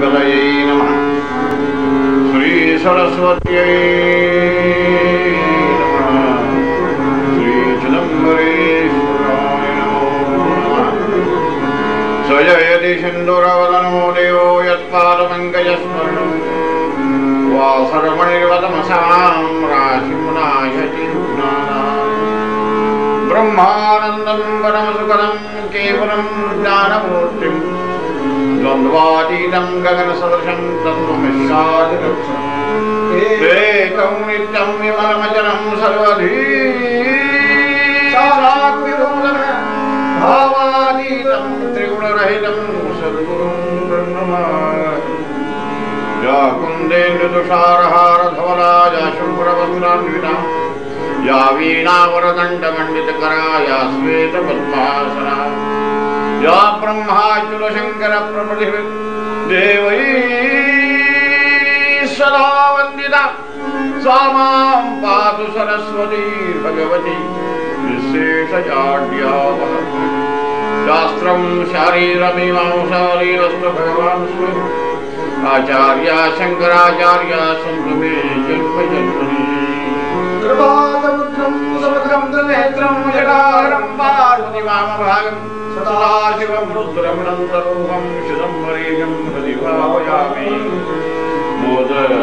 श्रीगुरुश्रीपदये नमः। श्रीसरस्वत्यै श्रीचिदम्बरेश्वराय नमो। स जयति सिन्दुरवदनो देवो यत्पादपङ्कजस्मरणम् वासरमणिर्वतमसां ज्ञानमूर्तिं द्वन्द्वातीतं गगनसदृशं तत्त्वमिशादिरक्षम् एकं नित्यं विमलमचलं सर्वधी भावातीतं त्रिगुणरहितं सद्गुरुं ब्रह्ममाय या कुन्देन्दुतुषारहारधवला या शुभ्रवस्त्रान्विता या वीणावरदण्डमण्डितकरा या श्वेतपद्मासना या ब्रह्माच्युतशङ्करप्रभृतिः देवै सदा वन्दिता। सा माँ पातु सरस्वती भगवती। विशेषजाड्यावः शास्त्रं शारीरमीमांसारीरस्तु भगवान् आचार्य शङ्कराचार्य सन्तु जन्म जन्मनि प्रभातमुद्रम् समग्रम् त्रिनेत्रम् जटारम् वारुदिवामभागम् सदाशिवम् रुद्रमनन्तरूपम् शिदम्बरीजम् हृदि भावयामि मोदये।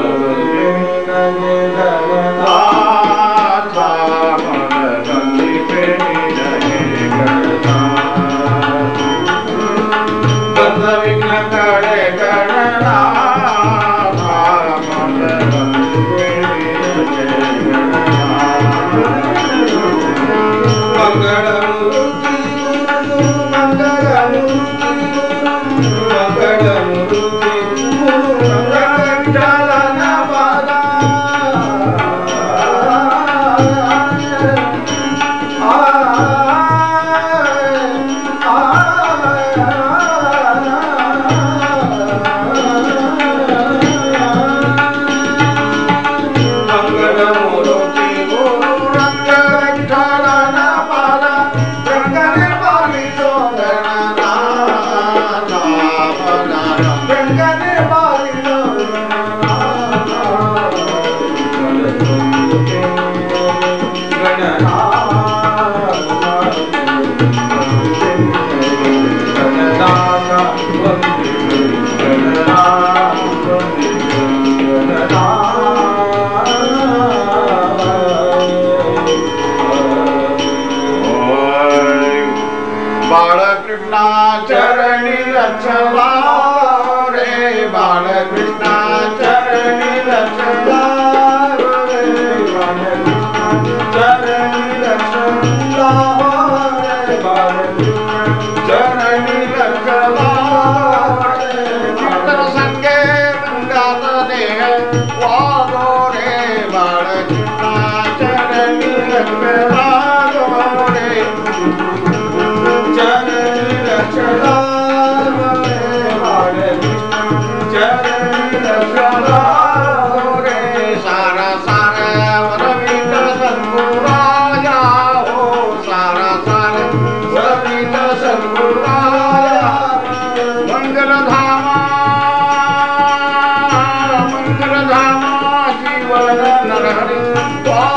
Wow.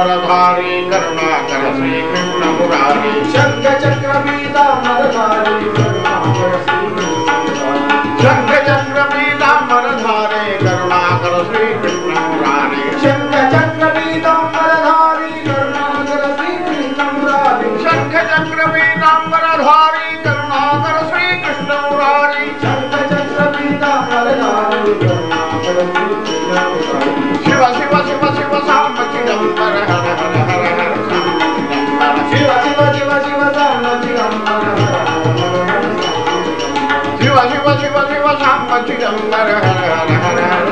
पीतांबरधारी करुणाकर श्री कृष्ण मुरारी। शंख चक्र पीतांबरधारी करुणाकर शंकर हर हर हर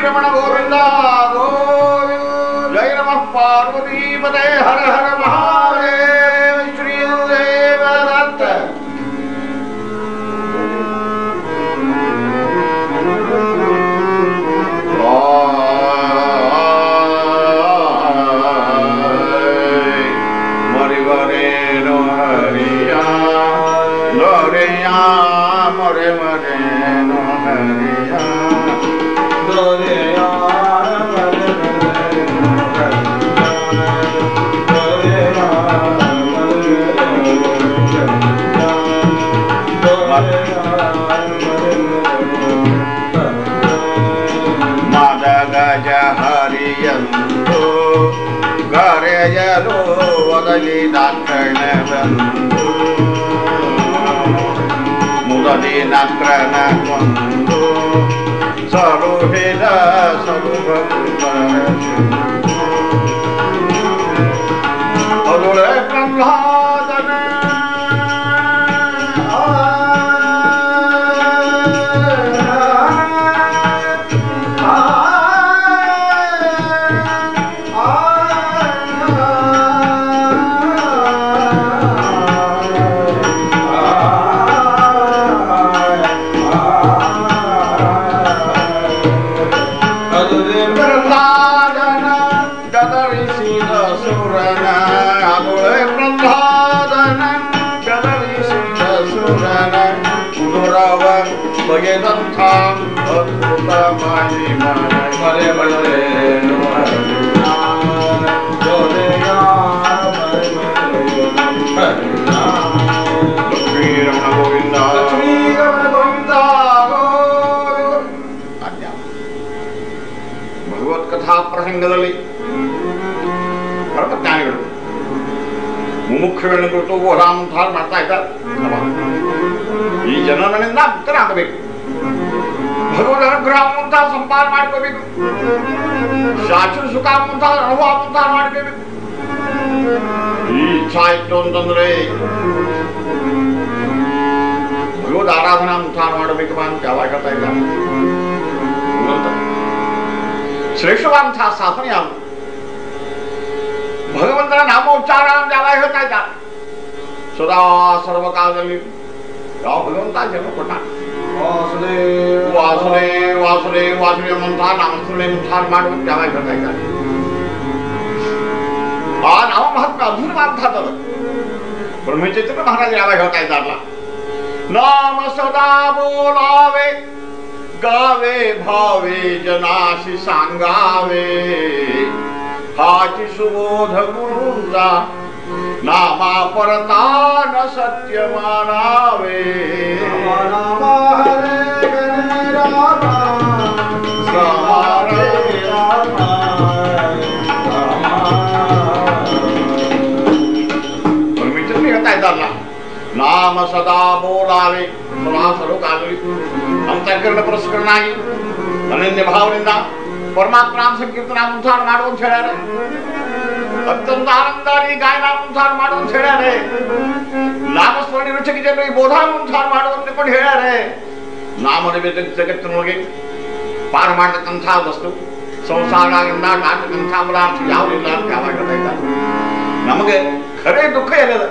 रमण गोविंदा गोविंद। जय नमः पार्वती पते हर हर ಮುದಲಿ ನಕ್ರನ ಕೊಂದು ಸರುಹಿದ ಅದುಳೆ ಪ್ರಹ್ಲಾದನ ಮುಮುಕ್ಷುಗಳನ್ನು ಕುರಿತು ಗೋರಾಮಂಥಾಲ್ ಮಾಡ್ತಾ ಇದ್ದಾರೆ ಅಲ್ವಾ? ಈ ಜನನನಿಂದ ಮುಕ್ತರಾಗಬೇಕು ಭಗವದ್ ಅನುಗ್ರಹ ಮುಂತಾದ ಸಂಪಾದನೆ ಮಾಡ್ಕೋಬೇಕು ಶಾಶ್ವತ ಸುಖ ಮುಂತಾದ ಅನುಭವ ಮುಂತಾದ ಮಾಡ್ಕೋಬೇಕು ಈ ಇಚ್ಛಾ ಇತ್ತು ಅಂತಂದ್ರೆ ಭಗವದ್ ಆರಾಧನಾ ಮುಂತಾದ ಮಾಡಬೇಕು ಅಂತ ಯಾವಾಗ ಹೇಳ್ತಾ ಇದ್ದಾರೆ ಭಗವಂತ ಶ್ರೇಷ್ಠವಾದಂತಹ ಸಾಧನೆ ಯಾವುದು ભગવંતના નામોચ્ચારણ જાવાય હતા ચાલે સદા સર્વકાલની ભગવંતા છે ખોટા વાસુદેવ વાસુદેવ વાસુદેવ વાસુદેવ મંથાર નામસુદેવ મંથાર માટે જાવાય કરતા ચાલે આ નામ મહાત્મા અદ્ભુત નામ થતો બ્રહ્મચિત્ર મહારાજ જાવાય હતા ચાલલા નામ સદા બોલાવે ગાવે ભાવે જનાશી हाची सुबोध गुरुंचा नामा परतान सत्य मानावे नामा येताना नाम सदा बोलावे. सर्व कालवी आमचा पुरस्कार नाही. अनन्य भाव निंदा ನಾಮ ಸಂಕೀರ್ತನ ಮುಂತಾರ ಮಾಡು ಅಂತ ಹೇಳ್ಯಾರ ಅತ್ಯಂತ ಆನಂದಾರಿ ಗಾಯನ ಮುಂತಾರ ಮಾಡು ಅಂತ ಹೇಳ್ಯಾರೆ ನಾಮಸ್ಮರಣೆ ರುಚಿಗೆ ಜನರಿಗೆ ಬೋಧ ಮುಂತಾರ ಮಾಡು ಅಂತ ಕೊಂಡು ಹೇಳ್ಯಾರೆ ನಾಮದ ಜಗತ್ತಿನೊಳಗೆ ಪಾರ ಮಾಡತಕ್ಕಂಥ ವಸ್ತು ಸಂಸಾರದಿಂದ ನಾಟಕಂಥ ಪದಾರ್ಥ ಯಾವುದಿಲ್ಲ ಅಂತ ಯಾವಾಗ ಹೇಳ್ತಾ ಇದ್ದಾರೆ ನಮಗೆ ಖರೆ ದುಃಖ ಎಲ್ಲದ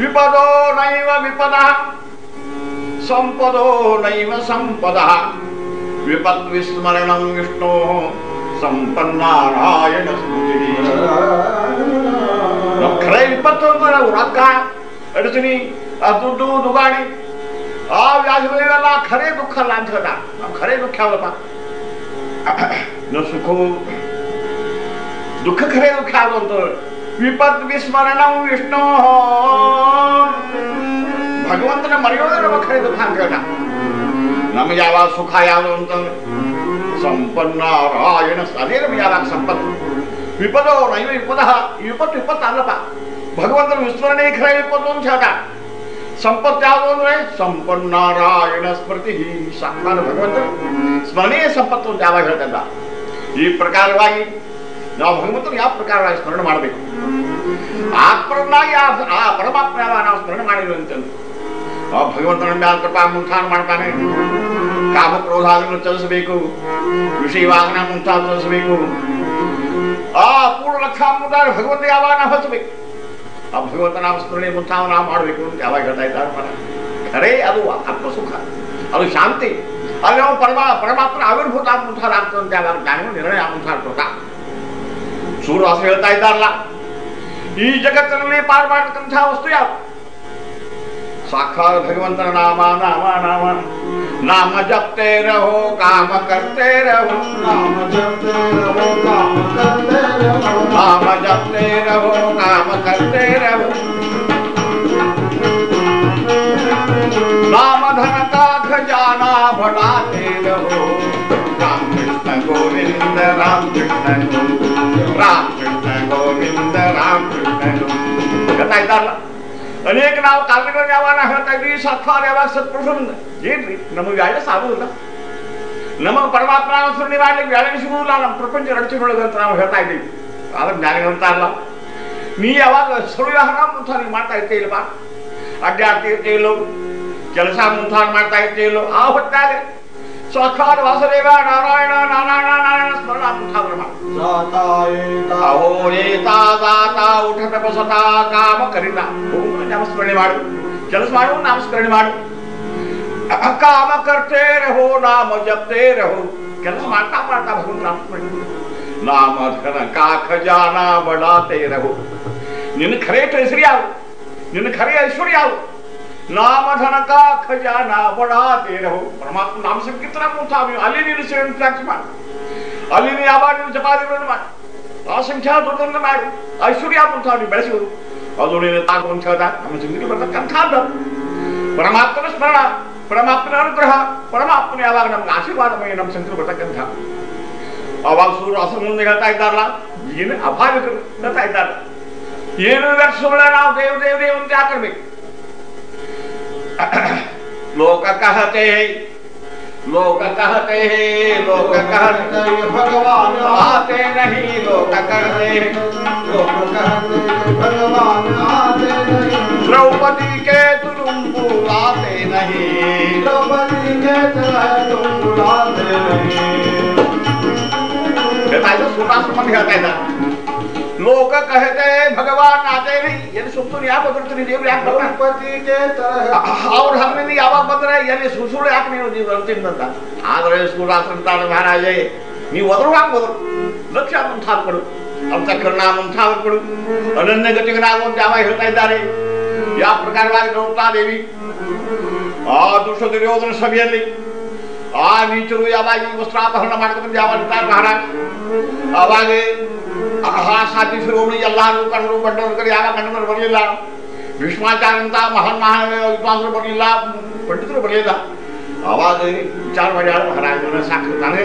ವಿಪದೋ ನೈವ ವಿಪದ ಸಂಪದೋ ನೈವ ಸಂಪದ विपद्विस्मरणं विष्णोः सम्पन्नारायण खरं विपत उरात काय अडचणी दुडू दुगाणी आ व्याज वेळेला खरे दुःख लांथता खरे दुःखावलं पा न सुखो दुःख खरे दुःखावलं तर विपत विस्मरण विष्णू भगवंत मर्यादा खरे दुःखांत ठेवला ವಿಪತ್ ವಿಸ್ಮರಣ ವಿಷ್ಣು ಭಗವಂತನ ಮರೆಯೋದೇ ನಮ್ಮ ಖರೆ ದುಃಖ ಅಂತ ಹೇಳ್ದ ನಮಗೆ ಯಾವಾಗ ಸುಖ ಯಾವುದು ಅಂತಂದ್ರೆ ಸಂಪನ್ನಾರಾಯಣ ಅದೇ ನಮಗೆ ಯಾವಾಗ ಸಂಪತ್ತು ವಿಪದೋ ನೈವ ವಿಪದ ಈ ವಿಪತ್ತು ವಿಪತ್ತು ಅಲ್ಲಪ್ಪ ಭಗವಂತನ ವಿಸ್ಮರಣೆ ಖರೆ ವಿಪತ್ತು ಅಂತ ಹೇಳ್ದ ಸಂಪತ್ತು ಯಾವುದು ಅಂದ್ರೆ ಸಂಪನ್ನಾರಾಯಣ ಸ್ಮೃತಿ ಸಾಕ್ಷಾತ್ ಭಗವಂತ ಸ್ಮರಣೆಯ ಸಂಪತ್ತು ಅಂತ ಯಾವಾಗ ಹೇಳ್ತಲ್ಲ ಈ ಪ್ರಕಾರವಾಗಿ ನಾವು ಭಗವಂತನ ಯಾವ ಪ್ರಕಾರವಾಗಿ ಸ್ಮರಣೆ ಮಾಡಬೇಕು ಆತ್ಮರನ್ನಾಗಿ ಆ ಆ ಪರಮಾತ್ಮ ಯಾವ ನಾವು ಸ್ಮರಣೆ ಮಾಡಿದ್ವಿ ಅಂತಂದು ಆ ಭಗವಂತನ ಮ್ಯಾಲ ಕೃಪಾ ಮುಂತಾನ ಮಾಡ್ತಾನೆ ಕಾಮ ಕ್ರೋಧಾಗಳನ್ನು ಚಲಿಸಬೇಕು ವಿಷಯವಾಗನ ಮುಂತಾದ ಚಲಿಸಬೇಕು ಆ ಪೂರ್ಣ ಲಕ್ಷ ಮುಂತಾದ ಭಗವಂತ ಯಾವಾಗ ನಾವು ಹಚ್ಚಬೇಕು ಆ ಭಗವಂತ ನಾಮ ಸ್ಮರಣೆ ಮುಂತಾವ ನಾವು ಮಾಡಬೇಕು ಅಂತ ಯಾವಾಗ ಹೇಳ್ತಾ ಇದ್ದಾರೆ ಮನ ಖರೇ ಅದು ಆತ್ಮಸುಖ ಅದು ಶಾಂತಿ ಅಲ್ಲಿ ನಾವು ಪರಮ ಪರಮಾತ್ಮನ ಆವಿರ್ಭೂತ ಮುಂತಾದ ಆಗ್ತದೆ ಅಂತ ಯಾವಾಗ ಜ್ಞಾನಿಗಳು ನಿರ್ಣಯ ಮುಂತಾಡ್ತದ ಸೂರ್ಯವಾಸ ಹೇಳ್ತಾ ಇದ್ದಾರಲ್ಲ ಈ ಜಗತ್ತಿನಲ್ಲಿ ಪಾರು ಮಾಡತಕ್ಕಂತಹ ವಸ್ತು ಯಾವುದು साक्षात भगवंत नामा नामा नामा। नाम जपते रहो काम करते रहो। नाम जपते रहो काम करते रहो। नाम जपते रहो काम करते रहो। नाम धन का खजाना बढ़ाते रहो। राम कृष्ण गोविंद राम कृष्ण राम कृष्ण गोविंद राम कृष्ण गता इधर ಅನೇಕ ನಾವು ಕಾರಣಗಳನ್ನ ಯಾವಾಗ ಹೇಳ್ತಾ ಇದ್ವಿ ಸತ್ವಾದ ಯಾವಾಗ ಸತ್ಪುರುಷರಿಂದ ಏನ್ರಿ ನಮಗೆ ವ್ಯಾಳ ಸಾಗುದಿಲ್ಲ ನಮಗೆ ಪರಮಾತ್ಮ ಅನುಸರಣೆ ಮಾಡ್ಲಿಕ್ಕೆ ವ್ಯಾಳ ಸಿಗುವುದಿಲ್ಲ ನಮ್ಮ ಪ್ರಪಂಚ ರಚನೆಯೊಳಗೆ ಅಂತ ನಾವು ಹೇಳ್ತಾ ಇದ್ದೀವಿ ಆದ್ರೆ ಜ್ಞಾನಿಗಳಂತ ಅಲ್ಲ ನೀ ಯಾವಾಗ ಸುಳ್ವ್ಯವಹಾರ ಮುಂತಾನ ನೀ ಮಾಡ್ತಾ ಇರ್ತೇ ಇಲ್ವಾ ಅಡ್ಡಾಡ್ತಾ ಇರ್ತೇ ಇಲ್ಲೋ ಕೆಲಸ ಮುಂತಾನ ಮಾಡ್ತಾ ಇರ್ತೇ ಇಲ್ಲೋ ಆ ಹೊತ್ತಾಗ साक्षात वासुदेव नारायण नारायण नारायण स्मरणात उठत बसता काम करीता। नामस्मरणे वाढू जलस्माडू काम करते रहो नाम जपते रहो। नाम बढ़ाते रहो। निन खरे ट्रेसरी आओ निन खरे ऐश्वर्य नाम धन का खजाना बढ़ाते रहो परमात्मा नाम से कितना पूछा अभी अली ने ऋषि मान अली ने आवाज़ ने जपादी मान असंख्या दुर्गंध मान ऐश्वर्या पूछा अभी बेसी अजूनही ताक उंच होता आम्ही ज़िंदगी बदलत कारण खातात परमात्मा स्मरणा। परमात्मा अनुग्रह। परमात्मा यावाग नमक आशीर्वाद मी नम शंकर बदलत कारण खा आवाग सुरू असं म्हणून निघाला ऐकदारला येणं अभाव करत ऐकदार येणं व्यर्थ सोडला नाव देव देव देव आकर्मिक लोक कहते हैं। लोग कहते हैं लोग कहते भगवान आते नहीं लोग करते लोग कहते भगवान आते नहीं द्रौपदी के तुम बुलाते नहीं। द्रौपदी के तुम बुलाते नहीं सुना सुमन कहते हैं ಇದ್ದ ಲೋಕ ಕಹತೆ ಭಗವಾನ್ ಆತೆ नहीं ಎಲ್ಲಿ ಸುಮ್ಮನೆ ಯಾಕೆ ಬದರ್ತೀನಿ ದೇವ್ರು ಯಾಕೆ ಬರ್ತಾನೆ द्रौपदी के तरह ಅವ್ರ ಹಂಗಿಂದ ಯಾವಾಗ ಬಂದ್ರೆ ಎಲ್ಲಿ ಸುಳ್ಳು ಯಾಕೆ ನೀವು ನೀವು ಬರ್ತೀನಂತ ಆದ್ರೆ ಸೂರಾಶ್ರಮ ತಾಣ ಮಹಾರಾಜ ನೀವು ಒದರುವಾಗ ಹೋದ್ರು ಲಕ್ಷ ಮುಂತಾದ ಕೊಡು ಅಂತ ಕರ್ಣ ಮುಂತಾದ ಕೊಡು ಅನನ್ಯ ಗತಿಗನಾಗುವಂತ ಯಾವಾಗ ಹೇಳ್ತಾ ಇದ್ದಾರೆ ಯಾವ ಪ್ರಕಾರವಾಗಿ ದೇವಿ ಆ ದುಷ್ಟ ದುರ್ಯೋಧನ ಸಭೆಯಲ್ಲಿ ಆ ನೀಚರು ಯಾವಾಗ ಈ ವಸ್ತ್ರಾಪಹರಣ ಮಾಡ್ಕೊಂಡು ಯಾವಾಗ ಮಹಾರಾಜ್ ಅವಾಗ ಆ ಸಾಧಿ ಶಿರೋಮಣಿ ಎಲ್ಲಾರು ಕಣ್ಣರು ಬಂಡವರು ಯಾವ ಕಣ್ಣರು ಬರಲಿಲ್ಲ? ಭೀಷ್ಮಾಚಾರ್ಯ ಅಂತ ಮಹಾನ್ ಮಹಾನ್ ವಿದ್ವಾಂಸರು ಬರಲಿಲ್ಲ, ಪಂಡಿತರು ಬರಲಿಲ್ಲ. ಅವಾಗ ವಿಚಾರ ಮಾಡ್ಯಾಳ ಮಹಾರಾಜನ ಸಾಕಿರ್ತಾನೆ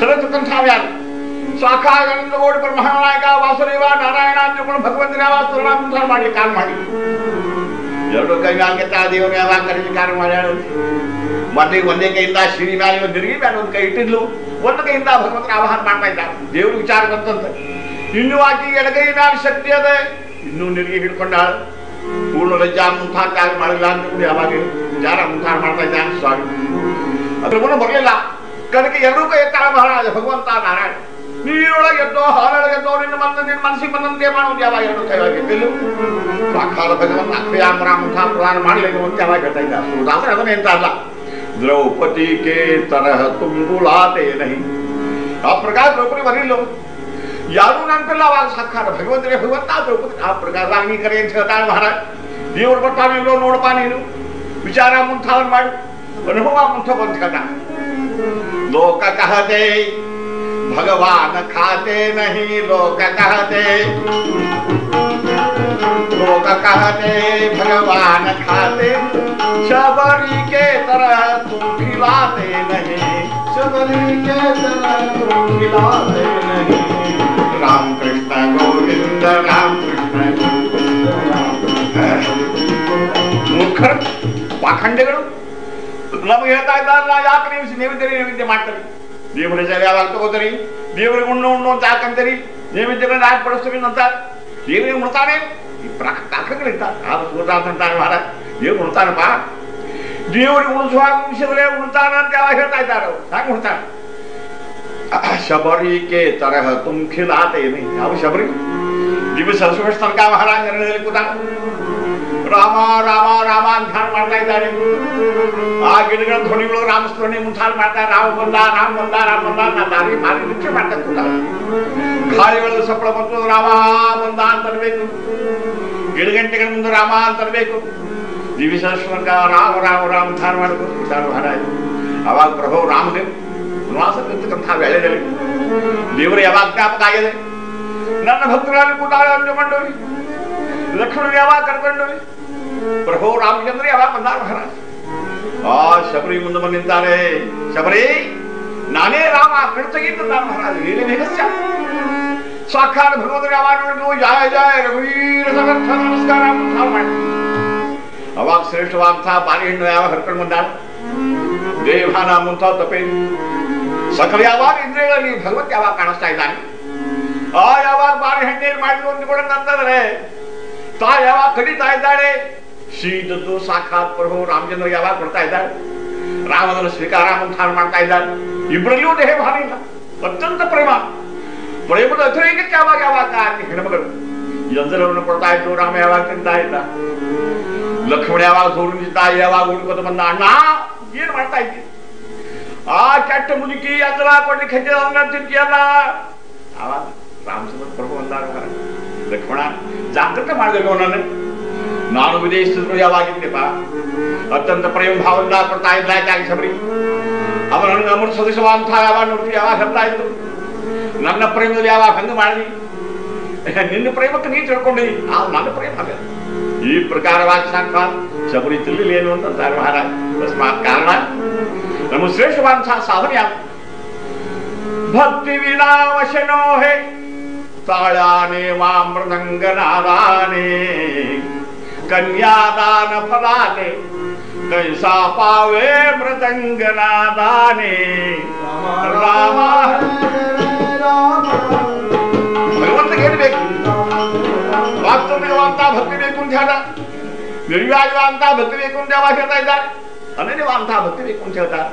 ಸರತಕ್ಕಂಥ ಯಾರು? ಸಾಕಾಗಂದ ಓಡಿ ಬರ ಮಹಾನಾಯಕ ವಾಸುದೇವ ನಾರಾಯಣ ಅಂತ ಭಗವಂತನ ಸ್ತೋತ್ರ ಮಾಡಿ ಕಾರಣ ಮಾಡಿ ಎರಡು ಕೈ ಮ್ಯಾಲ ಕೆತ್ತ, ದೇವರ ಯಾವಾಗ ಕರೀಲಿ ಕಾರ್ಯ ಮಾಡ್ಯಾಳ ಮತ್ತೆ ಒಂದೇ ಕೈಯಿಂದ ಸಿರಿ ಮ್ಯಾಲ ಒಂದು ತಿರುಗಿ, ಮ್ಯಾಲ ಒಂದು ಕೈ ಇಟ್ಟಿದ್ಲು. ಒಂದು ಕೈಯಿಂದ ಭಗವಂತನ ಆವಾಹನ ಮಾಡ್ತಾ ಇದ್ದ ದೇವ್ರ ವಿಚಾರ ಬಂತಂತ. ಇನ್ನು ಆಕಿ ಎಡಗೈ ಮ್ಯಾಲ ಶಕ್ತಿ ಅದ. ಇನ್ನೂ ನಿರಿಗೆ ಹಿಡ್ಕೊಂಡಾಳ. ಪೂರ್ಣ ಲಜ್ಜಾ ಮುಂತಾರ ಕಾರ್ಯ ಮಾಡಿಲ್ಲ ಅಂತ ಯಾವಾಗ ವಿಚಾರ ಮುಂತಾರ ಮಾಡ್ತಾ ಇದ್ದಾನೆ ಸ್ವಾಮಿ. ಅದ್ರ ಮುನ್ನ ಬರಲಿಲ್ಲ ಕಣಕ್ಕೆ ಎರಡೂ ಕೈ ಎತ್ತಾಳ ಮಹಾರಾಜ ಭಗವಂತ ನಾರಾಯಣ. ನೀರೊಳಗೆ ಎದ್ದೋ ಹಾಲೊಳಗೆ ಎದ್ದೋ ನಿನ್ನ ಮನ ನಿನ್ನ ಮನಸ್ಸಿಗೆ ಬಂದಂತೆ ಮಾಡೋದು ಯಾವಾಗ ಎರಡು ಕೈವಾಗಿ ಎದ್ದಿಲ್ಲ ಸಾಕ್ಷಾತ್ ಭಗವಂತ ಅಕ್ಷಯಾಮರ ಮುಂತ ಪ್ರದಾನ ಮಾಡಲಿಲ್ಲ ಅಂತ ಯಾವಾಗ ಹೇಳ್ತಾ ಇದ್ದ ಸುದಾಸನ ಅದನ್ನೇ ಅಂತ ಅಲ್ಲ द्रौपदी के तरह तुम बुलाते नहीं ಆ ಪ್ರಕಾರ ದ್ರೌಪದಿ ಬರಲಿಲ್ಲ ಯಾರು ನೆನಪಿಲ್ಲ ಅವಾಗ ಸಾಕ್ಷಾತ್ ಭಗವಂತನೇ ಭಗವಂತ ದ್ರೌಪದಿ ಆ ಪ್ರಕಾರವಾಗಿ ನೀ ಕರೆ ಅಂತ ಹೇಳ್ತಾನೆ ಮಹಾರಾಜ್ ದೇವ್ರು ಬರ್ತಾನೆ ಇಲ್ಲೋ ನೋಡಪ್ಪ ನೀನು ವಿಚಾರ ಮುಂತಾದ ಮಾಡು ಅನುಭವ ಮುಂತ ಬಂತ ಹೇಳ್ತಾನೆ ಲೋಕ ಕಹತೆ ಭಗವಾನ್ ಖಾತೆ ನಹಿ ಲೋಕ ಕಹತೆ लोग कहते भगवान खाते शबरी के तरह तुम खिलाते नहीं शबरी के तरह तुम खिलाते नहीं राम कृष्ण गोविंद राम कृष्ण ಮೂರ್ಖರು ಪಾಖಂಡಿಗಳು ನಮಗೆ ಹೇಳ್ತಾ ಇದ್ದಾರಲ್ಲ ಯಾಕೆ ನೀವು ನೈವೇದ್ಯ ನೈವೇದ್ಯ ಮಾಡ್ತೀರಿ ದೇವರ ಹೆಸರು ಯಾವಾಗ ತಗೋತೀರಿ ದೇವರಿಗೆ ಉಣ್ಣು ಉಣ್ಣು ಅಂತ ಯಾಕಂತೀರಿ ನೈವೇದ್ಯಗಳನ್ನ ಯಾಕೆ ಬಳಸ್ತೀರಿ ಅಂತ ದೇವರಿಗೆ ಉಣ್ತಾನೆ ಈ ಪಾಕಗಳಿರ್ತಾರೆ ಆದ ಸೂರ್ದಾಂತ ಅಂತಾರೆ ಮಹಾರಾಜ್ ದೇವ್ರು ಉಣ್ತಾನಪ್ಪ ದೇವರಿಗೆ ಉಣಿಸುವಾಗ ಉಣಿಸಿದ್ರೆ ಉಣ್ತಾನ ಅಂತ ಯಾವಾಗ ಹೇಳ್ತಾ ಇದ್ದಾರೆ ಅವ್ರು ಹ್ಯಾಂಗೆ ಉಣ್ತಾನೆ ಶಬರಿ ಕೆ ತರಹ ತುಮ್ ಖಿಲಾತೆ नहीं ಯಾವ ಶಬರಿ ದಿವಸ ಹಸುವಷ್ಟು ತನಕ ಮಹಾರಾಜ ನೆರಳಲ್ಲಿ ಕೂತಾನ ರಾಮ ರಾಮ ರಾಮ ಧ್ಯಾನ ಮಾಡ್ತಾ ಇದ್ದಾರೆ. ಆ ಗಿಡಗಳ, ಧ್ವನಿಗಳು ರಾಮಸ್ಮರಣೆ ಮುಂತಾಲ್ ಮಾಡ್ತಾ, ರಾಮ ಬಂದ ರಾಮ ಬಂದ ರಾಮ ಬಂದ ನಾ ದಾರಿ ಮಾರಿ ನಿರೀಕ್ಷೆ ಮಾಡ್ತಾ ಕೂಡ ಗಾಳಿಗಳ ಸಪ್ಪಳ ಬಂತು, ರಾಮ ಬಂದ ಅಂತ ಅನ್ಬೇಕು. ಗಿಡಗಂಟೆಗಳ ಮುಂದೆ ರಾಮ ಅಂತ ದಿವಿಸ ಸ್ವರ್ಗ ರಾಮ ರಾಮ ರಾಮ ಧಾರ ಮಾಡ್ಕೊಂಡು ಕೂತಾರ ಮಹಾರಾಜ. ಅವಾಗ ಪ್ರಭು ರಾಮದೇವ್ ಇರ್ತಕ್ಕಂತಹ ವೇಳೆಯಲ್ಲಿ ದೇವರು ಯಾವಾಗ ಜ್ಞಾಪಕ ಆಗಿದೆ? ನನ್ನ ಭಕ್ತರಲ್ಲಿ ಕೂಡ ಅಂದುಕೊಂಡವಿ ಲಕ್ಷ್ಮಣ ಯಾವಾಗ ಕರ್ಕೊಂಡವಿ ಪ್ರಭು ರಾಮಚಂದ್ರ ಯಾವಾಗ ಬಂದಾರ ಮಹಾರಾಜ್ ಆ ಶಬರಿ ಮುಂದೆ ಬಂದು ನಿಂತಾರೆ ಶಬರಿ ನಾನೇ ರಾಮ ಕಣ್ತಗಿದ್ದ ನಾನು ಮಹಾರಾಜ ಏನೇ ರಹಸ್ಯ ಸಾಕ್ಷಾತ್ ಭಗವಂತರು ಯಾವಾಗ ನೋಡಿದ್ವು ಜಯ ಜಯ ರಘುವೀರ ಸಮರ್ಥ ನಮಸ್ಕಾರ ಅಂತ ಹಾಡು ಮಾಡಿ ಅವಾಗ ಶ್ರೇಷ್ಠವಾದಂತಹ ಬಾರಿ ಹೆಣ್ಣು ಯಾವಾಗ ಹರ್ಕೊಂಡು ಬಂದಾಳ ದೇವಾನ ಮುಂತಾವ್ ತಪ್ಪೇ ಸಕಲ ಯಾವಾಗ ಇಂದ್ರಿಯಗಳಲ್ಲಿ ಭಗವಂತ ಯಾವಾಗ ಕಾಣಿಸ್ತಾ ಇದ್ದಾನೆ ಆ ಯಾವಾಗ ಬಾರಿ ಹೆಣ್ಣೇನು ಮಾಡಿದ್ರು ಅಂದುಕೊಳ್ಳೋಣ ಅಂತಂದ್ರೆ ತಾ ಯಾವಾಗ ಕಡಿತಾ ಇದ್ದಾಳೆ ಶೀತದ್ದು ಸಾಕ್ಷಾತ್ ಪ್ರಭು ರಾಮಚಂದ್ರ ಯಾವಾಗ ಕೊಡ್ತಾ ಇದ್ದಾರೆ ರಾಮನ ಸ್ವೀಕಾರ ಮಂಥಾನ ಮಾಡ್ತಾ ಇದ್ದಾರೆ ಇಬ್ಬರಲ್ಲಿಯೂ ದೇಹ ಭಾನ ಇಲ್ಲ ಅತ್ಯಂತ ಪ್ರೇಮ ಪ್ರೇಮದ ಅತಿರೇಕಕ್ಕೆ ಯಾವಾಗ ಯಾವಾಗ ಆಕೆ ಹೆಣ್ಮಗಳು ಎಲ್ಲರನ್ನು ಕೊಡ್ತಾ ಇದ್ದು ರಾಮ ಯಾವಾಗ ತಿಂತಾ ಇದ್ದ ಲಕ್ಷ್ಮಣ ಯಾವಾಗ ಸೂರ್ಯನಿದ್ದ ಯಾವಾಗ ಹುಡುಕೋದು ಬಂದ ಅಣ್ಣ ಏನ್ ಮಾಡ್ತಾ ಇದ್ದಿ ಆ ಕೆಟ್ಟ ಮುದುಕಿ ಅಂದ್ರ ಕೊಡ್ಲಿಕ್ಕೆ ಹೆಜ್ಜೆ ತಿಂತೀಯಲ್ಲ ಆವಾಗ ರಾಮಚಂದ್ರ ಪ್ರಭು ಅಂದಾರ ಲಕ್ಷ್ಮಣ ಜಾಗೃತ ಮಾಡಬೇಕು ನನ್ನ ನಾನು ವಿದೇಶಿದ್ರು ಯಾವಾಗಿದ್ದೆಪ್ಪ ಅತ್ಯಂತ ಪ್ರೇಮ ಭಾವದಿಂದ ಕೊಡ್ತಾ ಇದ್ದ ಯಾಕೆ ಶಬರಿ ಅವನನ್ನು ಅಮೃತ ಸದಸ್ಯವಂತ ಯಾವಾಗ ನೋಡ್ತೀವಿ ಯಾವಾಗ ಹೇಳ್ತಾ ಇದ್ರು ನನ್ನ ಪ್ರೇಮದಲ್ಲಿ ಯಾವಾಗ ಹಂಗ ಮಾಡಿ ನಿನ್ನ ಪ್ರೇಮಕ್ಕೆ ನೀ ತಿಳ್ಕೊಂಡಿದಿ ಆ ನನ್ನ ಪ್ರೇಮ ಅದ ಈ ಪ್ರಕಾರವಾಗಿ ಸಾಕ್ಷಾತ್ ಶಬರಿ ತಿಳಿಲಿ ಏನು ಅಂತಾರೆ ಮಹಾರಾಜ್ ತಸ್ಮಾತ್ ಕಾರಣ ನಮ್ಮ ಶ್ರೇಷ್ಠವಾದಂತಹ ಸಾಧನೆ ಯಾವುದು ಭಕ್ತಿ ವಿನಾವಶನೋ ಹೇ ತಾಳಾನೆ ವಾ ಮೃದಂಗನಾದಾನೆ ಕನ್ಯಾದಾನ ಫಲಾನೆ ಕೈಸಾ ಪಾವೇ ಮೃದಂಗನಾದಾನೆ ರಾಮ ಭಗವಂತಗೆ ಏನು ಬೇಕು ವಾಸ್ತವಿಕವಂತ ಭಕ್ತಿ ಬೇಕು ಅಂತ ಹೇಳ ನಿರ್ವ್ಯಾಜವಂತ ಭಕ್ತಿ ಬೇಕು ಅಂತ ಯಾವಾಗ ಹೇಳ್ತಾ ಇದ್ದಾರೆ ಅನನ್ಯವಂತ ಭಕ್ತಿ ಬೇಕು ಅಂತ ಹೇಳ್ತಾರೆ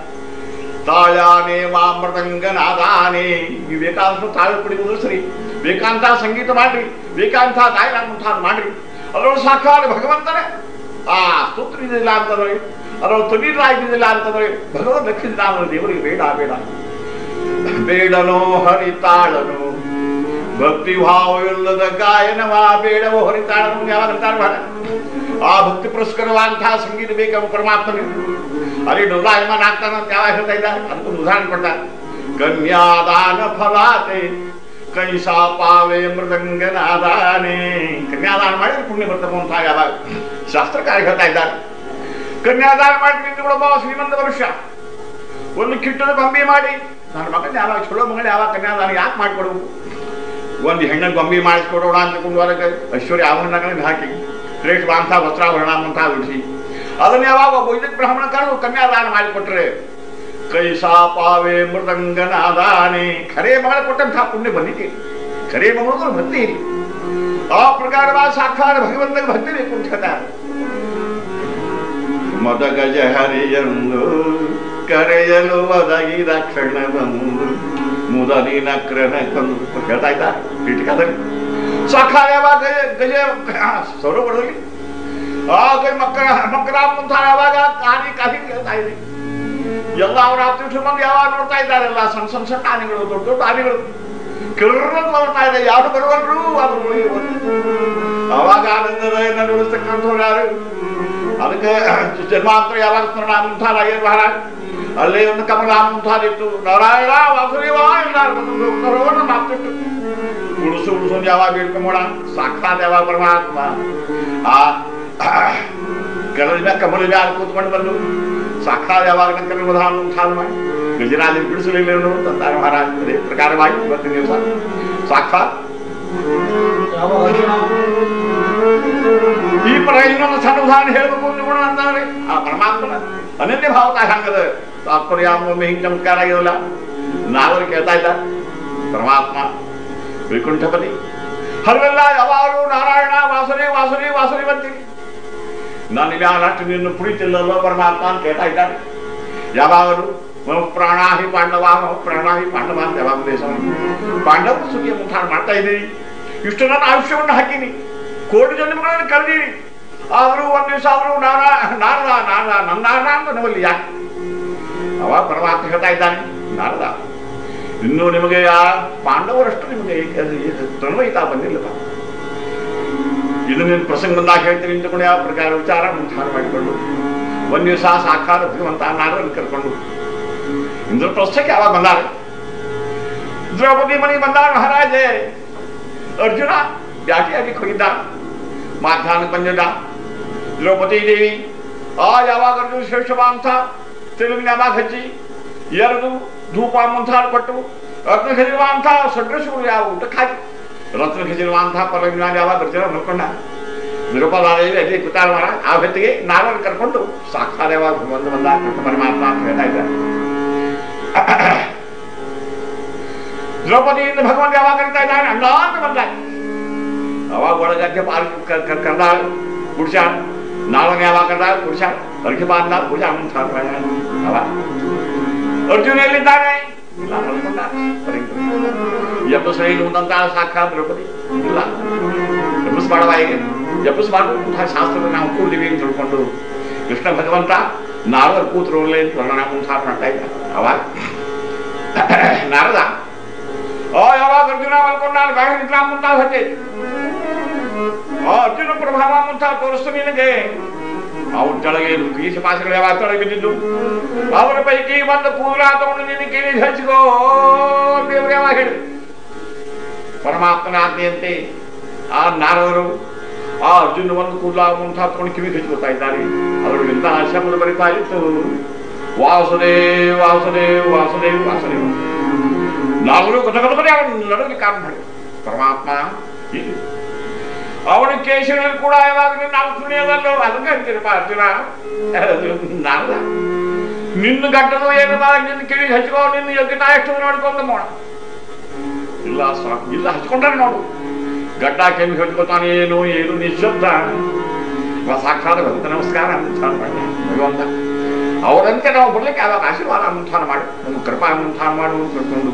ತಾಳಾನೆ ವಾಮೃತಂಗನಾದಾನೇ ಈ ಬೇಕಾದಷ್ಟು ತಾಳು ಕುಡಿಯುವುದು ಸರಿ. ಬೇಕಂತ ಸಂಗೀತ ಮಾಡ್ರಿ. ಬೇಕಂತ ಗಾಯನ ಮಾಡ್ರಿ. ಅದರೊಳಗೆ ಸಾಕ್ಷಾತ್ ಭಗವಂತನೇ. ಆ ಸ್ತೋತ್ರ ಇದಿಲ್ಲ ಅಂತಂದ್ರೆ ಅದರೊಳಗೆ ತೊಗಿಲ್ಲ ಆಗಿದ್ದಿಲ್ಲ ಅಂತಂದ್ರೆ, ಭಗವಂತ ರಕ್ಷಿಸಿದ ಅಂದ್ರೆ ದೇವರಿಗೆ ಬೇಡ ಬೇಡ. ಬೇಡನೋ ಹರಿತಾಳನು ಭಕ್ತಿ ಭಾವವಿಲ್ಲದ ಗಾಯನವ, ಬೇಡವ ಹರಿತಾಳನು ಯಾವಾಗ ಬೇಡ ಆ ಭಕ್ತಿ ಪುರಸ್ಕರವಾದಂತಹ ಸಂಗೀತ ಬೇಕು ಪರಮಾತ್ಮನಿಗೆ. ಅಲ್ಲಿ ಡೊಲಾಯಮಾನ ಆಗ್ತಾನ ಅಂತ ಯಾವಾಗ ಹೇಳ್ತಾ ಇದ್ದ? ಅದಕ್ಕೊಂದು ಉದಾಹರಣೆ ಕೊಟ್ಟ. ಕನ್ಯಾದಾನ ಫಲಾತೆ, ಕೈಸಾ ಪಾವೆ ಮೃದಂಗನಾದಾನೆ. ಕನ್ಯಾದಾನ ಮಾಡಿದ್ರೆ ಪುಣ್ಯ ಬರ್ತಮ್ಮ ಅಂತ ಯಾವಾಗ? ಶಾಸ್ತ್ರಕಾರ ಹೇಳ್ತಾ ಇದ್ದಾರೆ. ಕನ್ಯಾದಾನ ಮಾಡಿ ನಿಂತುಕೊಳ್ಳೋ ಶ್ರೀಮಂತ ಮನುಷ್ಯ. ಒಂದು ಕಿಟ್ಟದ ಬಂಬಿ ಮಾಡಿ, ನನ್ನ ಮಗನ ಯಾವಾಗ ಚಲೋ ಮಗಳು ಯಾವಾಗ ಕನ್ಯಾದಾನ ಯಾಕೆ ಮಾಡಿಕೊಡ್ಬೇಕು ಒಂದು ಹೆಣ್ಣ ಗೊಂಬೆ ಮಾಡಿಸ್ಕೊಡೋಣ ಅಂತ ಕುಂದುವರೆಗೆ ಐಶ್ವರ್ಯ ಆಭರಣಗಳನ್ನ ಹಾಕಿ ಶ್ರೇಷ್ಠವಾಂತ ವಸ್ತ್ರಾಭರಣ ಅಂತ ಬಿಡಿಸಿ. ಅದನ್ನ ಯಾವಾಗ ಒಬ್ಬ ವೈದಿಕ ಬ್ರಾಹ್ಮಣ ಕರೆದು ಕನ್ಯಾದಾನ ಮಾಡಿಕೊಟ್ರೆ ಕೈಸಾ ಪಾವೆ ಮೃದಂಗನಾದಾನೆ. ಖರೆ ಮಗಳ ಕೊಟ್ಟಂತಹ ಪುಣ್ಯ ಬಂದಿದೆ. ಖರೆ ಮಗಳು ಇದೆ. ಆ ಪ್ರಕಾರವಾದ ಸಾಕ್ಷಾತ್ ಭಗವಂತನ ಭಕ್ತಿ ಬೇಕು ಅಂತ ಹರಿ ಮದ ಗಜ ಹರಿಯಂದು ಕರೆಯಲು ಒದಗಿದ ಕ್ಷಣ ಬಂದು ಮುದಲಿನ ಕ್ರಣ ಕಂದು ಹೇಳ್ತಾ ಇದ್ದ ಇಟ್ಕದಲ್ಲಿ ಸಾಕ್ಷಾತ್ ಯಾವಾಗ ಗಜ ಸರೋವರದಲ್ಲಿ ಆ ಕೈ ಮಕ್ಕಳ ಮಕ್ಕಳ ಮುಂತ ಯಾವಾಗ ಕಾನಿ ಕಾಫಿ ಕೇಳ್ತಾ ಇದೆ ಎಲ್ಲ ಅವ್ರ ಹತ್ತು ಮಂದಿ ಯಾವಾಗ ನೋಡ್ತಾ ಇದ್ದಾರೆಲ್ಲ ಸಣ್ಣ ಸಣ್ಣ ಸಣ್ಣ ಆನೆಗಳು, ದೊಡ್ಡ ದೊಡ್ಡ ಆನೆಗಳು. ಕಿರ್ರನ್ನು ಬರ್ತಾ ಇದೆ. ಯಾರು ಅದ್ರ ಅವಾಗ ಯಾರು? ಅದಕ್ಕೆ ಜನ್ಮಾಂತರ ಯಾವಾಗ ಸ್ಮರಣ ಏನು ಮಹಾರಾಜ್? ಅಲ್ಲಿ ಒಂದು ಕಮಲ ಮುಂತಾದಿತ್ತು ನಾರಾಯಣ ವಾಸುದೇವ ಎಲ್ಲರೂ ಮಾತಿಟ್ಟು. ಉಳಿಸು ಉಳಿಸು ಯಾವಾಗ ಬೇಡ್ಕೊಂಬೋಣ ಸಾಕ್ಷಾತ್ ಯಾವಾಗ ಪರಮಾತ್ಮ? ಆ ಕಡಲ ಮ್ಯಾಗ ಕಮಲ ಮ್ಯಾಲ ಕೂತ್ಕೊಂಡು ಬಂದು ಸಾಕ್ಷಾತ್ ಯಾವಾಗ ಉದಾಹರಣೆ ಸಾಲ ಮಾಡಿ ಗಜರಾಜನ ಬಿಡಿಸಲಿಲ್ಲ ತಂದಾರ ಮಹಾರಾಜ ಪ್ರಕಾರವಾಗಿ ಇವತ್ತಿನ ದಿವಸ. ಸಾಕ್ಷಾತ್. ಈ ಪರ ಇನ್ನೊಂದು ಸಣ್ಣ ಉದಾಹರಣೆ ಹೇಳಬೇಕು ಅಂತಾರೆ ಆ ಪರಮಾತ್ಮನ ಅನನ್ಯ ಭಾವತ ಹಂಗದ ತಾತ್ಪರ್ಯ ಒಮ್ಮೆ ಹಿಂಗೆ ಚಮತ್ಕಾರ ಆಗಿರಲ್ಲ ನಾವರು ಕೇಳ್ತಾ ಇದ್ದ ಪರಮಾತ್ಮ ವೈಕುಂಠಪತಿ. ಹಲ್ಲೆಲ್ಲ ಯಾವಾಗಲೂ ನಾರಾಯಣ ವಾಸನೆ ವಾಸುರಿ ವಾಸುರಿ ಬಂತೀನಿ ನಾನು ಯಾರಷ್ಟು ನಿನ್ನ ಪ್ರೀತಿಲ್ಲಲ್ಲ ಪರಮಾತ್ಮ ಅಂತ ಕೇಳ್ತಾ ಇದ್ದಾನೆ ಯಾವಾಗಲೂ ಪ್ರಾಣಾಹಿ ಪಾಂಡವ ಪ್ರಾಣಾಹಿ ಪಾಂಡವ ಅಂತ ಯಾವಾಗ ದೇಶ ಪಾಂಡವ ಸುಖಿಯ ಮುಖಾಣ ಮಾಡ್ತಾ ಇದ್ದೀರಿ. ಇಷ್ಟು ನನ್ನ ಆಯುಷ್ಯವನ್ನು ಹಾಕಿನಿ. ಕೋಟಿ ಜನ್ಮಗಳನ್ನು ಕಳೆದಿರಿ. ಆದರೂ ಒಂದು ದಿವಸ ಆದರೂ ನಾರ ನಾರದ ನಾರದ ನನ್ನ ನಾರದ ಅಂತ ನಮ್ಮಲ್ಲಿ ಯಾಕೆ? ಅವಾಗ ಪರಮಾತ್ಮ ಹೇಳ್ತಾ ಇದ್ದಾನೆ. ನಾರದ. ಇನ್ನು ನಿಮಗೆ ಆ ಪಾಂಡವರಷ್ಟು ನಿಮಗೆ ತನ್ವಯಿತಾ ಬಂದಿಲ್ಲಪ್ಪ. ಇದು ನೀನು ಪ್ರಸಂಗ ಬಂದಾಗ ಹೇಳ್ತೀನಿ ಅಂತಕೊಂಡು ಯಾವ ಪ್ರಕಾರ ವಿಚಾರ ಮುಂಚಾರ ಮಾಡಿಕೊಂಡು ಒಂದು ದಿವಸ ಸಾಕಾರ ಭಗವಂತ ನಾರನ್ನು ಕರ್ಕೊಂಡು ಇಂದ್ರಪ್ರಸ್ಥಕ್ಕೆ ಯಾವಾಗ ಬಂದಾರೆ ದ್ರೌಪದಿ ಮನೆಗೆ ಬಂದಾರ ಮಹಾರಾಜೇ. ಅರ್ಜುನ ಬ್ಯಾಟಿಯಾಗಿ ಹೋಗಿದ್ದ ಮಾಧ್ಯಾಹ್ನ ಬಂದಿದ್ದ ದ್ರೌಪದಿ ದೇವಿ, ಆ ಯಾವಾಗ ಅರ್ಜುನ ಶ್ರೇಷ್ಠವ ಅಂತ ತೆಲುಗಿನ ಯಾವಾಗ ಹಚ್ಚಿ ಎರಡು ಧೂಪ ಮುಂತಾದ ಕೊಟ್ಟು ರತ್ನ ಖಜಿರುವ ಅಂತ ಸಡ್ರಸುಗಳು ಯಾವ ಊಟಕ್ಕೆ ಹಾಕಿ ರತ್ನ ಖಜಿರುವ ಅಂತ ಪರವಿನ ಯಾವಾಗ ಅರ್ಜುನ ಮಲ್ಕೊಂಡ ನಿರುಪಲಾದೇವಿ ಅದೇ ಕುತಾರ ಮಾಡ ಆ ಹೊತ್ತಿಗೆ ನಾರನ್ನು ಕರ್ಕೊಂಡು ಸಾಕ್ಷಾತ್ ಯಾವಾಗ ಬಂದು ಬಂದ ಕೃಷ್ಣ ಪರಮಾತ್ಮ ಅಂತ ಹೇಳ್ತಾ ಇದ್ದಾರೆ ದ್ರೌಪದಿಯಿಂದ ಭಗವಂತ ಯಾವಾಗ ಕರಿತಾ ಇದ್ದಾನೆ ಅಣ್ಣ ಅಂತ ಬಂದ ಅವಾಗ ಒಳಗಕ್ಕೆ ಪಾಲ್ ಕರ್ದ ಪುರುಷ ನಾಳನೆ ಯಾವಾಗ ಕರ್ದ ಪುರುಷ ಅರ್ಘ್ಯ ಬಾಂಧ ಪೂಜಾ ಮುಂಚ ಅವ ಅರ್ಜುನ ಎಲ್ಲಿದ್ದಾನೆ ಇಲ್ಲ ಮಲ್ಕೊಂಡ ಎಬ್ಬಸೈನು ಅಂತ ಸಾಕ್ಷಾತ್ ದ್ರೌಪದಿ ಇಲ್ಲ ಎಬ್ಬಿಸ್ಬಾಡವ ಈಗ ಎಬ್ಬಿಸ್ಬಾರ್ದು ಶಾಸ್ತ್ರದ ನಾವು ಕೂಡಿವಿ ಅಂತ ತಿಳ್ಕೊಂಡು ಕೃಷ್ಣ ಭಗವಂತ ನಾರದ ಕೂತರು ಅಂತ ವರ್ಣನ ಮುಂಸಾರ ಮಾಡ್ತಾ ಇದ್ದ ಅವಾಗ ನಾರದ ಓ ಯಾವಾಗ ಅರ್ಜುನ ಮಲ್ಕೊಂಡು ನಾನು ಗಾಳಿ ನಿದ್ರಾ ಮುಂತಾ ಹತ್ತೆ ಓ ಅರ್ಜುನ ಪ್ರಭಾವ ಅಂತ ತೋರಿಸ್ತು ನಿನಗೆ. ಅವ್ರ ಕೆಳಗೆ ಬೀಸ ಪಾಸಗಳು ಯಾವ ತೊಳಗೆ ಬಿದ್ದಿದ್ದು ಅವರ ಪೈಕಿ ಒಂದು ಪೂರ ತಗೊಂಡು ನಿನ್ನ ಕಿವಿ ಹಚ್ಚಿಕೋ ದೇವ್ರ ಯಾವಾಗ ಹೇಳಿ. ಪರಮಾತ್ಮನ ಆಜ್ಞೆಯಂತೆ ಆ ನಾರದರು ಆ ಅರ್ಜುನ ಒಂದು ಕೂದಲ ಮುಂತ ಹಾಕೊಂಡು ಕಿವಿ ಹಚ್ಕೊತಾ ಇದ್ದಾರೆ. ಅವರು ಇಂತಹ ಶಬ್ದ ಬರಿತಾ ಇತ್ತು? ವಾಸುದೇವ್ ವಾಸುದೇವ್ ವಾಸುದೇವ್ ವಾಸುದೇವ್. ನಾಲ್ವರು ಗೊತ್ತಾಗದ್ರೆ ಅವನು ನಡಲಿಕ್ಕೆ ಕಾರಣ ಪರಮಾತ್ಮ. ಅವನ ಕೇಶಗಳು ಕೂಡ ಯಾವಾಗ ನಾವು ಸುಳಿಯೋದಲ್ಲ ಅದಕ್ಕೆ ಅಂತೀರಪ್ಪ ಅರ್ಜುನ ನಿನ್ನ ಗಟ್ಟದು ಏನು ನಿನ್ನ ಕಿವಿಗೆ ಹಚ್ಕೋ, ನಿನ್ನ ಯೋಗ್ಯತ ಎಷ್ಟು ನೋಡ್ಕೊಂಡು ಮೋಣ ಇಲ್ಲ ಸ್ವಾಮಿ, ಇಲ್ಲ ಹಚ್ಕೊಂಡ್ರೆ ನೋಡು. ಗಡ್ಡ ಕೆಮ್ಮಿ ಹಚ್ಕೋತಾನೆ ಏನು ಏನು ನಿಶಬ್ದ ಇವ ಸಾಕ್ಷಾತ್ ಭಕ್ತ ನಮಸ್ಕಾರ ಅನುಷ್ಠಾನ ಮಾಡಿ, ಭಗವಂತ. ಅವರಂತೆ ನಾವು ಬರ್ಲಿಕ್ಕೆ ಯಾವಾಗ ಆಶೀರ್ವಾದ ಅನುಷ್ಠಾನ ಮಾಡಿ ನಮ್ಮ ಕೃಪಾ ಅನುಷ್ಠಾನ ಮಾಡು ತಿಳ್ಕೊಂಡು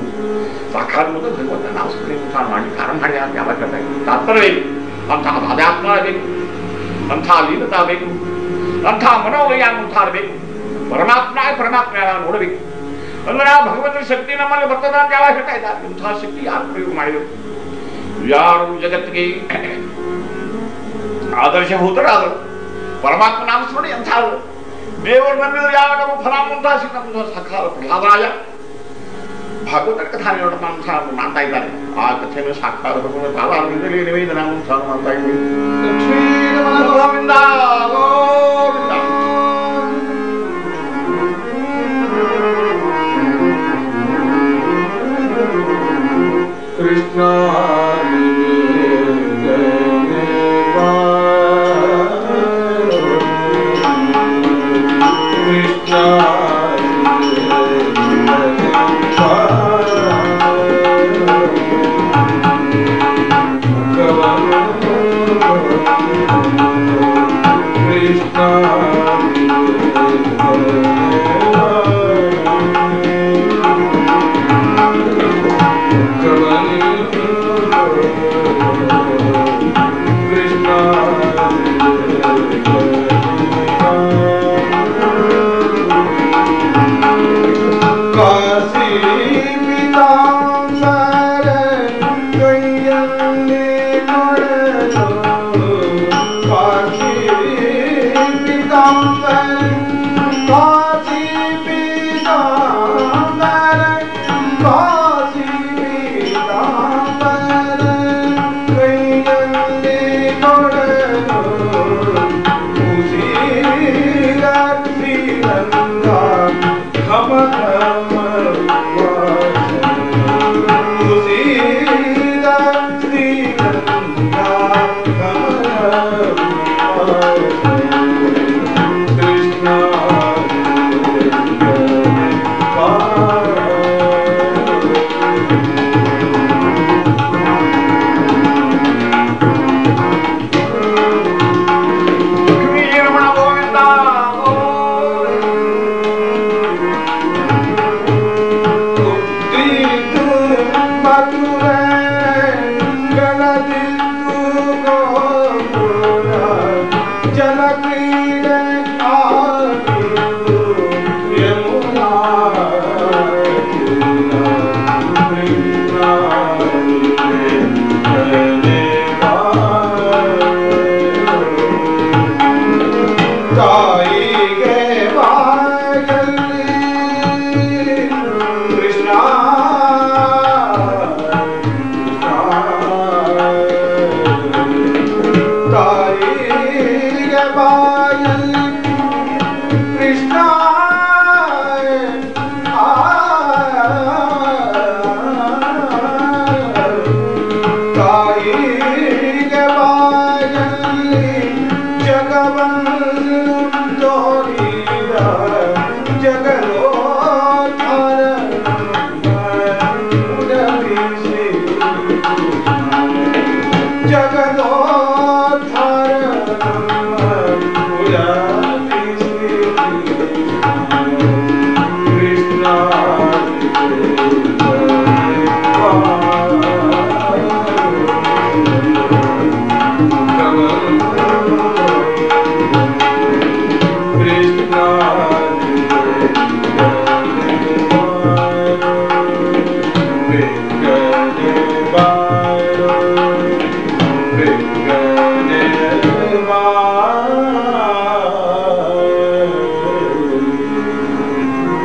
ಸಾಕ್ಷಾತ್ ಮುಂದೆ ಭಗವಂತ ನಾವು ಸುಮ್ಮನೆ ಅನುಷ್ಠಾನ ಮಾಡಿ ಕಾರಣ ಮಾಡಿ, ಯಾವಾಗ. ತಾತ್ಪರ್ಯ ಬೇಕು ಅಂಥ ಅಧ್ಯಾತ್ಮ ಬೇಕು ಅಂಥ ಲೀನತಾ ಬೇಕು ಅಂಥ ಮನೋಲಯ ಅನುಷ್ಠಾನ ಬೇಕು ಪರಮಾತ್ಮ ಪರಮಾತ್ಮ ಯಾವಾಗ ನೋಡಬೇಕು ಅಂದ್ರೆ ಆ ಭಗವಂತನ ಶಕ್ತಿ ನಮ್ಮಲ್ಲಿ ಬರ್ತದ ಅಂತ ಯಾವಾಗ ಹೇಳ್ತಾ ಇದ್ದಾರೆ ಇಂಥ ಶಕ್ತಿ ಯಾರು ಪ್ರಯೋಗ ಮಾಡಿದರು ಯಾರು ಜಗತ್ತಿಗೆ ಆದರ್ಶಭೂತರಾದರು ಪರಮಾತ್ಮ ನಾಮಸ್ಮರಣೆ ಎಂಥಾದ್ರು ದೇವರು ನಂಬಿದ್ರು ಯಾವ ನಮ್ಮ ಫಲ ಮುಂತಾಸಿ ನಮ್ಮ ಸಕಾಲ ಪ್ರಹ್ಲಾದರಾಯ భగవంతుడికి దాని మనసారం అంత అయిపోయి ఆ చిన్న సాక్షాత్తులు చాలా లేనివైంది నా మనసారం అంత అయింది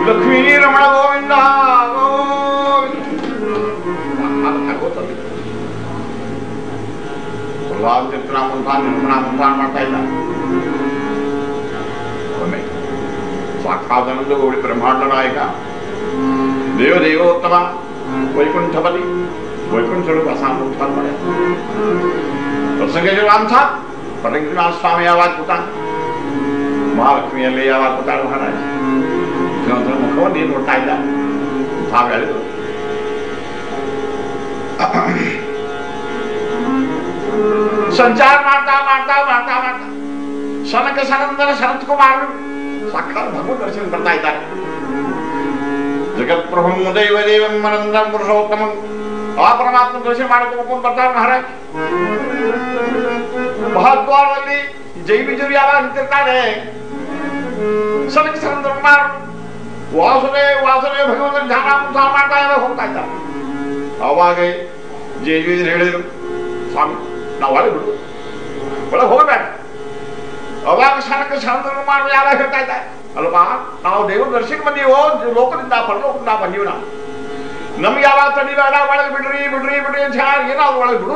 ಲಕ್ಷ್ಮೀ ರಮಣ ಗೋವಿಂದ ಗೋವಿಂದ ಪ್ರಹ್ಲಾದ ಚಿತ್ರ ಮುಂತಾನ್ ನಿರ್ಮಣ ಮುಂತಾನ್ ಮಾಡ್ತಾ ಇದ್ದ ಒಮ್ಮೆ ಸಾಕ್ಷಾದನಂದ ಗೌಡಿ ಬ್ರಹ್ಮಾಂಡ ನಾಯಕ ದೇವದೇವೋತ್ತಮ ವೈಕುಂಠಪತಿ ವೈಕುಂಠರು ಅಸಾಮುತ್ಥಾನ ಮಾಡ್ಯ ಪ್ರಸಂಗ પરગનાથ સ્વામી આવા પોતા મહાલક્ષ્મી संचार मारता सनंदन सनत को दर्शन करता है जगत प्रभु मुदय पुरुषोत्तम आ परमात्मा दर्शन महाराज ಬಿಜುರಿ ಯಾವಾಗ ನಿಂತಿರ್ತಾರೆ ಸನಕ ಸನಂದನ ಕುಮಾರ್ ವಾಸುದೇ ವಾಸುದೇ ಭಗವಂತನ ಧ್ಯಾನ ಮುಂತಾದ ಮಾಡ್ತಾ ಇದ್ದಾರೆ ಹೋಗ್ತಾ ಇದ್ದಾರೆ ಅವಾಗ ಜೆ ಹೇಳಿದ್ರು ಸ್ವಾಮಿ ನಾವು ಒಳಗೆ ಬಿಡು ಒಳಗೆ ಹೋಗ್ಬೇಡ ಅವಾಗ ಸನಕ ಸನಂದನ ಕುಮಾರ್ ಯಾವಾಗ ಹೇಳ್ತಾ ಇದ್ದಾರೆ ಅಲ್ವಾ ನಾವು ದೇವ್ರ ದರ್ಶನಕ್ಕೆ ಬಂದೀವೋ ಲೋಕದಿಂದ ಪರಲೋಕದಿಂದ ಬಂದೀವಿ ನಾವು ನಮ್ಗೆ ಯಾವಾಗ ತಡಿಬೇಡ ಒಳಗೆ ಬಿಡ್ರಿ ಬಿಡ್ರಿ ಬಿಡ್ರಿ ಅಂತ ಹೇಳಿ ಏನಾದ್ರು ಒಳಗೆ ಬಿಡು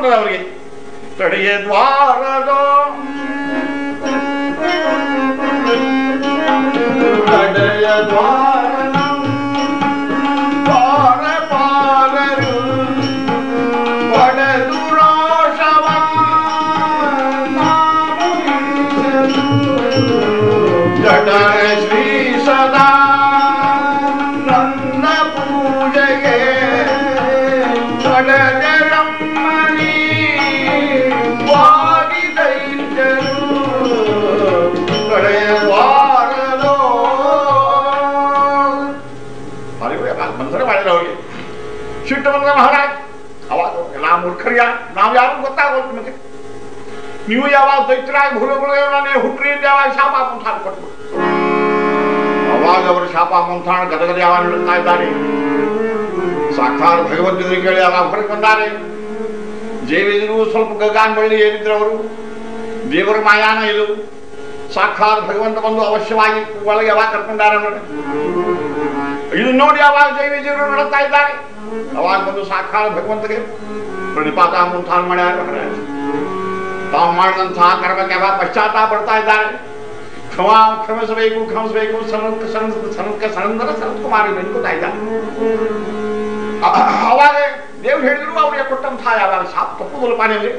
ಬಂದದ ಅವರಿಗೆ ತಡೆಯ ದ್ವಾರದ ಕಡೆಯ ದ್ವಾರ ದ್ವಾರ ಸಿಟ್ಟು ಬಂದ ಮಹಾರಾಜ್. ಅವಾಗ ಎಲ್ಲ ಮೂರ್ಖರ್ಯ ನಾವು ಯಾರು ಗೊತ್ತಾಗೋದು ನಿಮಗೆ? ನೀವು ಯಾವಾಗ ದೈತ್ಯರಾಗಿ ಭೂಮಿಗಳು ನಾನೇ ಹುಟ್ರಿ ಅಂತ ಯಾವಾಗ ಶಾಪ ಮುಂತಾನ ಕೊಟ್ಟು ಅವಾಗ ಅವರು ಶಾಪ ಮುಂತಾಣ ಗದಗದ ಯಾವಾಗ ನೀಡುತ್ತಾ ಇದ್ದಾರೆ. ಸಾಕ್ಷಾತ್ ಭಗವಂತನ ಕೇಳಿ ಯಾವಾಗ ಹೊರಗೆ ಬಂದಾರೆ? ಜೇವಿದ್ರು ಸ್ವಲ್ಪ ಗಗಾನ್ ಬಳ್ಳಿ ಏನಿದ್ರು ಅವರು? ದೇವರ ಮಾಯಾನ ಇದು. ಸಾಕ್ಷಾತ್ ಭಗವಂತ ಬಂದು ಅವಶ್ಯವಾಗಿ ಒಳಗೆ ಯಾವಾಗ ಕರ್ಕೊಂಡಾರ ನೋಡಿ ಇದು ನೋಡಿ ಯಾವಾಗ ಜೈವಿಜರು ನಡೆಸ್ತಾ ಇದ್ದಾರೆ. ಅವಾಗ ಬಂದು ಸಾಕಾರ ಭಗವಂತಗೆ ಪ್ರಣಿಪಾತ ಮುಂತಾನ್ ಮಾಡ್ಯಾರ. ತಾವು ಮಾಡಿದಂತಹ ಕರ್ಮಕ್ಕೆ ಯಾವಾಗ ಪಶ್ಚಾತ್ತಾಪ ಪಡ್ತಾ ಇದ್ದಾರೆ. ಕ್ಷಮಾ, ಕ್ಷಮಿಸಬೇಕು ಕ್ಷಮಿಸಬೇಕು, ಸನತ್ ಸನತ್ ಸನತ್ಕ ಸನಂದರ ಸನತ್ ಕುಮಾರಿ ಬೆಂಕುತ್ತಾ ಇದ್ದಾರೆ ಅವಾಗ ದೇವ್ರು ಹೇಳಿದ್ರು ಅವ್ರಿಗೆ ಕೊಟ್ಟಂತಹ ಯಾವಾಗ ಶಾಪ ತಪ್ಪು ಪಾನಿಯಲ್ಲಿ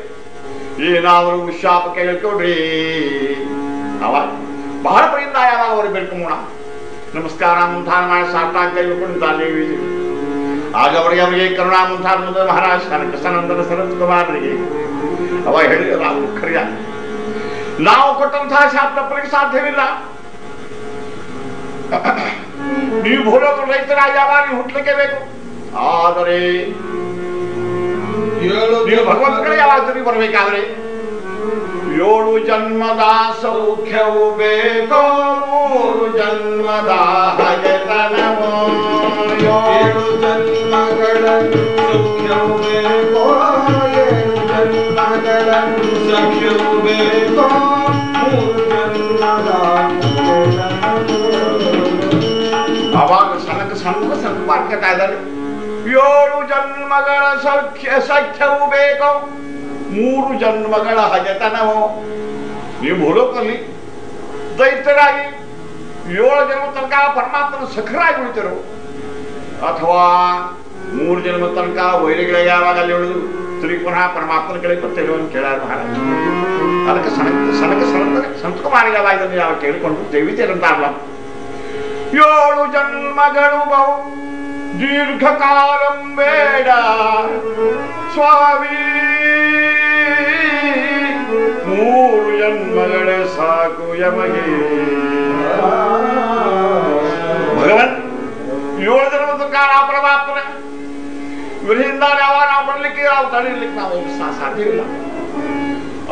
ಏನಾದರೂ ಶಾಪ ಕೇಳ್ಕೊಡ್ರಿ. ಅವಾಗ ಬಹಳ ಪ್ರಿಯಿಂದ ಯಾವಾಗ ಅವ್ರಿಗೆ ಬೆಳ್ಕೊಂಬೋಣ ನಮಸ್ಕಾರ ಮುಂತಾನ ಮಾಡಿ ಸಾಷ್ಟಾಂಗ ಕೈ ಮುಕ್ಕೊಂಡಿದ್ದಾರೆ ದೇವಿ ಆಗ ಅವರಿಗೆ ಅವರಿಗೆ ಕರುಣಾ ಮುಂತಾನ ಮುಂದೆ ಮಹಾರಾಜ ಕೃಷ್ಣಾನಂದನ ಸನತ್ ಕುಮಾರರಿಗೆ ಅವ ಹೇಳಿದ ನಾವು ಖರ್ಯ ನಾವು ಕೊಟ್ಟಂತಹ ಶಾಪ ತಪ್ಪಲಿಕ್ಕೆ ಸಾಧ್ಯವಿಲ್ಲ ನೀವು ಭೂಲೋಕ ರೈತರಾಗಿ ಯಾವಾಗ ನೀವು ಹುಟ್ಟಲಿಕ್ಕೆ ಬೇಕು ಆದರೆ ಏಳು ನೀವು ಭಗವಂತನ ಯಾವಾಗ ತಿರುಗಿ ಬರಬೇಕಾದ್ರೆ ಏಳು ಜನ್ಮದ ಸೌಖ್ಯವು ಬೇಕೋ ಮೂರು ಜನ್ಮದ ಹಗೆತನವೋ ಏಳು ಜನ್ಮಗಳ ಸುಖ್ಯವು ಬೇಕೋ ಏಳು ಜನ್ಮಗಳ ಸಖ್ಯವು ಬೇಕೋ ಮೂರು ಜನ್ಮದ ಅವಾಗ ಸನಕ ಸಂತ ಸಂತ ಮಾಡ್ಕೊತಾ ಇದ್ದಾರೆ ಏಳು ಜನ್ಮಗಳ ಸೌಖ್ಯ ಸಖ್ಯವು ಬೇಕೋ ಮೂರು ಜನ್ಮಗಳ ಹಗೆತನವು? ನೀವು ಭೂಲೋಕದಲ್ಲಿ ದೈತ್ಯರಾಗಿ ಏಳು ಜನ್ಮ ತನಕ ಪರಮಾತ್ಮನ ಸಖರಾಗಿ ಉಳಿತರು. ಅಥವಾ ಮೂರು ಜನ್ಮ ತನಕ ವೈರಿಗಳಿಗೆ ಯಾವಾಗ ಅಲ್ಲಿ ಉಳಿದು ತ್ರಿಪುನಃ ಪುನಃ ಪರಮಾತ್ಮನ ಕಡೆ ಬರ್ತೇವೆ ಅಂತ ಕೇಳಾರ ಮಹಾರಾಜ. ಅದಕ್ಕೆ ಸನಕ ಸನಕ ಸನಕ ಸಂತಕುಮಾರಿಗೆ ಯಾವಾಗ ಇದನ್ನು ಯಾವ ಕೇಳಿಕೊಂಡು ದೈವಿತರಂತಾರಲ್ಲ ಏಳು ಜನ್ಮಗಳು ಬಹು ದೀರ್ಘಕಾಲಂ ಬೇಡ ಸ್ವಾಮಿ ಮೂರು ಜನ್ಮಗಳೇ ಸಾಕು ಯಮಗೆ ಭಗವನ್ ಏಳು ಜನ್ಮ ತನಕ ನಾವು ಪರಮಾತ್ಮನ ಇವರಿಂದ ಯಾವ ನಾವು ಬರಲಿಕ್ಕೆ ನಾವು ತಡೀಲಿಕ್ಕೆ ನಾವು ಸಾ- ಸಾಧ್ಯವಿಲ್ಲ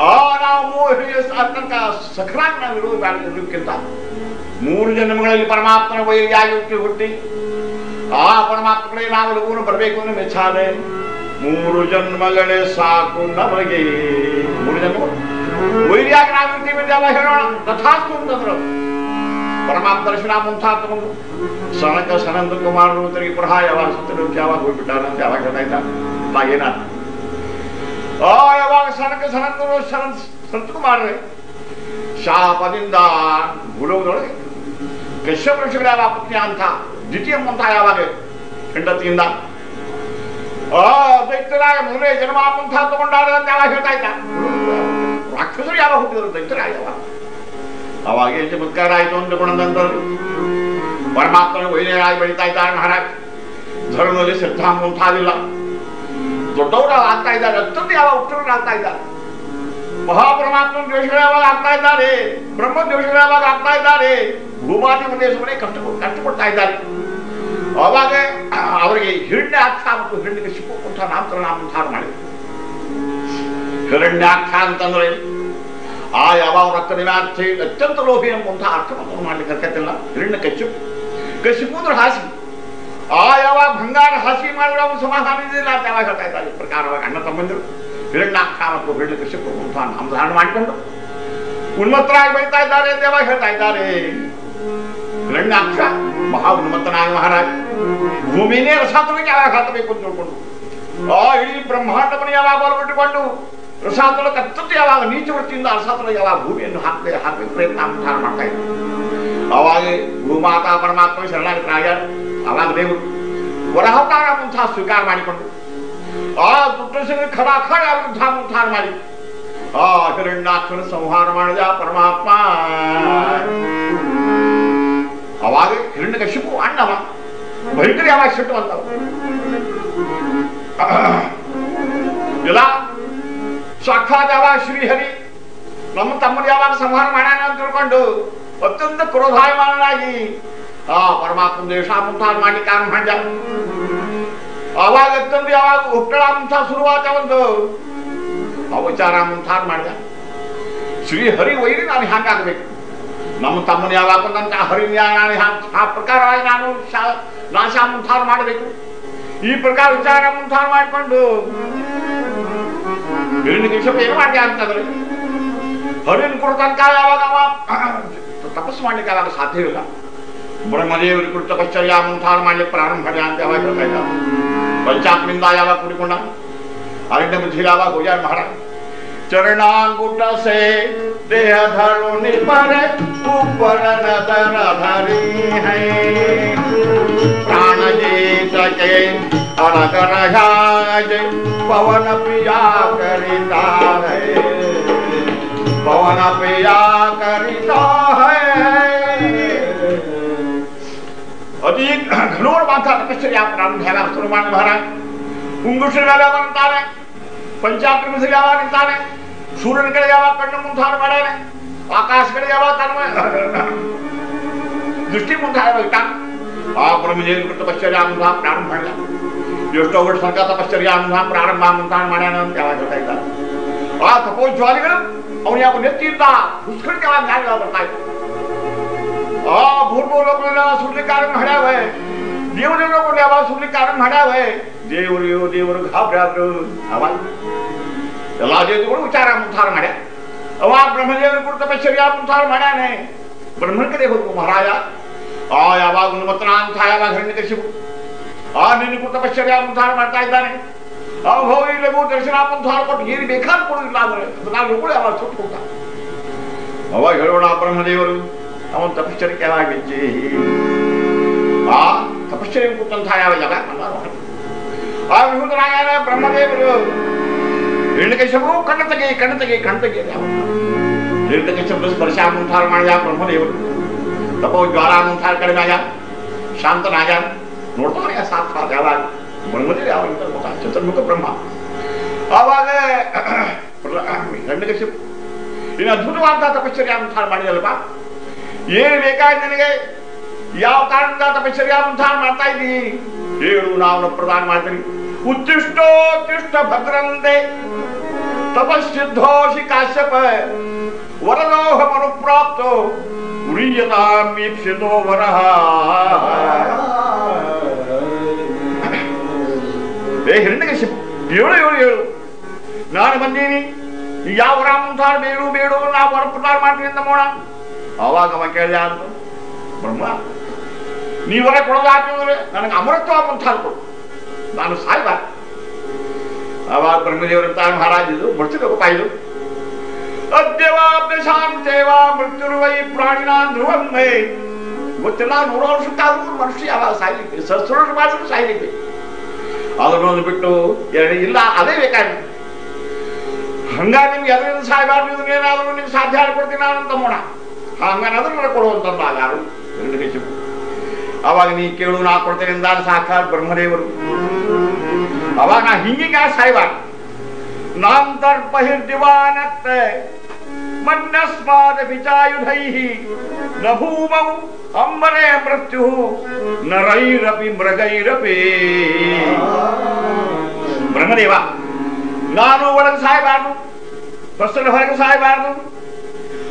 ಆ ನಾವು ಮೂರು ತನಕ ಸಖರಾಗಿ ನಾವು ಇರುವುದು ಬೇಡ ಇರೋದಕ್ಕಿಂತ ಮೂರು ಜನ್ಮಗಳಲ್ಲಿ ಪರಮಾತ್ಮನ ವೈರಿಯಾಗಿ ಹುಟ್ಟಿ ಹುಟ್ಟಿ આપણમાં પકડેલા લોકોનું પ્રવેગોને મેછાને મૂળ જન્મ ગણે સાકુ નમગે મૂળ જન્મ વૈર્યાગ નાવૃત્તિ મે જવા હેરણ તથાસ્તુ તંત્ર પરમાત્મ દર્શના મુંથાત્મ સનક સનંદ કુમાર નું તરી પઢાય આવા સૂત્ર ક્યાવા કોઈ બટા નથી આવા કહેતા ભાગેના ઓય આવા સનક સનંદ નું સનંદ સંત કુમાર રે શાપદિંદા ભૂલો દોડે કશ્યપ ઋષિ પત્ની આંથા द्वितीय म्हणता यावा खंड तीनदा. दैत्यराय मुले जन्मापंथा तोंडाला त्याला हिरतायचा राक्षसर यावा होते दैत्यराय यावा आवागे चमत्कार आहे दोन नंतर परमात्मा वैने राय बळितायचा महाराज. धरणले श्रद्धा मोठा दिला जोटवला लागतायचा रक्त द्यावा उपटून लागतायचा ಇದ್ದಾರೆ ದ್ವೇಷಗಳಾವಾಗ ಆಗ್ತಾ ಇದ್ದಾರೆ. ಬ್ರಹ್ಮ ದ್ವೇಷಗಳಾವಾಗ ಆಗ್ತಾ ಇದ್ದಾರೆ. ಭೂಮಾತಿ ಪ್ರದೇಶವನ್ನೇ ಕಷ್ಟ ಕಷ್ಟಪಡ್ತಾ ಇದ್ದಾರೆ. ಅವಾಗ ಅವರಿಗೆ ಹಿರಣ್ಯಾಕ್ಷ ಮತ್ತು ಹಿರಣ್ಯಕ್ಕೆ ಸಿಕ್ಕುವಂತಹ ನಾಮಕರಣ ನಾಮಧಾರ ಮಾಡಿ ಹಿರಣ್ಯಾಕ್ಷ ಅಂತಂದ್ರೆ ಆ ಯಾವ ರಕ್ತ ನಿವಾರ್ಥಿ ಅತ್ಯಂತ ಲೋಭಿ ಎಂಬಂತಹ ಅರ್ಥವನ್ನು ಮಾಡ್ಲಿಕ್ಕೆ ಅರ್ಕತ್ತಿಲ್ಲ ಹಿರಣ್ಯ ಕಚ್ಚು. ಕಸಿಕೂದ್ರೆ ಹಾಸಿ. ಆ ಯಾವ ಬಂಗಾರ ಹಾಸಿ ಮಾಡಿದ್ರೆ ಅವನು ಸಮಾಧಾನ ಇದಿಲ್ಲ ಅಂತ ಯಾವಾಗ ಹೇಳ್ತಾ ಇದ್ದಾರೆ. ಪ್ರಕಾರವಾಗಿ ಅಣ್ಣ ತಮ್ಮಂದಿರು. ಹಿರಣ್ಯಾಕ್ಷ ಮತ್ತು ಹಿರಣ್ಯ ಕಶಿಪು ಅಂತ ನಾಮಧಾರಣ ಮಾಡಿಕೊಂಡು ಉನ್ಮತ್ತರಾಗಿ ಬೆಳೀತಾ ಇದ್ದಾರೆ ಅಂತ ಯಾವಾಗ ಹೇಳ್ತಾ ಇದ್ದಾರೆ ಹಿರಣ್ಯಾಕ್ಷ ಮಹಾ ಉನ್ಮತ್ತನಾಗಿ ಮಹಾರಾಜ ಭೂಮಿನೇ ರಸಾತನಕ್ಕೆ ಯಾವಾಗ ಹಾಕಬೇಕು ಅಂತ ತಿಳ್ಕೊಂಡು ಆ ಇಡೀ ಬ್ರಹ್ಮಾಂಡವನ್ನು ಯಾವಾಗ ಬಲಬಿಟ್ಟುಕೊಂಡು ರಸಾತನಕ್ಕೆ ಅತ್ಯಂತ ಯಾವಾಗ ನೀಚ ವೃತ್ತಿಯಿಂದ ರಸಾತನ ಯಾವಾಗ ಭೂಮಿಯನ್ನು ಹಾಕಬೇಕು ಹಾಕಬೇಕು ಪ್ರಯತ್ನ ಉದ್ಧಾರ ಮಾಡ್ತಾ ಇದ್ರು ಅವಾಗ ಭೂಮಾತಾ ಪರಮಾತ್ಮ ಶರಣಾಗತರಾಗ್ಯಾರ ಅವಾಗ ದೇವರು ವರಹತಾರ ಮುಂತಹ ಸ್ವೀಕಾರ ಮಾಡಿಕೊಂಡು ಆ ದುಷ್ಟಸಿನ ಖಡಾಖಡ ವಿರುದ್ಧ ಉದ್ಧಾರ ಮಾಡಿ ಆ ಹಿರಣ್ಯಾಕ್ಷನ ಸಂಹಾರ ಮಾಡಿದ ಪರಮಾತ್ಮ ಅವಾಗ ಹಿರಣ್ಯ ಕಶಿಪು ಅಣ್ಣವ ಭಯಂಕರ ಯಾವಾಗ ಸಿಟ್ಟು ಅಂತವ ಇಲ್ಲ ಸಾಕ್ಷಾತ್ ಯಾವಾಗ ಶ್ರೀಹರಿ ನಮ್ಮ ತಮ್ಮನ ಯಾವಾಗ ಸಂಹಾರ ಮಾಡ್ಯಾನ ಅಂತ ತಿಳ್ಕೊಂಡು ಅತ್ಯಂತ ಕ್ರೋಧಾಯಮಾನನಾಗಿ ಆ ಪರಮಾತ್ಮ ದೇಶ ಮುಂತಾದ ಮಾಡ್ಲಿಕ್ಕೆ ಆರಂಭ ಮಾಡ್ಯ ಅವಾಗ ಅತ್ಯಂತ ಯಾವಾಗ ಹುಟ್ಟಳ ಮುಂತ ಶುರುವಾತ ಒಂದು ಅವಚಾರ ಮುಂತಾದ ಮಾಡ್ದ ಶ್ರೀಹರಿ ವೈರಿ ನಾನು ಹ್ಯಾಂಗಾಗಬೇಕು ನಮ್ಮ ತಮ್ಮನ ಯಾವಾಗ ಬಂದಂತ ಹರಿನ ನಾನು ಹ್ಯಾಂಗ್- ಆ ಪ್ರಕಾರವಾಗಿ ನಾನು ಶಾ- ನಾಶ ಮುಂತಾದ ಮಾಡಬೇಕು ಈ ಪ್ರಕಾರ ವಿಚಾರ ಮುಂತಾದ ಮಾಡಿಕೊಂಡು ಹಿರಣ್ಯ ಕಶ್ಯಪ ಏನು ಮಾಡ್ಯ ಅಂತಂದ್ರೆ ಹರಿನ ಕೊಡ ತನಕ ಯಾವಾಗ ಅವ ತಪಸ್ಸು ಮಾಡ್ಲಿಕ್ಕೆ ಯಾವಾಗ ಸಾಧ್ಯವಿಲ್ಲ ಬ್ರಹ್ಮದೇವರ ಕುರಿತು ತಪಶ್ಚರ್ಯ ಮುಂತಾದ ಮಾಡ್ಲಿಕ್ಕೆ ಪ್ರಾರಂಭ ಮಾಡ್ಯ ಅಂತ ಯಾವಾಗ ಹೇಳ್ತಾ पंचात्मिंदा पूरी कुंडा अरण्य मिथिलावा हो जाए चरणांगुट से देह धरो निपर ऊपर नदर धरी है। प्राण जीत के अनगर पवन पिया करिता है। पवन पिया करिता है। अधिक घनोर माथा तपश्चर्या प्रारंभ झाला सुरमान महाराज ಉಂಗುಷರ ಅಂತಾರೆ ಪಂಚಾಕ್ರಮಿಸಿ ಯಾವಾಗ ನಿಂತಾನೆ ಸೂರ್ಯನ ಕಡೆ ಯಾವಾಗ ಕಣ್ಣು ಮುಂತಾರ ಮಾಡ್ಯಾನೆ ಆಕಾಶ ಕಡೆ ಯಾವಾಗ ತನ್ಮಯ ದೃಷ್ಟಿ ಮುಂದೆ ಇಟ್ಟ ಆ ಬ್ರಹ್ಮದೇವಿ ಕೃತ ತಪಶ್ಚರ್ಯ ಅಂತ ಪ್ರಾರಂಭ ಮಾಡಿದ ಎಷ್ಟೋ ವರ್ಷ ತನಕ ತಪಶ್ಚರ್ಯ ಅಂತ ಪ್ರಾರಂಭ ಅಂತ ಮಾಡ್ಯಾನ ಅಂತ ಯಾವಾಗ ಹೇಳ್ತಾ ಇದ್ದಾರೆ ಆ ತಪೋಜ್ವಾಲಿಗಳು ಅವನು ಯಾವ ನೆತ್ತಿಯಿಂದ ಪುಷ್ಕರಕ್ಕೆ ಯಾವಾಗ ಜ್ಞಾನ ಬರ್ತಾ ಇತ್ತು ಆ ಭೂರ್ಭೂಲೋಕನೆಲ್ಲ ಸುಡ್ಲಿಕ್ಕೆ ಆರಂಭ ಮಾಡ್ಯಾವೆ ದೇವರೆಲ್ಲ ಯಾವಾಗ ಸುಡ್ಲಿಕ್ಕೆ ಆರಂಭ ಮಾಡ್ಯಾವೆ ದೇವರು ದೇವರು ಗಾಬ್ರಾದ್ರು ಅವಾಗ ಎಲ್ಲಾ ದೇವತೆಗಳು ವಿಚಾರ ಮುಂತಾರ ಮಾಡ್ಯ ಅವ ಬ್ರಹ್ಮದೇವರ ಕುರಿತ ತಪಶ್ಚರ್ಯ ಮುಂತಾರ ಮಾಡ್ಯಾನೆ ಬ್ರಹ್ಮನ ಕಡೆ ಹೋಗ್ಬೇಕು ಮಹಾರಾಜ ಆ ಯಾವಾಗ ಉನ್ಮತ್ತನ ಅಂತ ಯಾವಾಗ ಹಿರಣ್ಯಕಶಿಪು ಆ ನಿನ್ನ ಕುರಿತ ತಪಶ್ಚರ್ಯ ಮುಂತಾರ ಮಾಡ್ತಾ ಇದ್ದಾನೆ ಆ ಹೋಗಿ ಲಘು ದರ್ಶನ ಮುಂತಾರ ಕೊಟ್ಟು ಏನು ಬೇಕಾದ್ರೂ ಕೊಡುದಿಲ್ಲ ಅಂದ್ರೆ ನಾವು ಲಘು ಯಾವಾಗ ಸುಟ್ಟು ಹೋಗ್ತಾನೆ ಅವಾಗ ಹೇಳೋಣ ಬ್ರಹ್ಮದೇವರು ಅವನ ತಪಶ್ಚರ್ಯಕ್ಕೆ ಯಾವಾಗ ಹೆಜ್ಜೆ ಆ ತಪಶ್ಚರ್ಯ ಕೂತಂತಹ ಯಾವ ಜಾಗ ಅಲ್ಲ ನೋಡಿ. ಆ ವಿಭೂತರಾಯನ ಬ್ರಹ್ಮದೇವರು ಹಿರಣ್ಯಕಶಿಪು ಕಣ್ಣ ತೆಗೆ ಕಣ್ಣ ತೆಗೆ ಕಣ್ಣ ತೆಗೆ ಹಿರಣ್ಯಕಶಿಪು ಸ್ಪರ್ಶ ಮುಂತಾರ ಮಾಡಿದ ಬ್ರಹ್ಮದೇವರು ತಪೋ ಜ್ವಾಲ ಮುಂತಾರ ಕಡಿಮೆ ಆಗ್ಯಾನ ಶಾಂತನಾಗ್ಯಾನ ನೋಡ್ತಾನೆ ಸಾಕ್ಷಾತ್ ಯಾವಾಗ ಬ್ರಹ್ಮದೇವ ಯಾವಾಗ ಗೊತ್ತಾ ಚತುರ್ಮುಖ ಬ್ರಹ್ಮ ಆವಾಗ ಹಿರಣ್ಯಕಶಿಪು ಇನ್ನು ಅದ್ಭುತವಾದ ತಪಶ್ಚರ್ಯ ಮುಂತಾರ ಮಾಡಿದಲ್ಲಪ್ಪ ಏನು ಬೇಕಾಯ್ತು ನಿನಗೆ? ಯಾವ ಕಾರಣದಿಂದ ತಪಶ್ಚರ್ಯ ಮುಂತಾರ ಮಾಡ್ತಾ ಇದ್ದೀನಿ ಹೇಳು ನಾವು ಪ್ರದಾನ ಮಾಡ್ತೀನಿ. ಉತ್ತಿಷ್ಟೋತ್ತಿಷ್ಟ ಭದ್ರಂತೆ ತಪಸ್ಸಿದ್ಧೋಷಿ ಕಾಶ್ಯಪ ವರದೋಹ ಮನುಪ್ರಾಪ್ತೋ ಉರಿಯತಾಮೀಪ್ಸಿತೋ ವರಹ ಏ ಹಿರಣ್ಯಕಶಿಪು ಏಳು ಏಳು ಏಳು ನಾನು ಬಂದೀನಿ. ಯಾವ ಮುಂತಾರ ಬೇಡು ಬೇಡು ನಾವು ವರ ಪ್ರದಾನ ಮಾಡ್ತೀನಿ ಅಂತ ಮೋಣ ಅವಾಗ ಅವ ಕೇಳಿದ ಅಂತ ಬ್ರಹ್ಮ ನೀ ವರ ಕೊಡೋದಾದ್ರೆ ನನಗೆ ಅಮೃತ್ವ ಕೊಡು ನಾನು ಸಾಯ್ಬಾರ್ದು. ಅವಾಗ ಬ್ರಹ್ಮದೇವರಂತ ಮಹಾರಾಜದು ಮೃತ್ಯು ಕಾಯ್ದು. ಅದ್ಯವಾಬ್ದ ಶಾಂತೇವಾ ಮೃತ್ಯುರ್ವೈ ಪ್ರಾಣಿನ ಮೇ ಗೊತ್ತಿಲ್ಲ ನೂರು ವರ್ಷಕ್ಕಾದ್ರೂ ಮನುಷ್ಯ ಯಾವಾಗ ಸಾಯ್ಲಿಕ್ಕೆ ಸಹಸ್ರ ವರ್ಷ ಮಾಡಿದ್ರು ಸಾಯ್ಲಿಕ್ಕೆ ಅದನ್ನೊಂದು ಬಿಟ್ಟು ಎರಡು ಇಲ್ಲ, ಅದೇ ಬೇಕಾಗಿತ್ತು. ಹಂಗಾಗಿ ನಿಮ್ಗೆ ಅದರಿಂದ ಸಾಯ್ಬಾರ್ದು ಇದನ್ನ ಏನಾದರೂ ನಿಮ್ಗೆ ಸಾಧ್ಯ ಕೊಡ್ತೀನಿ ನಾನು ಅಂತ ಮೋಣ ಹಂಗನಾದ್ರೂ ನಡ್ಕೊಳ್ಳುವಂಥದ್ದು ಆಗಾರು ಅವಾಗ ನೀ ಕೇಳು, ನಾ ಕೊಡ್ತೇನೆ ಅಂದ ಸಾಕಾರ ಬ್ರಹ್ಮದೇವರು. ಅವಾಗ ನಾ ಹಿಂಗಿಂಗ ಸಾಯ್ಬಾರ್ದು. ಹಿರ್ದಿವಾನತ್ತೆ ಮನ್ಯಸ್ಮಾದ ವಿಚಾಯುಧೈ ನ ಭೂಮೌ ಅಂಬರೇ ಮೃತ್ಯು ನರೈರಪಿ ಮೃಗೈರಪಿ. ಬ್ರಹ್ಮದೇವ, ನಾನು ಒಳಗೆ ಸಾಯಬಾರ್ದು ಬಸ್ಸಲ್ಲಿ ಹೊರಗೆ ಸಾಯಬಾರ್ದು.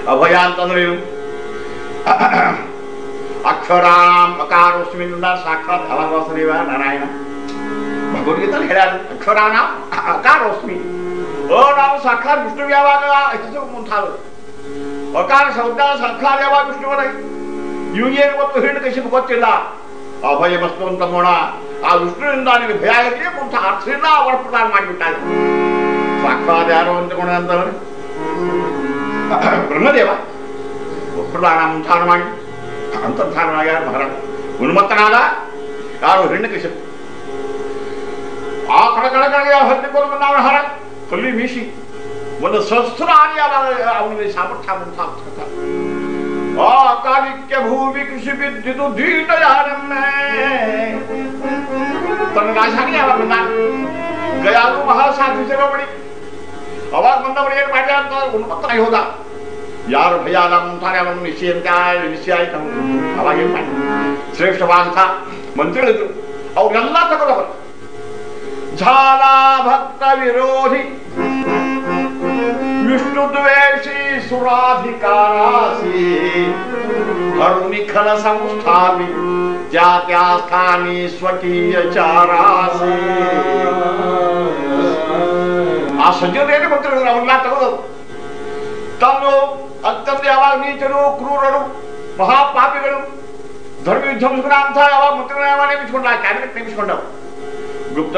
ಮಾರ ಅಭಯ ಅಂತಂದ್ರೆ ಏನು ಅಕ್ಷರಾಂ ಅಕಾರೋಸ್ಮಿಂದ ಸಾಕ್ಷಾತ್ ಅಲವಾಸದೇವ ನಾರಾಯಣ ಭಗವದ್ಗೀತೆಯಲ್ಲಿ ಹೇಳ್ಯಾರ ಅಕ್ಷರಾನ ಅಕಾರೋಸ್ಮಿ ಓ ನಾವು ಸಾಕ್ಷಾತ್ ವಿಷ್ಣು ಯಾವಾಗ ಹೆಚ್ಚು ಮುಂತಾದ ಅಕಾರ ಶಬ್ದ ಸಾಕ್ಷಾತ್ ಯಾವಾಗ ವಿಷ್ಣುವನ ಇವ್ಗೇನು ಗೊತ್ತು ಹಿಡಿದು ಕಶಿಪ್ ಗೊತ್ತಿಲ್ಲ ಅಭಯ ವಸ್ತು ಅಂತ ನೋಡ ಆ ವಿಷ್ಣುವಿಂದ ನಿನಗೆ ಭಯ ಆಗಲಿ ಮುಂತ ಅರ್ಥದಿಂದ ಅವರ ಪ್ರದಾನ ಮಾಡಿಬಿಟ್ಟಾಗ ಸಾಕ್ಷಾತ್ ಯಾರು ಅಂದ್ಕೊಂಡ ಅಂತಂದ್ರೆ ಬ್ರಹ್ಮದೇವ ಪ್ರದಾನ ಮುಂತಾನ ಮಾಡಿ ಅಂತರ್ಧಾನವಾಗ್ಯಾರ ಮಹಾರಾಜ ಉನ್ಮತ್ತನಾದ ಯಾರು ಹಿರಣ್ಯಕಶಿಪ್ ಆ ಕಡ ಕಡ ಕಡೆಗೆ ಹತ್ತಿಕೊಂಡು ನಾವು ಹರ ಕಲ್ಲಿ ಬೀಸಿ ಒಂದು ಸಹಸ್ರ ಆನೆ ಅವನಿಗೆ ಸಾಮರ್ಥ್ಯ ಮುಂತಾಗ್ತಕ್ಕ ಆ ಕಾಲಿಕ್ಕೆ ಭೂಮಿ ಕೃಷಿ ಬಿದ್ದಿತು ದೀಟ ಯಾರನ್ನೇ ತನ್ನ ರಾಜಧಾನಿ ಯಾವಾಗ ಬಂದ ಗಯಾಲು ಮಹಾಸಾಧು ಶಿರೋಮಣಿ ಅವಾಗ ಬಂದವರು ಏನ್ ಮಾಡ್ಯ ಅಂತ ಉನ್ಮತ್ತನಾಗಿ ಹೋದ ಯಾರು ಭಯ ಅಲ್ಲ ಮುಂತಾನೆ ಅವನು ನಿಶ್ಚಯ ಅಂತ ನಿಶ್ಚಯ ಆಯ್ತು ಅವನು ಅವಾಗ ಏನ್ ಮಾಡಿ ಶ್ರೇಷ್ಠವಾದಂಥ ಮಂತ್ರಿಗಳಿದ್ರು ಅವ್ರನ್ನೆಲ್ಲ ತಗೊಂಡವರು ಝಾಲಾ ಭಕ್ತ ವಿರೋಧಿ ವಿಷ್ಣು ದ್ವೇಷಿ ಸುರಾಧಿಕಾರಾಸಿ ಹರುನಿಖಲ ಸಂಸ್ಥಾಪಿ ಜಾತ್ಯಾಸ್ಥಾನಿ ಸ್ವಕೀಯ ಚಾರಾಸಿ ಸಜ್ಜನೇನೆ ಮಂತ್ರಿಗಳು ಅವನ್ನ ತಗೋದು. ತಂದು ಅತ್ಯಂತ ಯಾವಾಗ ನೀಚರು, ಕ್ರೂರರು, ಮಹಾಪಾಪಿಗಳು ಧರ್ಮ ವಿಧ್ವಂಸಕರ ಅಂತ ಯಾವಾಗ ಮಂತ್ರಿಗಳ ಯಾವಾಗ ನೇಮಿಸಿಕೊಂಡ ಕ್ಯಾಬಿನೆಟ್ ನೇಮಿಸಿಕೊಂಡವು ಗುಪ್ತ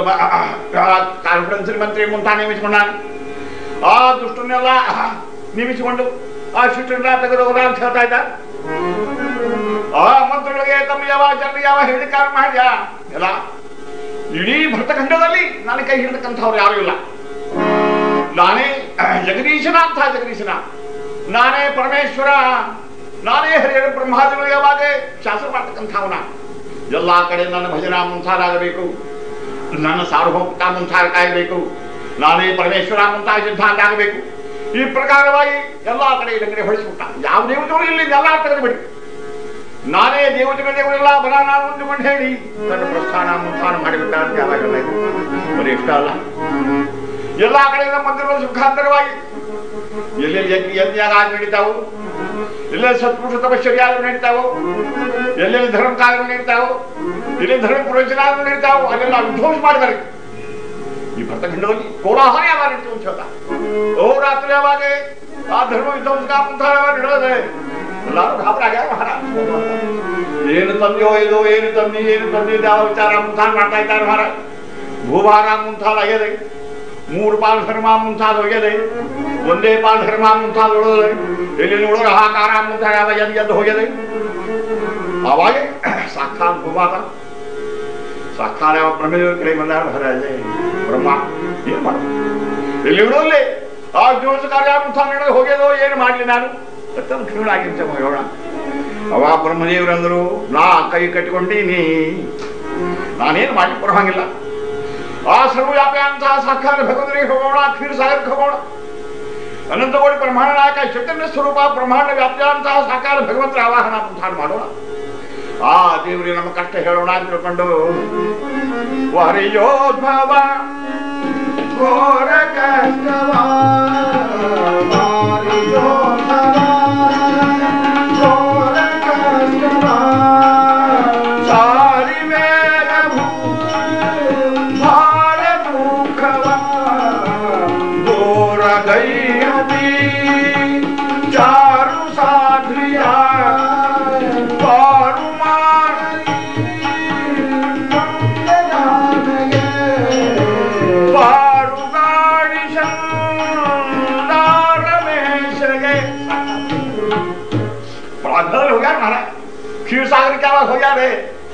ಕಾನ್ಫರೆನ್ಸ್ ಮಂತ್ರಿ ಮುಂತಾ ನೇಮಿಸಿಕೊಂಡ ಆ ದುಷ್ಟನ್ನೆಲ್ಲ ನೇಮಿಸಿಕೊಂಡು ಆ ಶಿಷ್ಟರನ್ನ ತೆಗೆದು ಹೋದ ಅಂತ ಹೇಳ್ತಾ ಇದ್ದ. ಆ ಮಂತ್ರಿಗಳಿಗೆ ತಮ್ಮ ಯಾವ ಜನರು ಯಾವ ಹೇಳಿಕಾರ ಮಾಡ್ಯಾ ಎಲ್ಲ ಇಡೀ ಭರತಖಂಡದಲ್ಲಿ ನನ್ನ ಕೈ ಹಿಡಿದಕ್ಕಂಥವ್ರು ಯಾರು ಇಲ್ಲ. ನಾನೇ, ಜಗದೀಶನ ಅಂತ ಜಗದೀಶನ. ನಾನೇ ಪರಮೇಶ್ವರ. ನಾನೇ ಹರಿಹರ ಬ್ರಹ್ಮಾದಿಗಳು ಯಾವಾಗ ಶಾಸ್ತ್ರ ಮಾಡ್ತಕ್ಕಂಥವನ ಎಲ್ಲಾ ಕಡೆ ನನ್ನ ಭಜನಾ ಮುಂತಾರಾಗಬೇಕು ನನ್ನ ಸಾರ್ವಭೌಮಕ ಮುಂತಾರ ಕಾಯಬೇಕು ನಾನೇ ಪರಮೇಶ್ವರ ಮುಂತಾಗ ಸಿದ್ಧಾಂತ ಆಗಬೇಕು. ಈ ಪ್ರಕಾರವಾಗಿ ಎಲ್ಲಾ ಕಡೆ ಇದಕ್ಕೆ ಹೊಳಿಸಿಬಿಟ್ಟ ಯಾವ ದೇವತೆಗಳು ಇಲ್ಲಿ ಎಲ್ಲ ತೆಗೆದುಬಿಡಿ ನಾನೇ ದೇವತೆಗಳೆಲ್ಲ ಬರ ನಾನು ಅಂದುಕೊಂಡು ಹೇಳಿ ತನ್ನ ಪ್ರಸ್ಥಾನ ಮುಂತಾನ ಮಾಡಿಬಿಟ್ಟ ಅಂತ ಯಾವಾಗಲ್ಲ ಇದು. ಇಷ್ಟ ಅಲ್ಲ? ಎಲ್ಲಾ ಕಡೆಯಿಂದ ಮಂದಿರಗಳು ಸುಖಾಂತರವಾಗಿ. ಎಲ್ಲೆಲ್ಲಿ ಯಜ್ಞ ಯಜ್ಞ ನಡೀತಾವು ಎಲ್ಲೆಲ್ಲಿ ಸತ್ಪುರುಷ ತಪಶ್ಚರ್ಯಾಗಳು ನಡೀತಾವು ಎಲ್ಲೆಲ್ಲಿ ಧರ್ಮ ಕಾರ್ಯಗಳು ನಡೀತಾವು ಎಲ್ಲೆಲ್ಲಿ ಧರ್ಮ ಪ್ರವಚನಾಗಳು ನಡೀತಾವು ಅಲ್ಲೆಲ್ಲ ವಿಧ್ವಂಸ ಮಾಡಿದ್ದಾರೆ. ಈ ಭರ್ತಖಂಡದಲ್ಲಿ ಕೋಲಾಹಲ ಯಾವಾಗ ನಡೀತು ಅಂತ ಹೇಳ್ತಾ? ಓ, ರಾತ್ರಿ ಯಾವಾಗ ಆ ಧರ್ಮ ವಿಧ್ವಂಸಕ ಮುಂತಾದ ನಡೆಯೋದೆ ಎಲ್ಲರೂ ಗಾಬರಾಗ್ಯಾರ ಮಹಾರಾಜ. ಏನು ತಂದೆಯೋ ಇದು, ಏನು ತಂದಿ ಏನು ತಂದಿ ಯಾವ ವಿಚಾರ ಮುಂತಾನ ಮಾಡ್ತಾ ಇದ್ದಾರೆ ಮಹಾರಾಜ. ಭೂಭಾರ ಮುಂತಾದ ಆಗ್ಯದೆ ಮೂರು ಪಾಲ್ ಧರ್ಮ ಮುಂತಾದ ಹೋಗ್ಯದೆ ಒಂದೇ ಪಾಲ್ ಧರ್ಮ ಮುಂತಾದ ಎಲ್ಲಿ? ನೋಡೋ ಹಾಕಾರ ಮುಂತಾದ ಎದ್ದು ಎದ್ದು ಹೋಗ್ಯದೆ ಅವಾಗ ಸಾಕ್ಷಾತ್ ಭೂಮಾತ. ಸಾಕ್ಷಾತ್ ಯಾವ ಬ್ರಹ್ಮದೇವ್ರ ಕಡೆ ಬಂದಾರ ಬ್ರಹ್ಮ, ಏನ್ ಮಾಡ ಎಲ್ಲಿ ನೋಡಲ್ಲಿ ಆ ದಿವಸ ಕಾರ್ಯ ಮುಂತಾದ ಹೋಗ್ಯದೋ, ಏನು ಮಾಡ್ಲಿ ನಾನು? ಅತ್ಯಂತ ಕಿರುಳಾಗಿಂತ ಹೋಗೋಣ ಅವ ಬ್ರಹ್ಮದೇವ್ರಂದ್ರು, ನಾ ಕೈ ಕಟ್ಟಿಕೊಂಡೀನಿ. ನಾನೇನು ಮಾಡಿ ಬರೋಂಗಿಲ್ಲ ಆ ಸರ್ವವ್ಯಾಪಿ ಅಂತ ಸಾಕ್ಷಾತ್ ಭಗವಂತನಿಗೆ ಹೋಗೋಣ ಕ್ಷೀರ ಸಾಗರಕ್ಕೆ ಹೋಗೋಣ ಅನಂತಕೋಟಿ ಬ್ರಹ್ಮಾಂಡ ನಾಯಕ ಚೈತನ್ಯ ಸ್ವರೂಪ ಬ್ರಹ್ಮಾಂಡ ವ್ಯಾಪ್ತಿ ಅಂತಹ ಸಾಕಾರ ಭಗವಂತರ ಆವಾಹನ ಮುಂತಾನ ಮಾಡೋಣ ಆ ದೇವರಿಗೆ ನಮ್ಮ ಕಷ್ಟ ಹೇಳೋಣ ಅಂತ ತಿಳ್ಕೊಂಡು ಹರಿಯೋದ್ಭವ ಘೋರ ಕಷ್ಟವಾ ಮಾರಿಯೋ पास हो जावे।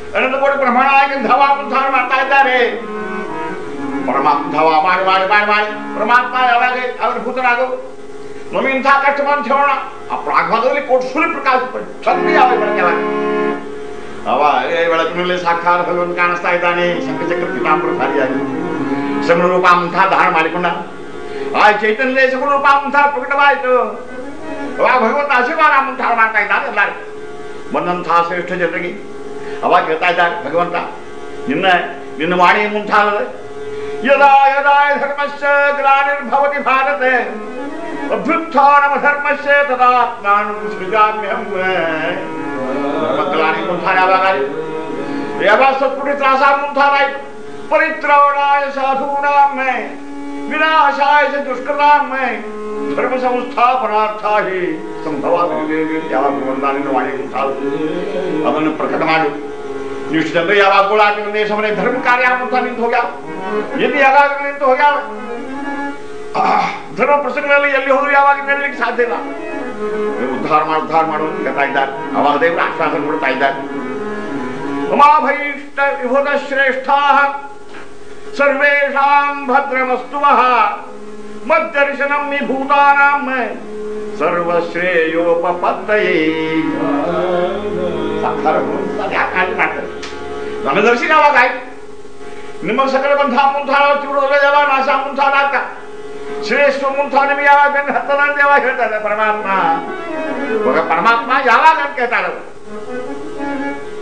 अनंतपुर ब्रह्मण आगे धावा पुंथान मारता जा रे परमात्मा धावा मार मार मार मार परमात्मा आवागे अगर भूत ना दो नवीन था, कष्टमान छोड़ना अब प्रागवादोली कोट सूर्य प्रकाश पर चंद्र आवे बड़ के लागे अब ये बड़ा तुमले साक्षात भगवान का नस्ता इदाने शंकर चक्र की नाम पर भारी आई समर रूपाम था धार मालिकुना आय चैतन्य ले समर रूपाम था प्रकटवाय तो। वाह भगवान आशीर्वाद आम धार मारता इदाने लागे ಬಂದಂತಹ ಶ್ರೇಷ್ಠ ಜನರಿಗೆ ಅವಾಗ ಹೇಳ್ತಾ ಇದ್ದಾರೆ ಭಗವಂತ ನಿನ್ನ ನಿನ್ನ ವಾಣಿ ಮುಂತಾದ ಯದಾ ಯದಾ ಧರ್ಮಶ್ಚ ಗ್ಲಾನಿರ್ಭವತಿ ಭಾರತ ಅಭ್ಯುತ್ಥಾನಮ ಧರ್ಮಶ್ಚ ತದಾತ್ಮಾನಂ ಸೃಜಾಮ್ಯಹಂ ಧರ್ಮಗ್ಲಾನಿ ಮುಂತಾನ ಯಾವಾಗ ಆಯ್ತು? ಯಾವಾಗ ಸತ್ಪುಟಿ ತ್ರಾಸ ಮುಂತಾನಾಯ್ತು ಪರಿತ್ರಾಣಾಯ ಸಾಧೂನಾಂ ಮೇ ವಿನಾಶಾಯ ಚ ದುಷ್ಕೃತಾಂ ಮೇ ಧರ್ಮ ಸಂಸ್ಥಾಪನಾರ್ಥ ಹಿ ಸಂಭವ ಯಾವಾಗ ಬಂದಾನಿನ ವಾಣಿ ಮುಂತಾದ ಅದನ್ನು ಪ್ರಕಟ ಮಾಡು ಇಷ್ಟು ಜನರು ಯಾವಾಗ ಗೋಳಾಟ ಒಂದೇ ಸಮಯ ಧರ್ಮ ಕಾರ್ಯ ಅಂತ ನಿಂತು ಹೋಗ್ಯಾವ ಎಲ್ಲಿ ಯಾವಾಗ ನಿಂತು ಹೋಗ್ಯಾವ ಆ, ಧರ್ಮ ಪ್ರಸಂಗದಲ್ಲಿ ಎಲ್ಲಿ ಹೋದ್ರು ಯಾವಾಗ ನಡಲಿಕ್ಕೆ ಸಾಧ್ಯ ಇಲ್ಲ ಉದ್ಧಾರ ಮಾಡು ಉದ್ಧಾರ ಮಾಡು ಅಂತ ಹೇಳ್ತಾ ಇದ್ದಾರೆ ಅವಾಗ ದೇವರು ಆಶ್ವಾಸನೆ ಕೊಡ್ತಾ ಇದ್ದಾರೆ ಉಮಾಭೈಷ್ಟ ವಿಭುತ ಶ್ರೇಷ್ಠಾ सर्वेषां भद्रमस्तु वः मद्दर्शनं मे भूतानां सर्वश्रेयोपपत्तये। धनदर्शी नावा काय निम सकळ पंथा मुंथाला चिवडवलं जावा नाशा मुंथा नाका श्रेष्ठ मुंथाने मी यावा गण हत्तदान देवा खेळता परमात्मा बघा परमात्मा यावा गण कहता अवा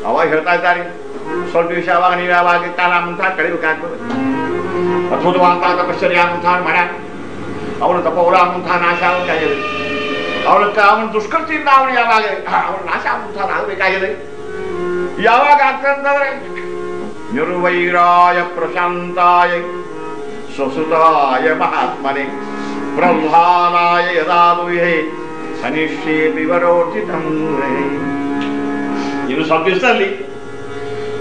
हवा खेळता रे ಅಂತ ಕೇಳ್ತಾರೆ ಅವ್ರು. ಅವಾಗ ಹೇಳ್ತಾ ಇದ್ದಾರೆ ಸ್ವಲ್ಪ ವಿಷಯ ಅವಾಗ ನೀವು ಯಾವಾಗ ಕಾಲ ಮುಂತಾನ ಕಳಿಬೇಕಾಗ್ತದೆ ಅದ್ಭುತವಾದಂತ ತಪಶ್ಚರ್ಯ ಮುಂತಾನ ಮಾಡ ಅವನು ತಪೋರ ಮುಂತಾನ ನಾಶ ಆಗಬೇಕಾಗಿದೆ ಅವನ ಅವನ ದುಷ್ಕೃತಿಯಿಂದ ಅವನು ಯಾವಾಗ ಅವನ ನಾಶ ಮುಂತಾನ ಆಗಬೇಕಾಗಿದೆ ಯಾವಾಗ ಆಗ್ತದೆ ಅಂತಂದ್ರೆ ನಿರ್ವೈರಾಯ ಪ್ರಶಾಂತಾಯ ಸ್ವಸುತಾಯ ಮಹಾತ್ಮನೆ ಪ್ರಹ್ಲಾದಾಯ ಯದಾದುಹೇ ಅನಿಶ್ಚೇಪಿ ವರೋಚಿತಂ ಇನ್ನು ಸ್ವಲ್ಪ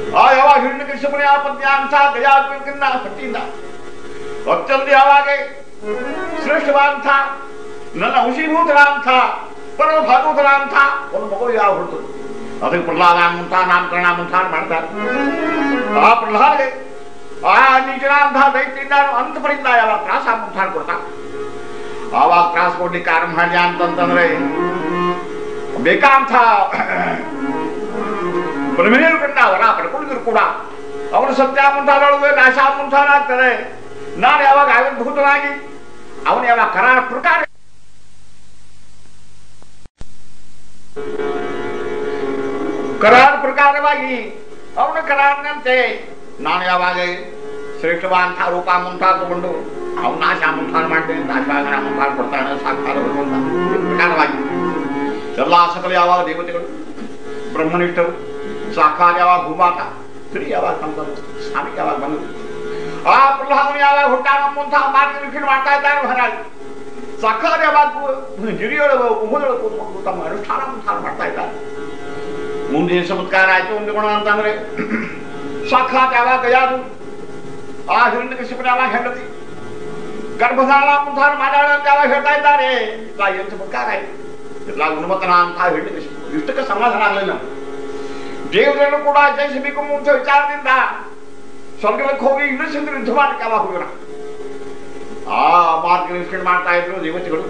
ದಿವಸದಲ್ಲಿ ಆ ಯಾವಾಗ ಹಿರಣ್ಯ ಕೃಷ್ಣಪುರ ಯಾಪತ್ಯ ಅಂತ ಗಜಾಕಿಂದ ಪಟ್ಟಿಯಿಂದ ಅತ್ಯಂತ ಯಾವಾಗ ಶ್ರೇಷ್ಠವಾದಂಥ ನನ್ನ ಹುಷೀಭೂತರಾದಂಥ ಪರಮ ಭಾಗವತರ ಅಂತ ಒಂದು ಮಗು ಯಾವ ಹುಡ್ತು ಅದಕ್ಕೆ ಪ್ರಹ್ಲಾದ ಅಂತ ನಾಮಕರಣ ಅಂತ ಮಾಡ್ತಾರೆ ಆ ಪ್ರಹ್ಲಾದ ಆ ನಿಜನ ಅಂತ ದೈತ್ಯಿಂದ ಅಂತಪರಿಂದ ಯಾವಾಗ ತ್ರಾಸ ಅಂತ ಕೊಡ್ತಾ ಆವಾಗ ತ್ರಾಸ ಕೊಡ್ಲಿಕ್ಕೆ ಆರಂಭ ಮಾಡ್ಯ ಅಂತಂತಂದ್ರೆ ಬೇಕಾಂತ ಬ್ರಹ್ಮನೇರು ಕಂಡ ವರ ಪಡ್ಕೊಂಡಿದ್ರು ಕೂಡ. ಅವನು ಸತ್ಯ ಮುಂತಾದೊಳಗೆ ನಾಶ ಮುಂತಾನಾಗ್ತದೆ ನಾನು ಯಾವಾಗ ಆವಿರ್ಭೂತನಾಗಿ? ಅವನು ಯಾವಾಗ ಕರಾರ ಪ್ರಕಾರ ಕರಾರ ಪ್ರಕಾರವಾಗಿ ಅವನ ಕರಾರನಂತೆ ನಾನು ಯಾವಾಗ ಶ್ರೇಷ್ಠವಾದಂಥ ರೂಪ ಮುಂತಾದ ತಗೊಂಡು ಅವನು ನಾಶ ಮುಂತಾನ ಮಾಡ್ತೇನೆ ನಾಶವಾಗ ಮುಂತಾನ ಕೊಡ್ತಾನೆ ಈ ಪ್ರಕಾರವಾಗಿ. ಎಲ್ಲ ಸಕಲ ಯಾವಾಗ ದೇವತೆಗಳು? ಬ್ರಹ್ಮನಿಷ್ಠರು. ಸಾಕ್ಷಾತ್ ಯಾವಾಗ ಭೂಮಾತ ಸ್ತ್ರೀ ಯಾವಾಗ ನಮ್ಮ ಸ್ವಾಮಿ ಯಾವಾಗ ಬಂದರು ಆ ಪ್ರಹ್ಲಾದನು ಯಾವಾಗ ಹುಟ್ಟಾನ ಮುಂತ ಮಾರ್ಗದರ್ಶನ ಮಾಡ್ತಾ ಇದ್ದಾರೆ ಮಹಾರಾಜ್ ಸಾಕ್ಷಾತ್ ಯಾವಾಗ ಗಿರಿಯೊಳಗೆ ಕುಂಭದೊಳಗೆ ಕೂತ್ಕೊಂಡು ತಮ್ಮ ಅನುಷ್ಠಾನ ಮುಂತಾನ ಮಾಡ್ತಾ ಇದ್ದಾರೆ ಮುಂದೆ ಚಮತ್ಕಾರ ಆಯ್ತು ಒಂದು ಗುಣ ಅಂತಂದ್ರೆ ಸಾಕ್ಷಾತ್ ಯಾವಾಗ ಯಾರು ಆ ಹಿರಣ್ಯ ಕಶಿಪನ ಯಾವಾಗ ಹೆಂಡತಿ ಗರ್ಭಧಾರಣ ಮುಂತಾನ ಮಾತಾಡ ಅಂತ ಯಾವಾಗ ಹೇಳ್ತಾ ಇದ್ದಾರೆ ಇಲ್ಲ ಏನು ಚಮತ್ಕಾರ ಆಯ್ತು ಎಲ್ಲ ಗುಣಮತನ ಅಂತ ಹಿರಣ್ಯ ಕಶಿಪು ಇಷ್ಟಕ್ಕೆ ಸಮಾಧಾನ ಆಗಲಿಲ್ಲ ದೇವರನ್ನು ಕೂಡ ಜಯಿಸಬೇಕು ಅಂತ ವಿಚಾರದಿಂದ ಸ್ವರ್ಗಕ್ಕೆ ಹೋಗಿ ಇನ್ನೊಂದು ಯುದ್ಧ ಮಾಡಕ್ಕೆ ಯಾವಾಗ ಹೋಗೋಣ ಆ ಮಾರ್ಗ ನಿರೀಕ್ಷಣೆ ಮಾಡ್ತಾ ಇದ್ರು ದೇವತೆಗಳು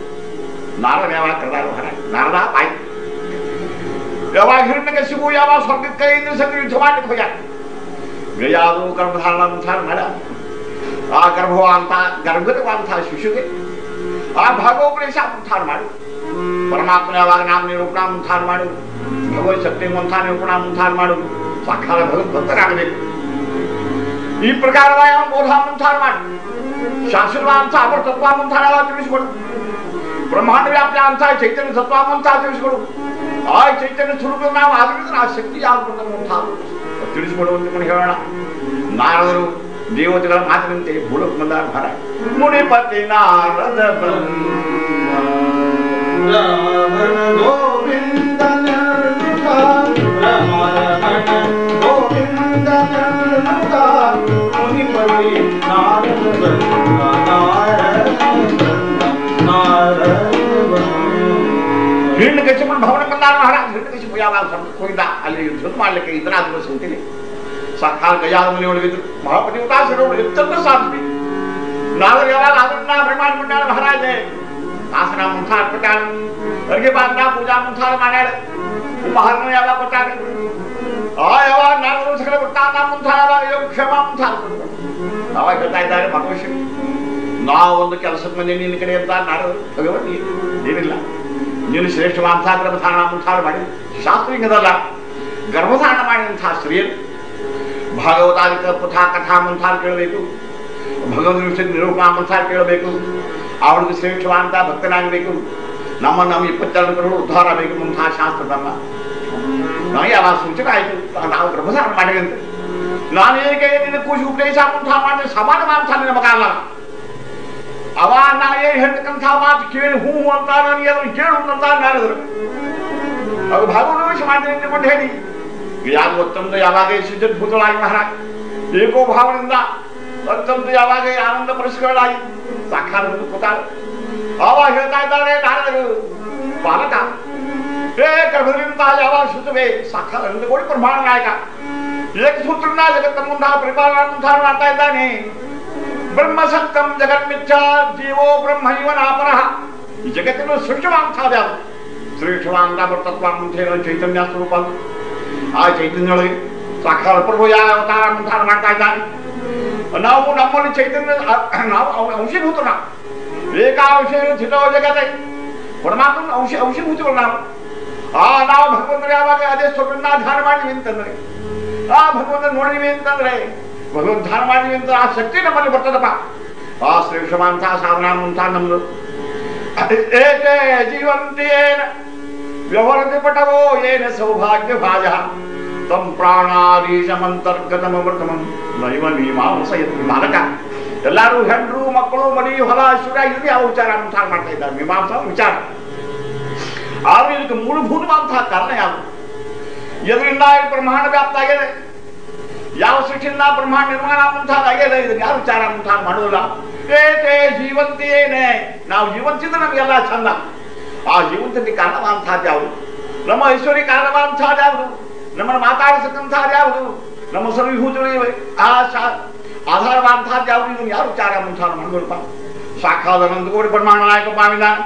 ನಾರದ ಯಾವಾಗ ಕರೆದಾರು ಮಹಾರಾಜ್ ನಾರದ ಆಯ್ತು ಯಾವಾಗ ಹಿರಣ್ಯಕ್ಕೆ ಸಿಗು ಯಾವಾಗ ಸ್ವರ್ಗಕ್ಕೆ ಕೈಯಿಂದ ಸಂಗ ಯುದ್ಧ ಮಾಡ್ಲಿಕ್ಕೆ ಹೋಗ್ಯಾರ ಗಯಾದು ಗರ್ಭಧಾರಣ ಮುಂತಾನ ಮಾಡ ಆ ಗರ್ಭವಂತ ಗರ್ಭಗತವಂತ ಶಿಶುಗೆ ಆ ಭಾಗೋಪದೇಶ ಮುಂತಾನ ಮಾಡು ಪರಮಾತ್ಮ ಯಾವಾಗ ನಾಮ ನಿರೂಪಣ ಮುಂತಾನ ಮಾಡು ಭಗವತ್ ಶಕ್ತಿ ಮುಂತಾನ ನಿರೂಪಣ ಮುಂತಾನ ಮಾಡು ಸಾಕ್ಷಾತ್ ಭಗವಂತರಾಗಬೇಕು ಈ ಪ್ರಕಾರವಾಗಿ ಅವನು ಬೋಧ ಮುಂತಾನ ಮಾಡಿ ಶಾಸ್ತ್ರವಾಂತ ಅವರ ತತ್ವ ಮುಂತಾನ ತಿಳಿಸಿಕೊಡು ಬ್ರಹ್ಮಾಂಡ ವ್ಯಾಪ್ತಿ ಅಂತ ಚೈತನ್ಯ ತತ್ವ ಅಂತ ತಿಳಿಸಿಕೊಡು ಆ ಚೈತನ್ಯ ಸ್ವರೂಪ ನಾವು ಆದ್ರಿಂದ ಆ ಶಕ್ತಿ ಯಾವುದು ಅಂತ ತಿಳಿಸಿಕೊಡುವಂತ ಹೇಳೋಣ ನಾರದರು ದೇವತೆಗಳ ಮಾತಿನಂತೆ ಭೂಲೋಕ ಬಂದಾರ ಭಾರ ಮುನಿಪತಿ ನಾರದ ರಾವಣ ಗೋವಿಂದನ ರಮಣ ಗೋವಿಂದನ ಮುನಿಪತಿ ನಾರದ ಹಿರಣ್ಯ ಕಶ್ಯಪನ ಭವನ ಬಂದಾರ ಮಹಾರಾಜ ಹಿರಣ್ಯ ಕಶ್ಯಪ ಯಾವಾಗ ಸ್ವರ್ಗಕ್ಕೆ ಹೋಗಿದ್ದ ಅಲ್ಲಿ ಯುದ್ಧ ಮಾಡ್ಲಿಕ್ಕೆ ಇದರಾದ್ರು ಸಂತಿಲಿ ಸಾಕ್ಷಾತ್ ಗಜಾದ ಮನೆ ಒಳಗಿದ್ರು ಮಹಾಪತಿ ಉದಾಸರು ಎತ್ತಂತ ಸಾಧ್ವಿ ನಾವರು ಯಾವಾಗ ಅದನ್ನ ಬ್ರಹ್ಮಾಂಡ ಬಿಟ್ಟಾಳ ಮಹಾರಾಜೆ ದಾಸನ ಮುಂತಾರ ಪ್ರಕಾರ ಅರ್ಗೆ ಬಾಂಧ ಪೂಜಾ ಮುಂತಾರ ಮಾಡ್ಯಾಳ ಉಪಹಾರನ ಯಾವಾಗ ಕೊಟ್ಟಾರ ಆ ಯಾವಾಗ ನಾನು ಸಕಲ ವೃತ್ತಾಂತ ಮುಂತಾರ ಯೋಗ ಕ್ಷಮ ಮುಂತಾರ ಅವಾಗ ಹೇಳ್ತಾ ಇದ್ದಾರೆ ಭಗವಶ್ರೀ ನಾವು ಒಂದು ಕೆಲಸಕ್ಕೆ ಬಂದೆ ನಿನ್ನ ಕಡೆ ಅಂತ ನಾಡು ಭಗವತಿ ಏನಿಲ್ಲ ನೀನು ಶ್ರೇಷ್ಠವಾಂಥ ಗರ್ಭಧಾರಣ ಮುಂತಾರ ಮಾಡಿ ಶಾಸ್ತ್ರೀಯದಲ್ಲ ಗರ್ಭಧಾರಣ ಮಾಡಿದಂತಹ ಸ್ತ್ರೀಯರು ಭಾಗವತಾದಿಕ ಪುಥ ಕಥಾ ಮುಂತಾರ ಕೇಳಬೇಕು ಭಗವದ್ ವಿಷಯ ನಿರೂಪಣಾ ಮುಂತಾರ ಕೇಳಬೇಕು ಅವಳಿಗೆ ಶ್ರೇಷ್ಠವಾಂತ ಭಕ್ತನಾಗಬೇಕು ನಮ್ಮ ನಮ್ಮ ಇಪ್ಪತ್ತೆರಡು ಕರೋಡು ಉದ್ಧಾರ ಆಗಬೇಕು ಮುಂತಹ ಶಾಸ್ತ್ರದಲ್ಲ ನನಗೆ ಅವಾಗ ಸೂಚನೆ ಆಯಿತು ನಾವು ಗರ್ಭಧಾರಣ ಮಾಡಿದಂತೆ ನಾನು ಏಕೆ ನಿನ್ನ ಕೂಸಿ ಉಪದೇಶ ಮುಂತಾರ ಮಾಡಿದ್ರೆ ಸಮಾನ ಮಾಂಸ ನಿನ್ನ ಮಗ ಅಲ್ಲ ಅವ ನಾ ಏನ್ ಹೇಳ್ತಕ್ಕಂಥ ಮಾತು ಕೇಳಿ ಹೂ ಅಂತ ನನಗೆ ಅದನ್ನು ಕೇಳು ಅಂತ ನಾರದರು ಅದು ಭಾಗವತ ಮಾಡ್ತೀನಿ ಅಂದುಕೊಂಡು ಹೇಳಿ ಯಾರು ಒತ್ತೊಂದು ಯಾವಾಗ ಸಿದ್ಧಭೂತಳಾಗಿ ಮಹಾರಾಜ್ ಏಕೋ ಭಾವದಿಂದ अत्यंत તું आनंद ગઈ आई પુષ્કળ આવી સાખા રૂપ પોકાર આવા હેતા बालका. ધાર हे गर्भरींता यावा सुतवे साखा रंग कोणी प्रमाण नायका एक सूत्र ना जगत मुंधा परिपालन धार नाता येताने ब्रह्म सत्यम जगत मिच्छा जीवो ब्रह्मयवन जीवन जगतिनो जगतन सृष्टवान थाव्या श्रेष्ठवान नाम तत्वान मुंधे चैतन्य स्वरूपात आ चैतन्यले साखा प्रभु या अवतार मुंधार नाता येताने ನಾವು ನಮ್ಮಲ್ಲಿ ಚೈತನ್ಯ ಅ- ನಾವು ಅವ- ಅಂಶೀಭೂತ ನಾವು ಏಕಾಂಶ ಸ್ಥಿತೋ ಜಗತ್ತೆ ಪರಮಾತ್ಮನ ಅಂಶ ಅಂಶೀಭೂತಗಳು ನಾವು ಆ ನಾವು ಭಗವಂತನ ಯಾವಾಗ ಅದೇ ಸ್ವಪ್ನ ಧ್ಯಾನ ಮಾಡಿವಿ ಅಂತಂದ್ರೆ ಆ ಭಗವಂತನ ನೋಡಿವಿ ಅಂತಂದ್ರೆ ಭಗವಂತ ಧ್ಯಾನ ಮಾಡಿವಿ ಅಂತ ಆ ಶಕ್ತಿ ನಮ್ಮಲ್ಲಿ ಬರ್ತದಪ್ಪ ಆ ಶ್ರೇಷ್ಠವಂತ ಸಾಧನ ಅಂತ ನಮ್ದು ಏಕೆ ಜೀವಂತಿಯೇನ ವ್ಯವಹರತಿ ಪಟವೋ ಏನ ಸೌಭಾಗ್ಯ ಭಾಜ ತಂ ಪ್ರಾಣಾದೀಶಮಂತರ್ಗತಮೃತಮಂ ನೈವ ವಿಮಾಂಸಯತ್ ಬಾಲಕ ಎಲ್ಲರೂ ಹೆಂಡ್ರು, ಮಕ್ಕಳು ಮನಿ ಹೊಲ ಇಲ್ಲಿ ಯಾವ ವಿಚಾರ ಅಂತ ಮಾಡ್ತಾ ಇದ್ದಾರೆ. ಮೀಮಾಂಸ ವಿಚಾರ. ಆದ್ರೆ ಇದಕ್ಕೆ ಮೂಲಭೂತವಾದಂತಹ ಕಾರಣ ಯಾವುದು? ಎದರಿಂದ ಬ್ರಹ್ಮಾಂಡ ವ್ಯಾಪ್ತ ಆಗಿದೆ. ಯಾವ ಸೃಷ್ಟಿಯಿಂದ ಬ್ರಹ್ಮಾಂಡ ನಿರ್ಮಾಣ ಮುಂತಾದಾಗಿದೆ ಇದಕ್ಕೆ ಯಾವ ವಿಚಾರ ಮುಂತಾದ ಮಾಡುವುದಿಲ್ಲ? ಏತೇ ಜೀವಂತಿಯೇನೆ ನಾವು ಜೀವಂತಿದ್ರೆ ನಮಗೆಲ್ಲ ಚಂದ ಆ ಜೀವಂತಕ್ಕೆ ಕಾರಣವಾದಂತಹದ್ದು ಯಾವುದು ನಮ್ಮ ಐಶ್ವರ್ಯ ಕಾರಣವಾದಂತಹದ್ದು ಯಾವುದು ನಮ್ಮನ್ನು ಮಾತಾಡಿಸಕ್ಕಂತಹದ್ದು ಯಾವುದು ನಮ್ಮ ಸರ್ವಭೂತಗಳಿಗೆ ಆ ಶಾ ಆಧಾರವಾದಂತಹದ್ದು ಯಾವುದು ಇದನ್ನು ಯಾರು ವಿಚಾರ ಮುಂಚಾರ ಮಾಡಿದ್ರಪ್ಪ ಸಾಕ್ಷಾತ್ ಅನಂತ ಕೋಟಿ ಪರಿಮಾಣ ನಾಯಕ ಪಾವಿದ್ದಾನೆ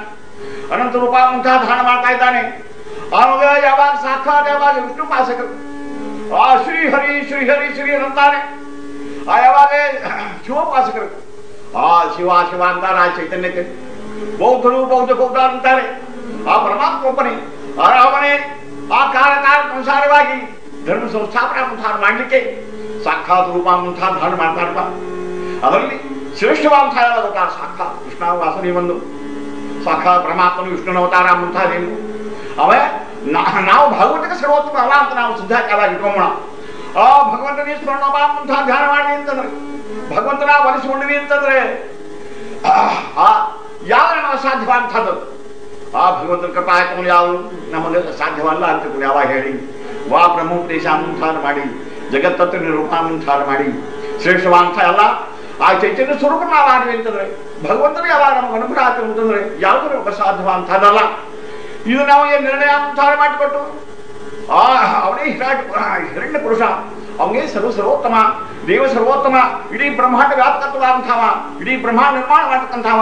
ಅನಂತ ರೂಪ ಮುಂತಾದ ಧಾರಣ ಮಾಡ್ತಾ ಇದ್ದಾನೆ ಆವಾಗ ಯಾವಾಗ ಸಾಕ್ಷಾತ್ ಯಾವಾಗ ವಿಷ್ಣು ಪಾಸಕರು ಆ ಶ್ರೀಹರಿ ಶ್ರೀಹರಿ ಶ್ರೀ ಅಂತಾನೆ ಆ ಯಾವಾಗ ಶಿವೋಪಾಸಕರು ಆ ಶಿವ ಶಿವ ಅಂತಾರೆ ಆ ಚೈತನ್ಯಕ್ಕೆ ಬೌದ್ಧರು ಬೌದ್ಧ ಬೌದ್ಧ ಅಂತಾರೆ ಆ ಪರಮಾತ್ಮ ಒಬ್ಬನೇ ಆ ರಾಮನೇ ಆ ಕಾಲ ಕಾಲಕ್ಕನುಸಾರವಾಗಿ ಧರ್ಮ ಸಂಸ್ಥಾಪನಾ ಮುಂತಾದ ಮಾಡಲಿಕ್ಕೆ ಸಾಕ್ಷಾತ್ ರೂಪ ಮುಂತಾದ ಧಾರಣ ಮಾಡ್ತಾರಪ್ಪ. ಅದರಲ್ಲಿ ಶ್ರೇಷ್ಠವಾದಂಥ ಅವತಾರ ಸಾಕ್ಷಾತ್ ಕೃಷ್ಣ ವಾಸನೆ ಬಂದು ಸಾಕ್ಷಾತ್ ಪರಮಾತ್ಮನು ವಿಷ್ಣುನ ಅವತಾರ ಮುಂತಾದೇನು ಅವ ನಾವು ಭಾಗವತಕ್ಕೆ ಸರ್ವೋತ್ತಮ ಅವ ಅಂತ ನಾವು ಸಿದ್ಧಾಚಾರ ಇಟ್ಕೊಂಬೋಣ. ಆ ಭಗವಂತನೇ ಸ್ಮರಣ ಮುಂತ ಧ್ಯಾನ ಮಾಡಿ ಅಂತಂದ್ರೆ, ಭಗವಂತನ ಒಲಿಸಿಕೊಂಡಿವಿ ಅಂತಂದ್ರೆ, ಆ ಯಾವ ಸಾಧ್ಯವಾದಂಥದ್ದು? ಆ ಭಗವಂತನ ಕೃಪಾ ಹಾಕೊಂಡು ಯಾವುದು ನಮಗೆ ಸಾಧ್ಯವಲ್ಲ ಅಂತ ಕೂಡ ಯಾವಾಗ ಹೇಳಿ. ವಾ ಬ್ರಹ್ಮೋಪದೇಶ ಮುಂತಾದ ಮಾಡಿ ಜಗತ್ತತ್ತು ನಿರೂಪ ಮುಂತಾದ ಮಾಡಿ ಶ್ರೇಷ್ಠವಾಂತ ಎಲ್ಲ ಆ ಚೈತನ್ಯ ಸ್ವರೂಪ ನಾವು ಆದ್ವಿ ಅಂತಂದ್ರೆ, ಭಗವಂತನ ಯಾವಾಗ ನಮಗೆ ಅನುಗ್ರಹ ಅಂತಂದ್ರೆ ಯಾವುದು ನಮಗೆ ಸಾಧ್ಯವಾದಂಥದ್ದಲ್ಲ. ಇದು ನಾವು ಏನು ನಿರ್ಣಯ ಮುಂತಾದ ಮಾಡಿಕೊಟ್ಟು ಅವನೇ ಹಿರಾಟ್ ಹಿರಣ್ಯ ಪುರುಷ ಅವನೇ ಸರ್ವ ಸರ್ವೋತ್ತಮ ದೇವ ಸರ್ವೋತ್ತಮ ಇಡೀ ಬ್ರಹ್ಮಾಂಡ ವ್ಯಾಪಕತ್ವದಂಥವ ಇಡೀ ಬ್ರಹ್ಮಾಂಡ ನಿರ್ಮಾಣ ಮಾಡತಕ್ಕಂಥವ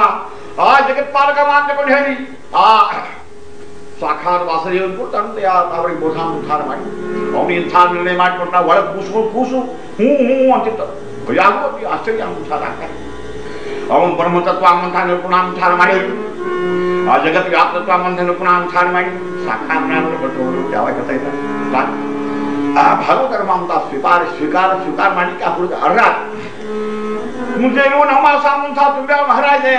ಆ ಜಗತ್ಪಾಲಕ ಅಂತಕೊಂಡು ಹೇಳಿ ಆ ಸಾಕ್ಷಾತ್ ವಾಸದೇವನ್ ಕೊಟ್ಟು ಅಂತ ಅವರಿಗೆ ಬೋಧ ಉದ್ಧಾರ ಮಾಡಿ ಅವನು ಇಂಥ ನಿರ್ಣಯ ಮಾಡಿಕೊಟ್ಟ ಒಳಗೆ ಕೂಸು ಕೂಸು ಹ್ಞೂ ಹ್ಞೂ ಅಂತಿತ್ತು ಯಾಕೋ ಅತಿ ಆಶ್ಚರ್ಯ ಉದ್ಧಾರ ಆಗ್ತಾರೆ ಅವನು ಬ್ರಹ್ಮತತ್ವ ಅಂಥ ನಿರ್ಗುಣ ಉದ್ಧಾರ ಮಾಡಿದ್ರು ಆ ಜಗತ್ ವ್ಯಾಪ್ತತ್ವ ಮಂದ ನಿರ್ಗುಣ ಉದ್ಧಾರ ಮಾಡಿ ಸಾಕ್ಷಾತ್ ಜ್ಞಾನವನ್ನು ಕೊಟ್ಟು ಹೋದ್ರು ಯಾವಾಗ ಹೇಳ್ತಾ ಇದ್ದಾರೆ ಸಾಕು. ಆ ಭಾಗವತರ ಅಂತ ಸ್ವೀಕಾರ ಸ್ವೀಕಾರ ಸ್ವೀಕಾರ ಮಾಡ್ಲಿಕ್ಕೆ ಆ ಹುಡುಗ ಅರ್ಹ ಮುಂಚೆನೂ ನಮ್ಮ ಸಾಮಂತ ತುಂಬ ಮಹಾರಾಜೆ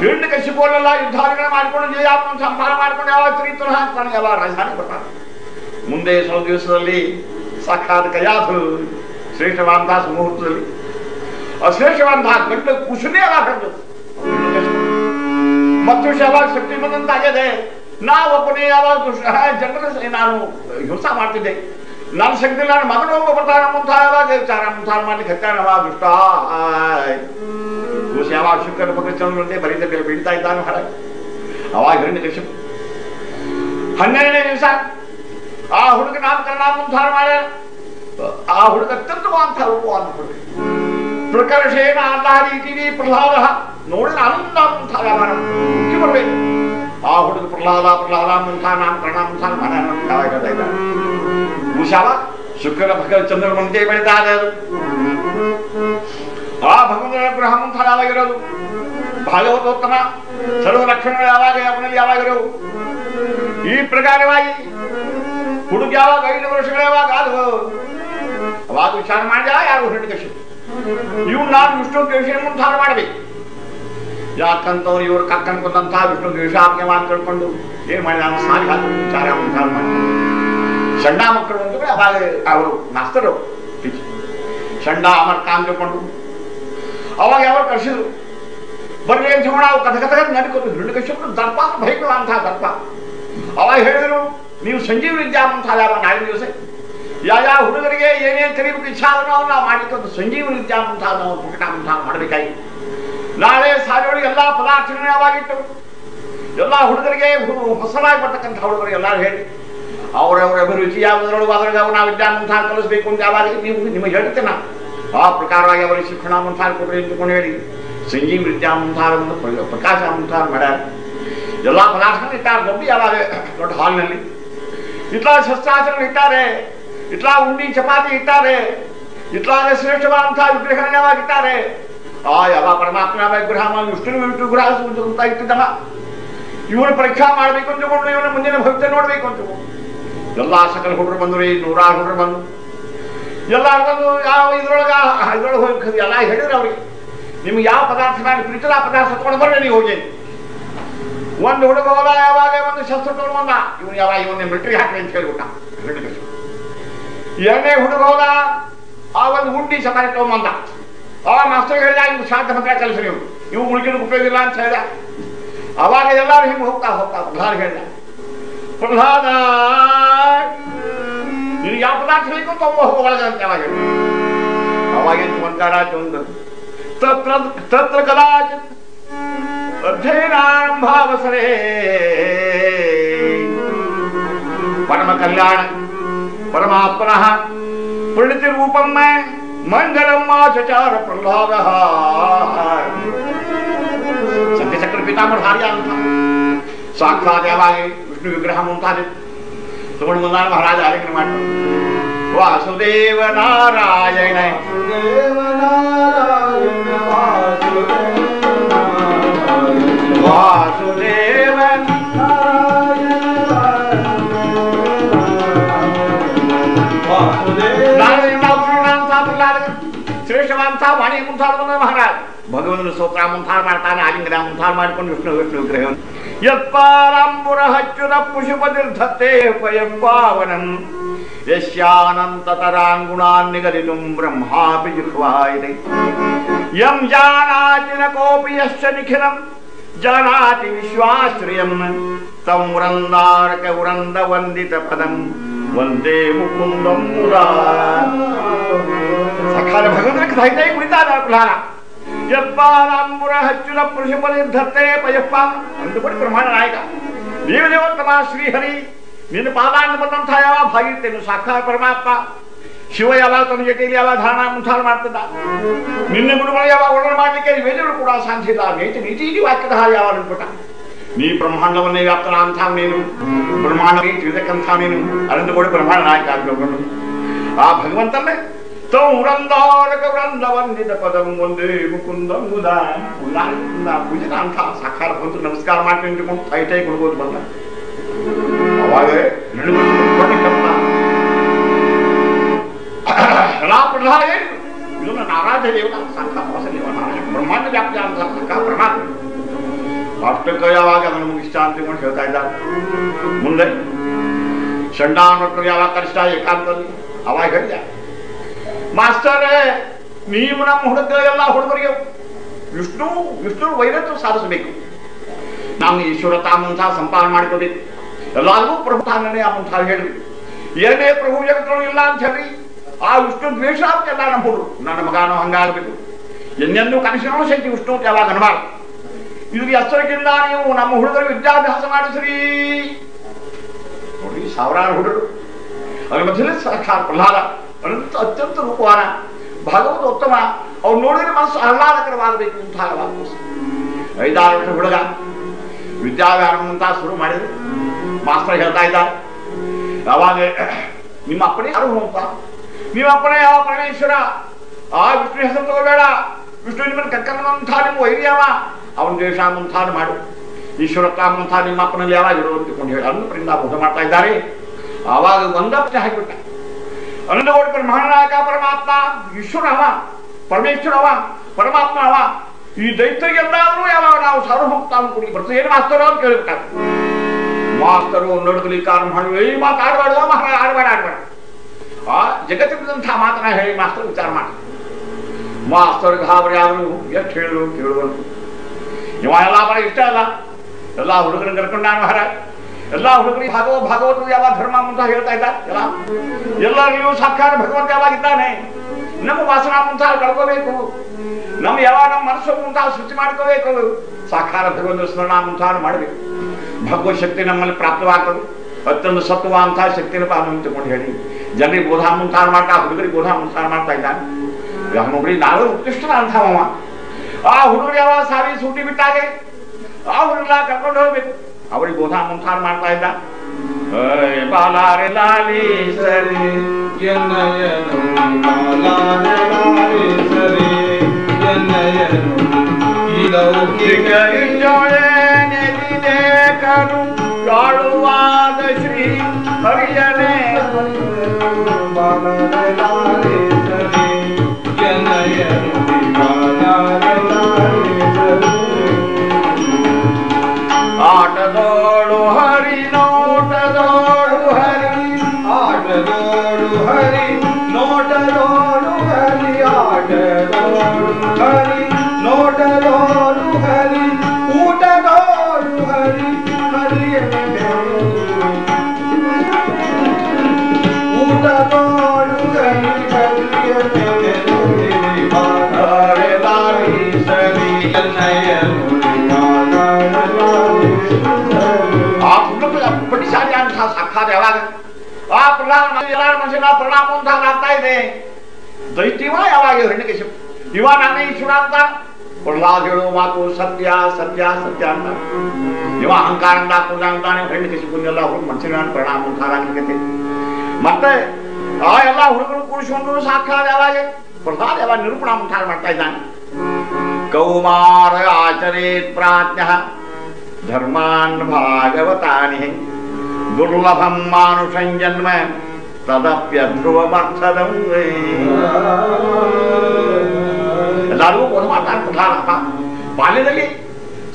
ಹಿಂಡ್ ಕಶಿಪೋಲೆಲ್ಲ ಯುದ್ಧಾದಿಗಳ ಮಾಡ್ಕೊಂಡು ಜಯಾತ್ಮ ಸಂಹಾರ ಮಾಡ್ಕೊಂಡು ಯಾವಾಗ ತಿರುಗಿತು ಹಾಕ್ತಾನೆ ಎಲ್ಲ ರಾಜಧಾನಿ ಬರ್ತಾನೆ ಮುಂದೆ ಸ್ವಲ್ಪ ದಿವಸದಲ್ಲಿ ಸಾಕ್ಷಾತ್ ಕಯಾತು ಶ್ರೇಷ್ಠವಾದಂತಹ ಮುಹೂರ್ತದಲ್ಲಿ ಅಶ್ರೇಷ್ಠವಾದಂತಹ ಗಂಡು ಕುಶನೇ ಅಲ್ಲ ಕಂಡು ಮತ್ತು ಯಾವಾಗ ಶಕ್ತಿ ಬಂದಂತಾಗಿದೆ ನಾವೊಬ್ಬನೇ ಯಾವಾಗ ದುಷ್ಟ ಜನರ ಸ- ನಾನು ಹಿಂಸ ಮಾಡ್ತಿದ್ದೆ ನನ್ನ ಶಕ್ತಿ ನಾನು ಮಗನ ಒಬ್ಬ ಬರ್ತಾನೆ ಮುಂತ ಯಾವಾಗ ವಿಚಾರ ಮುಂತಾರ ಮಾಡ್ಲಿಕ್ಕೆ ಹತ್ತಾನ ಅವಾಗ ದುಷ್ಟ ಆಯ್. ಕೂಸು ಯಾವಾಗ ಶುಕ್ರ ಪಕ್ಕ ಚಂದ್ರಂತೆ ಬರೀತ ಬೀಳ್ತಾ ಇದ್ದಾನೆ ಹೊರ ಅವಾಗ ಹಿರಣ್ಯ ಕಶ್ಯಪ ಹನ್ನೆರಡನೇ ದಿವಸ ಆ ಹುಡುಗ ನಾಮಕರಣ ಮುಂತಾರ ಮಾಡ ಆ ಹುಡುಗ ತತ್ವವಂತ ರೂಪವನ್ನು ಪ್ರಕರ್ಷೇನ ಆಧಾರೀತಿ ಪ್ರಹ್ಲಾದ ನೋಡಿದ ಅನಂತ ಮುಂತ ವ್ಯವಹಾರ ಮುಖ್ಯ ಬರ್ಬೇಕು ಆ ಹುಡುಗ ಪ್ರಹ್ಲಾದ ಪ್ರಹ್ಲಾದ ಮುಂಥ ನಾಮ ಮುಂತ ಮನ ಭೂಷಾವ ಶುಕ್ರ ಭಗ ಚಂದ್ರಮಂತೆ ಬೆಳೀತಾ ಇದೆ ಅದು ಆ ಭಗವಂತನ ಗ್ರಹ ಮುಂಥ ಯಾವಾಗಿರೋದು ಭಾಗವತೋತ್ತಮ ಸರ್ವ ಲಕ್ಷಣಗಳು ಯಾವಾಗ ಅವನಲ್ಲಿ ಯಾವಾಗಿರೋವು ಈ ಪ್ರಕಾರವಾಗಿ ಹುಡುಗ ಯಾವಾಗ ಐದು ವರ್ಷಗಳು ಯಾವಾಗ ಅದು ಅವಾಗ ವಿಚಾರ ಮಾಡಿದ ಯಾರು ಹಿಡಿದಶಿ ಇವ್ ನಾನು ವಿಷ್ಣು ದ್ವೇಷ ಮುಂತಾರ ಮಾಡಬೇಕು ಯಾಕಂತವ್ರು ಇವ್ರು ಕಕ್ಕನ್ಕೊಂಡಂತ ವಿಷ್ಣು ದ್ವೇಷಾಜ್ಞೆ ಮಾಡಿ ತಿಳ್ಕೊಂಡು ಏನ್ ಮಾಡಿದ ಸಾರಿ ಹಾಕಿ ವಿಚಾರ ಮುಂತಾರ ಮಾಡಿ ಸಣ್ಣ ಮಕ್ಕಳು ಅಂದ್ರೆ ಅವಾಗ ಅವರು ಮಾಸ್ತರು. ಸಣ್ಣ ಅಮರ್ಕ ಅಂದ್ಕೊಂಡು ಅವಾಗ ಯಾವ ಕಳಿಸಿದ್ರು. ಬರ್ಲಿ ಅಂತ ಹೇಳಿ ನಾವು ಕಥ ಕಥ ನಡ್ಕೊಂಡು ಹಿರಣ್ಯಕಶ್ಯಪರು ದರ್ಪ ಭಯಗಳು ಅಂತ ದರ್ಪ. ಅವಾಗ ಹೇಳಿದ್ರು, ನೀವು ಸಂಜೀವ ವಿದ್ಯಾ ಯಾವ ನಾಳೆ ದಿವಸ ಯಾವ ಯಾವ ಹುಡುಗರಿಗೆ ಏನೇನು ಕಲಿಬೇಕು ಇಚ್ಛಾ ಅದನ್ನು ಅವ್ರು ನಾವು ಮಾಡ್ಲಿಕ್ಕೆ ಒಂದು ಸಂಜೀವ ವಿದ್ಯಾ ನಾವು ಪ್ರಕಟ ಅಂತ ಮಾಡಬೇಕಾಗಿ. ನಾಳೆ ಸಾಲಿಯೊಳಗೆ ಎಲ್ಲ ಪದಾರ್ಥಗಳನ್ನ ಯಾವಾಗಿಟ್ಟು ಎಲ್ಲ ಹುಡುಗರಿಗೆ ಹೊಸದಾಗಿ ಬರ್ತಕ್ಕಂಥ ಹುಡುಗರಿಗೆ ಎಲ್ಲರೂ ಹೇಳಿ ಅವರವರ ಅಭಿರುಚಿ ಯಾವುದರೊಳಗೆ ಅದರೊಳಗೆ ನಾವು ವಿದ್ಯಾ ಮುಂತಹ ಕಲಿಸ್ಬೇಕು ಅಂತ ಯಾವಾಗ ನೀವು ನಿಮಗೆ ಹೇಳ್ತೇನೆ ಆ ಪ್ರಕಾರವಾಗಿ ಅವರಿಗೆ ಶಿಕ್ಷಣ ಮುಂತಾರ ಕೊಡ್ರಿ ಅಂತಕೊಂಡು ಹೇಳಿ ಸಂಜೀವ ವಿದ್ಯಾ ಪ್ರ- ಪ್ರಕಾಶ ಮುಂತಾರ ಮಾಡ್ಯಾರ. ಎಲ್ಲ ಪದಾರ್ಥಗಳು ಇಟ್ಟಾರೆ ದೊಡ್ಡ ಯಾವಾಗ ದೊಡ್ಡ ಹಾಲ್ನಲ್ಲಿ. ಇಟ್ಲಾ ಶಸ್ತ್ರಾಸ್ತ್ರಗಳು ಇಟ್ಟಾರೆ ಇಟ್ಲಾ ಉಂಡಿ ಚಪಾತಿ ಇಟ್ಟಾರೆ. ಇಟ್ಲಾಗ ಶ್ರೇಷ್ಠವಾದಂತಹ ಇಟ್ಟಾರೆ ಆ, ಯಾವ ಪರಮಾತ್ಮ ವಿಗ್ರಹ ವಿಷ್ಣು ವಿಗ್ರಹ ಅಂತ ಇಟ್ಟಿದ್ದವ. ಇವನು ಪರೀಕ್ಷಾ ಮಾಡಬೇಕು ಅಂದುಕೊಂಡು ಇವನ ಮುಂದಿನ ಭವಿಷ್ಯ ನೋಡ್ಬೇಕು ಅಂತ ಎಲ್ಲ ಸಕಲ ಹುಡುಗರು ಬಂದ್ರು ಈ ನೂರಾರು ಹುಡುಗರು ಬಂದು ಎಲ್ಲಾರು ಬಂದು ಯಾವ ಇದ್ರೊಳಗ, ಇದ್ರೊಳಗೆ ಹೋಗಿ ಎಲ್ಲ ಹೇಳಿದ್ರು ಅವ್ರಿಗೆ. ನಿಮ್ಗೆ ಯಾವ ಪದಾರ್ಥ ಮಾಡಿ ಪ್ರೀತಿದ ಪದಾರ್ಥ ತಗೊಂಡು ಬರ್ರಿ ನೀವು ಹೋಗಿ. ಒಂದು ಹುಡುಗ ಹೋದ ಯಾವಾಗ ಒಂದು ಶಸ್ತ್ರ ತಗೊಂಡು ಬಂದ. ಇವನು ಯಾವ ಇವನ್ನ ಮಿಲಿಟರಿ ಹಾಕಿ ಅಂತ ಹೇಳ್ಬಿಟ್ಟ. ಎರಡನೇ ಹುಡುಗ ಹೋದ ಆ ಒಂದು ಹುಂಡಿ ಸಪಾರಿ ತಗೊಂಬಂದ ಅವ ಮಾಸ್ತರ್ ಹೇಳಿದ ಇವ್ ಶಾಂತ ಮಂತ್ರ ಕಲಿಸ್ರಿ ನೀವು ಇವು ಉಳಿಗಿನ ಉಪಯೋಗ ಇಲ್ಲ ಅಂತ ಹೇಳಿದ. ಅವಾಗ ಎಲ್ಲರೂ ಹಿಂಗೆ ಹೋಗ್ತಾ ಹೋಗ್ತಾ ಪ್ರಹ್ಲಾದ ಹೇಳಿದ. ಪ್ರಹ್ಲಾದ, ನಿನಗೆ ಯಾವ ಪದಾರ್ಥ ಬೇಕು ತೊಂಬ ಹೋಗ ಒಳಗೆ ಅಂತ ಯಾವಾಗ ಹೇಳಿದ. ಅವಾಗೇನು ಬಂಗಾರ ಒಂದು ತತ್ರ ತತ್ರ ಕದಾಚಿತ್ ಅಧ್ಯಯನಾರಂಭಾವಸರೇ ಪರಮ ಕಲ್ಯಾಣ. परमात्मन प्रणति रूपम में मंगलम आचार प्रहलाद। सत्य चक्र पितामर साक्षात आवागे विष्णु विग्रह मुमताजित सुवर्ण मंदार महाराज आर्य वासुदेव नारायण। देव नारायण। ಶ್ರೇಷ್ಠವಂತ ವಾಣಿ ಮುಂತಾದ ಬಂದ ಮಹಾರಾಜ ಭಗವಂತನ ಸ್ತೋತ್ರ ಮುಂತಾದ ಮಾಡ್ತಾನೆ ಆಲಿಂಗನ ಮುಂತಾದ ಮಾಡಿಕೊಂಡು ವಿಷ್ಣು ವಿಷ್ಣು ವಿಗ್ರಹ ಯತ್ಪಾರಂಬುರ ಹಚ್ಚುರ ಪುಷುಪತಿರ್ಧತ್ತೆ ಪಯಂಪಾವನಂ ಯಸ್ಯಾನಂತತರಾಂಗುಣಾನ್ ನಿಗದಿತುಂ ಬ್ರಹ್ಮಾಪಿ ಜಿಹ್ವಾಯಿದೆ ಯಂ ಜಾನಾತಿ ನ ಕೋಪಿ ಯಶ್ಚ ನಿಖಿಲಂ ಜಾನಾತಿ ವಿಶ್ವಾಶ್ರಯಂ ತಂ ವೃಂದಾರಕ ವೃಂದ ವಂದಿತ ಪದಂ ವಂದೇ ಮುಕುಂದಂ ಮುರಾ ಸಕಾಲ ಭಗವಂತನ ಸಾಹಿತ್ಯ ಕುಳಿತಾದ ಪ್ರಹ್ಲಾದ ಯತ್ಪಾದಾಂಬುರ ಹಚ್ಚುಲ ಪುರುಷಪಲಿರ್ಧತ್ತೆ ಪಯಪ್ಪ ಅಂದುಕೊಂಡು ಬ್ರಹ್ಮಾಂಡ ನಾಯಕ ದೇವದೇವೋತ್ತಮ ಶ್ರೀಹರಿ ನಿನ್ನ ಪಾದಾಂಡ ಬಂದಂಥ ಯಾವ ಭಾಗಿರ್ತೇನು ಸಾಕ್ಷಾತ್ ಪರಮಾತ್ಮ ಶಿವ ಯಾವಾಗ ತನ್ನ ಜೊತೆಯಲ್ಲಿ ಯಾವಾಗ ಧಾರಣ ಮುಂತಾದ ಮಾಡ್ತಿದ್ದ ನಿನ್ನ ಗುರುಗಳು ಯಾವಾಗ ವರ್ಣನೆ ಮಾಡಲಿಕ್ಕೆ ವೇದಗಳು ಕೂಡ ಸಾಧಿಸಿಲ್ಲ ನೀತಿ ನೀತಿ ಇಡೀ ವಾಕ್ಯದ ಹಾಗೆ ಯಾವಾಗ ಅನ್ಬಿಟ್ಟ ನೀ ಬ್ರಹ್ಮಾಂಡವನ್ನೇ ವ್ಯಾಪ್ತನ ಅಂತ ನೀನು ಬ್ರಹ್ಮಾಂಡ ತಿಳಿದಕ್ಕಂಥ ನೀನು ಅನಂತ ಕೂಡ ಬ್ರಹ್ಮಾಂಡ ನಾಯಕ ಆಗ್ಬೇಕು ಆ ಭಗವಂತನೇ ತೌ ವೃಂದಾರಕ ವೃಂದ ವಂದಿತ ಪದಂ ಒಂದೇ ಮುಕುಂದ ಮುದ ಪೂಜನ ಅಂತ ಸಾಕಾರ ಬಂತು ನಮಸ್ಕಾರ ಮಾಡ್ತೀನಿ ಅಂದ್ಕೊಂಡು ಟೈ ಟೈ ಕೊಡ್ಬೋದು ಬಂದ ಅವಾಗ ಕಪ್ಪ ಎಲ್ಲ ಪ್ರಹ್ಲಾದ ಏನು ಇದು ನನ್ನ ಆರಾಧ್ಯ ದೇವತ ಸಂಘ ಹೊಸ ದೇವ ನಾರಾಯಣ ಬ್ರಹ್ಮಾಂಡ ವ್ಯಾಪ್ತಿ ಅಂತ ಸಂಘ ಪರಮಾತ್ಮ ಅಷ್ಟಕ್ಕೆ ಯಾವಾಗ ಅದನ್ನು ಮುಗಿಸ್ತಾ ತಿಳ್ಕೊಂಡು ಹೇಳ್ತಾ ಇದ್ದಾರೆ ಮುಂದೆ ಷಂಡಾನಕ್ಕರು ಯಾವಾಗ ಕನಿಷ್ಠ ಏಕಾಂತದಲ್ಲಿ ಅವಾಗ ಹೇಳಿದ. ಮಾಸ್ಟರೇ, ನೀವು ನಮ್ಮ ಹುಡುಗರಿಗೆಲ್ಲ ಹುಡುಗರಿಗೆ ವಿಷ್ಣು ವಿಷ್ಣು ವೈರತ್ವ ಸಾಧಿಸಬೇಕು. ನಾವು ಈಶ್ವರ ತಾಮಂತ ಸಂಪಾದನೆ ಮಾಡ್ಕೋಬೇಕು ಎಲ್ಲರಿಗೂ ಪ್ರಭು ತಾನೇ ಅಮ್ಮಂಥ ಹೇಳ್ರಿ ಏನೇ ಪ್ರಭು ಜಗತ್ತೊಳಗೆ ಇಲ್ಲ ಅಂತ ಹೇಳ್ರಿ ಆ ವಿಷ್ಣು ದ್ವೇಷ ಅಂತ ಎಲ್ಲ ನಮ್ಮ ಹುಡುಗರು. ನನ್ನ ಮಗನೂ ಹಂಗಾಗಬೇಕು. ಎನ್ನೆಂದು ಕನಸಿನೂ ಶಕ್ತಿ ವಿಷ್ಣು ಯಾವಾಗ ಅನ್ಬಾರ್ದು. ಇದು ಎಚ್ಚರಿಕೆಯಿಂದ ನೀವು ನಮ್ಮ ಹುಡುಗರಿಗೆ ವಿದ್ಯಾಭ್ಯಾಸ ಮಾಡಿಸ್ರಿ ನೋಡಿ ಸಾವಿರಾರು ಹುಡುಗರು ಅದ್ರ ಮಧ್ಯದಲ್ಲಿ ಸಾಕ್ಷಾತ್ ಪ್ರಹ್ಲಾದ ಅನಂತ ಅತ್ಯಂತ ರೂಪವಾನ ಭಾಗವತ ಉತ್ತಮ ಅವ್ರು ನೋಡಿದ್ರೆ ಮನಸ್ಸು ಆಹ್ಲಾದಕರವಾಗಬೇಕು ಅಂತ ವಾಪಸ್ ಐದಾರು ವರ್ಷ ಹುಡುಗ ವಿದ್ಯಾಭ್ಯಾಸ ಅಂತ ಶುರು ಮಾಡಿದ್ರು ಮಾಸ್ಟರ್ ಹೇಳ್ತಾ ಇದ್ದಾರೆ ಯಾವಾಗ ನಿಮ್ಮ ಅಪ್ಪನೇ ಯಾರು ಅಂತ ನಿಮ್ಮ ಅಪ್ಪನೇ ಯಾವ ಪರಮೇಶ್ವರ ಆ ವಿಷ್ಣು ಹೆಸರು ತಗೋಬೇಡ ವಿಷ್ಣು ನಿಮ್ಮನ್ನು ಕಕ್ಕಂತ ನಿಮ್ಮ ವೈರ್ಯವ ಅವನ ದ್ವೇಷ ಮುಂತಾದ ಮಾಡು. ಈಶ್ವರತ್ವ ಮುಂತಾದ ನಿಮ್ಮ ಅಪ್ಪನಲ್ಲಿ ಯಾವಾಗ ಅಂತಕೊಂಡು ಹೇಳಿ. ಅನ್ನಪ್ರಿಂದ ಬೋಧ ಮಾಡ್ತಾ ಇದ್ದಾರೆ. ಆವಾಗ ಒಂದಪ್ಪ ಹಾಕಿಬಿಟ್ಟ ಅನಂತಕೋಟಿ ಬ್ರಹ್ಮಾಂಡನಾಯಕ ಪರಮಾತ್ಮ, ಈಶ್ವರ ಅವ, ಪರಮೇಶ್ವರ ಅವ, ಪರಮಾತ್ಮ ಅವ. ಈ ದೈತ್ಯರಿಗೆಲ್ಲಾದ್ರೂ ಯಾವಾಗ ನಾವು ಸರ್ವಭಕ್ತ ಅನ್ಕೊಂಡು ಬರ್ತದೆ? ಏನು ಮಾಸ್ತರು ಅಂತ ಕೇಳಿಬಿಟ್ಟ ಮಾಸ್ತರು ನಡುಕಲಿ ಕಾರಣ ಮಾಡಿ ಈ ಮಾತು ಆಡಬೇಡ ಮಹಾರಾಜ ಆಡಬೇಡ ಆಡಬೇಡ ಆ ಜಗತ್ತಿನಂತಹ ಮಾತನ್ನ ಹೇಳಿ ಮಾಸ್ತರು ವಿಚಾರ ಮಾಡಿ ಮಾಸ್ತರ್ ಗಾಬರಿ ಆದ್ರು ಎಷ್ಟು ಹೇಳಿದ್ರು ಕೇಳುವಂತ ಇವ ಎಲ್ಲ ಬರ ಇಷ್ಟ ಅಲ್ಲ. ಎಲ್ಲ ಹುಡುಗರನ್ನ ಕರ್ಕೊಂಡ ಮಹಾರಾಜ್ ಎಲ್ಲ ಹುಡುಗರು ಭಾಗವ ಭಾಗವತ ಯಾವ ಧರ್ಮ ಅಂತ ಹೇಳ್ತಾ ಇದ್ದ? ಎಲ್ಲ? ಎಲ್ಲರಿಗೂ ಸಾಕಾರ ಭಗವಂತ ಯಾವಾಗಿದ್ದಾನೆ ನಮ್ಮ ವಾಸನಾ ಮುಂತ ಕಳ್ಕೋಬೇಕು. ನಮ್ಮ ಯಾವ ನಮ್ಮ ಮನಸ್ಸು ಮುಂತ ಸೃಷ್ಟಿ ಮಾಡ್ಕೋಬೇಕು. ಸಾಕಾರ ಭಗವಂತ ಸ್ಮರಣ ಮುಂತಾದ ಮಾಡಬೇಕು. ಭಗವತ್ ಶಕ್ತಿ ನಮ್ಮಲ್ಲಿ ಪ್ರಾಪ್ತವಾಗ್ತದೆ. ಅತ್ಯಂತ ಸತ್ವ ಅಂತ ಶಕ್ತಿನ ಪಾಲ್ಗೊಂಡು ಹೇಳಿ. ಜನರಿಗೆ ಬೋಧ ಮುಂತಾರ ಮಾಡ್ತಾ, ಹುಡುಗರಿಗೆ ಬೋಧ ಮುಂತಾರ ಮಾಡ್ತಾ ಇದ್ದಾನೆ. ನಮ್ಮೊಬ್ಬರಿಗೆ ಉತ್ಕೃಷ್ಟ ಉತ್ಕೃಷ್ಟನ ಅಂಥವ ಆ ಹುಡುಗರು ಯಾವಾಗ ಸಾರಿ ಸೂಟಿ ಬಿಟ್ಟಾಗೆ? ಆ ಹುಡುಗ ಕರ್ಕೊಂಡು ಹೋಗ್ಬೇಕು. ಅವ್ರಿಗೆ ಬೋಧ ಮುಂತಾದ ಮಾಡ್ತಾ ಇದ್ದ. ಬಾಲಾರೆ ಲಾಲಿ ಸರಿ ಶ್ರೀ ಹರಿಯನೇ. ಬಾಲಾರೆ ಮನಸ್ಸಿನ ಪ್ರಣಾಮ ಅಂತ ಆಗ್ತಾ ಇದೆ ದೈತ್ಯವ ಯಾವಾಗ ಹಿರಣ್ಯಕಶಿಪು ಇವ ನಾನೇ ಈಶ್ವರ ಅಂತ ಪ್ರಹ್ಲಾದ್ ಹೇಳುವ ಮಾತು ಸತ್ಯ ಸತ್ಯ ಸತ್ಯ ಅಂತ ಇವ ಅಹಂಕಾರದಿಂದ ಕುಂದ ಅಂತಾನೆ ಹಿರಣ್ಯಕಶಿಪುನೆಲ್ಲ ಅವ್ರ ಮನಸ್ಸಿನ ಪ್ರಣಾಮ ಅಂತ ಹಾಕಲಿಕ್ಕೆ ಮತ್ತೆ ಆ ಎಲ್ಲ ಹುಡುಗರು ಕೂಡಿಸಿಕೊಂಡು ಸಾಕ್ಷಾತ್ ಯಾವಾಗ ಪ್ರಹ್ಲಾದ್ ಯಾವಾಗ ನಿರೂಪಣಾ ಮುಂತಾರ ಮಾಡ್ತಾ ಇದ್ದಾನೆ ಕೌಮಾರ ಆಚರೇತ್ ಪ್ರಾಜ್ಞ ಧರ್ಮಾನ್ ಭಾಗವತಾನಿ ದುರ್ಲಭಂ ಮಾನುಷಂ ಜನ್ಮ ತದಪ್ಯಧ್ರುವಮರ್ಥದಂ ಎಲ್ಲರಿಗೂ ಬೋಧ ಮಾಡ್ತಾನೆ ಪ್ರಧಾನಪ್ಪ ಬಾಲ್ಯದಲ್ಲಿ